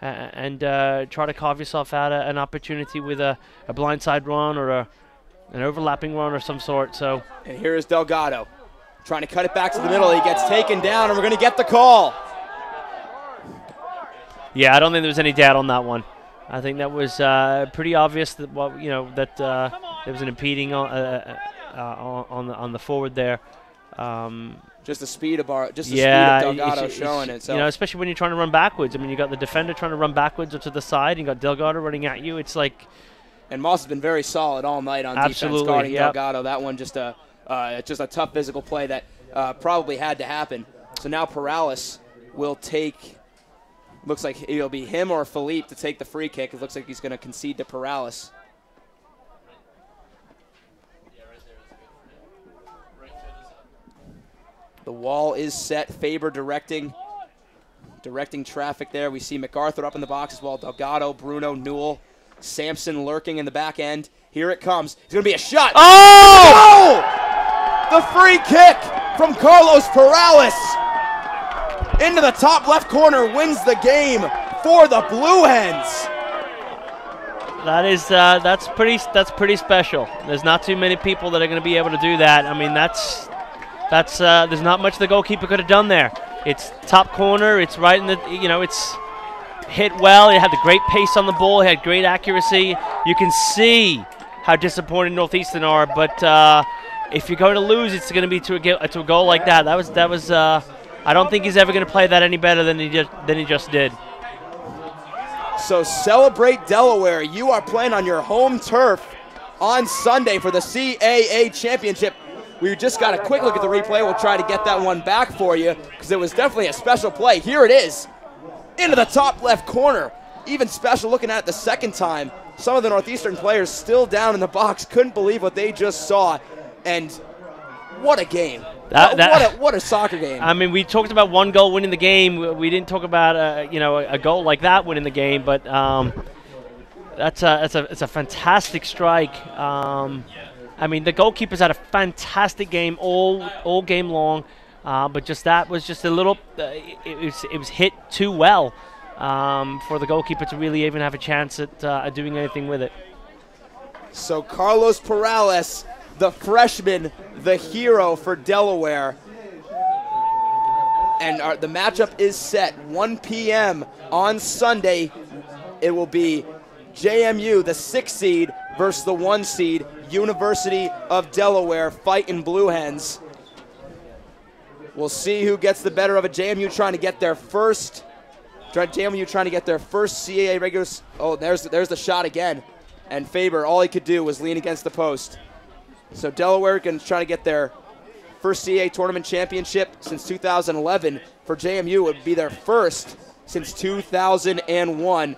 and uh, try to carve yourself out a, an opportunity with a, a blindside run or a, an overlapping run or some sort. So. And here is Delgado trying to cut it back to the middle. He gets taken down, and we're going to get the call. Yeah, I don't think there was any doubt on that one. I think that was uh, pretty obvious that what you know that uh, there was an impeding on, uh, uh, on the on the forward there. Um, just the speed of our, just the yeah, speed of Delgado it's, showing it. You know, especially when you're trying to run backwards. I mean, you got the defender trying to run backwards or to the side, and you got Delgado running at you. It's like. And Moss has been very solid all night on defense guarding yep. Delgado. That one just a, uh, just a tough physical play that uh, probably had to happen. So now Perales will take. Looks like it'll be him or Philippe to take the free kick. It looks like he's going to concede to Perales. The wall is set. Faber directing, directing traffic there. We see MacArthur up in the box as well. Delgado, Bruno, Newell, Sampson lurking in the back end. Here it comes. It's going to be a shot. Oh! The free kick from Carlos Perales into the top left corner wins the game for the Blue Hens. That is uh, that's pretty that's pretty special. There's not too many people that are going to be able to do that. I mean, that's that's uh, there's not much the goalkeeper could have done there. It's top corner. It's right in the you know it's hit well. It had the great pace on the ball. It had great accuracy. You can see how disappointed Northeastern are, but uh, if you're going to lose, it's going to be to a, to a goal like that. That was that was. Uh, I don't think he's ever going to play that any better than he just than he just did. So celebrate Delaware. You are playing on your home turf on Sunday for the CAA championship. We just got a quick look at the replay. We'll try to get that one back for you because it was definitely a special play. Here it is into the top left corner. Even special looking at it the second time. Some of the Northeastern players still down in the box couldn't believe what they just saw. And what a game. That, that, what, a, what a soccer game. I mean, we talked about one goal winning the game. We, didn't talk about uh, you know a, a, goal like that winning the game, but um, that's a that's a it's a fantastic strike. Um, I mean, the goalkeepers had a fantastic game all all game long, uh, but just that was just a little. Uh, it, was it was hit too well um, for the goalkeeper to really even have a chance at uh, doing anything with it. So Carlos Perales the freshman, the hero for Delaware. And our, the matchup is set 1 p.m. on Sunday. It will be JMU, the six seed, versus the one seed, University of Delaware, fighting Blue Hens. We'll see who gets the better of it. JMU trying to get their first. JMU trying to get their first CAA regular. Oh, there's there's the shot again, and Faber all he could do was lean against the post. So Delaware can try to get their first CAA tournament championship since 2011. For JMU, it would be their first since 2001.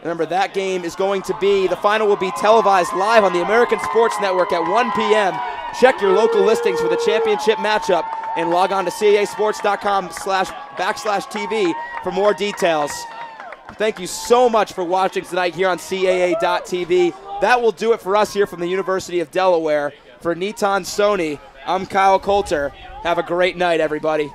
Remember, that game is going to be, the final will be televised live on the American Sports Network at 1 p.m. Check your local listings for the championship matchup and log on to caasports.com slash backslash TV for more details. Thank you so much for watching tonight here on CAA.tv. That will do it for us here from the University of Delaware. For Nitan Sony, I'm Kyle Coulter. Have a great night, everybody.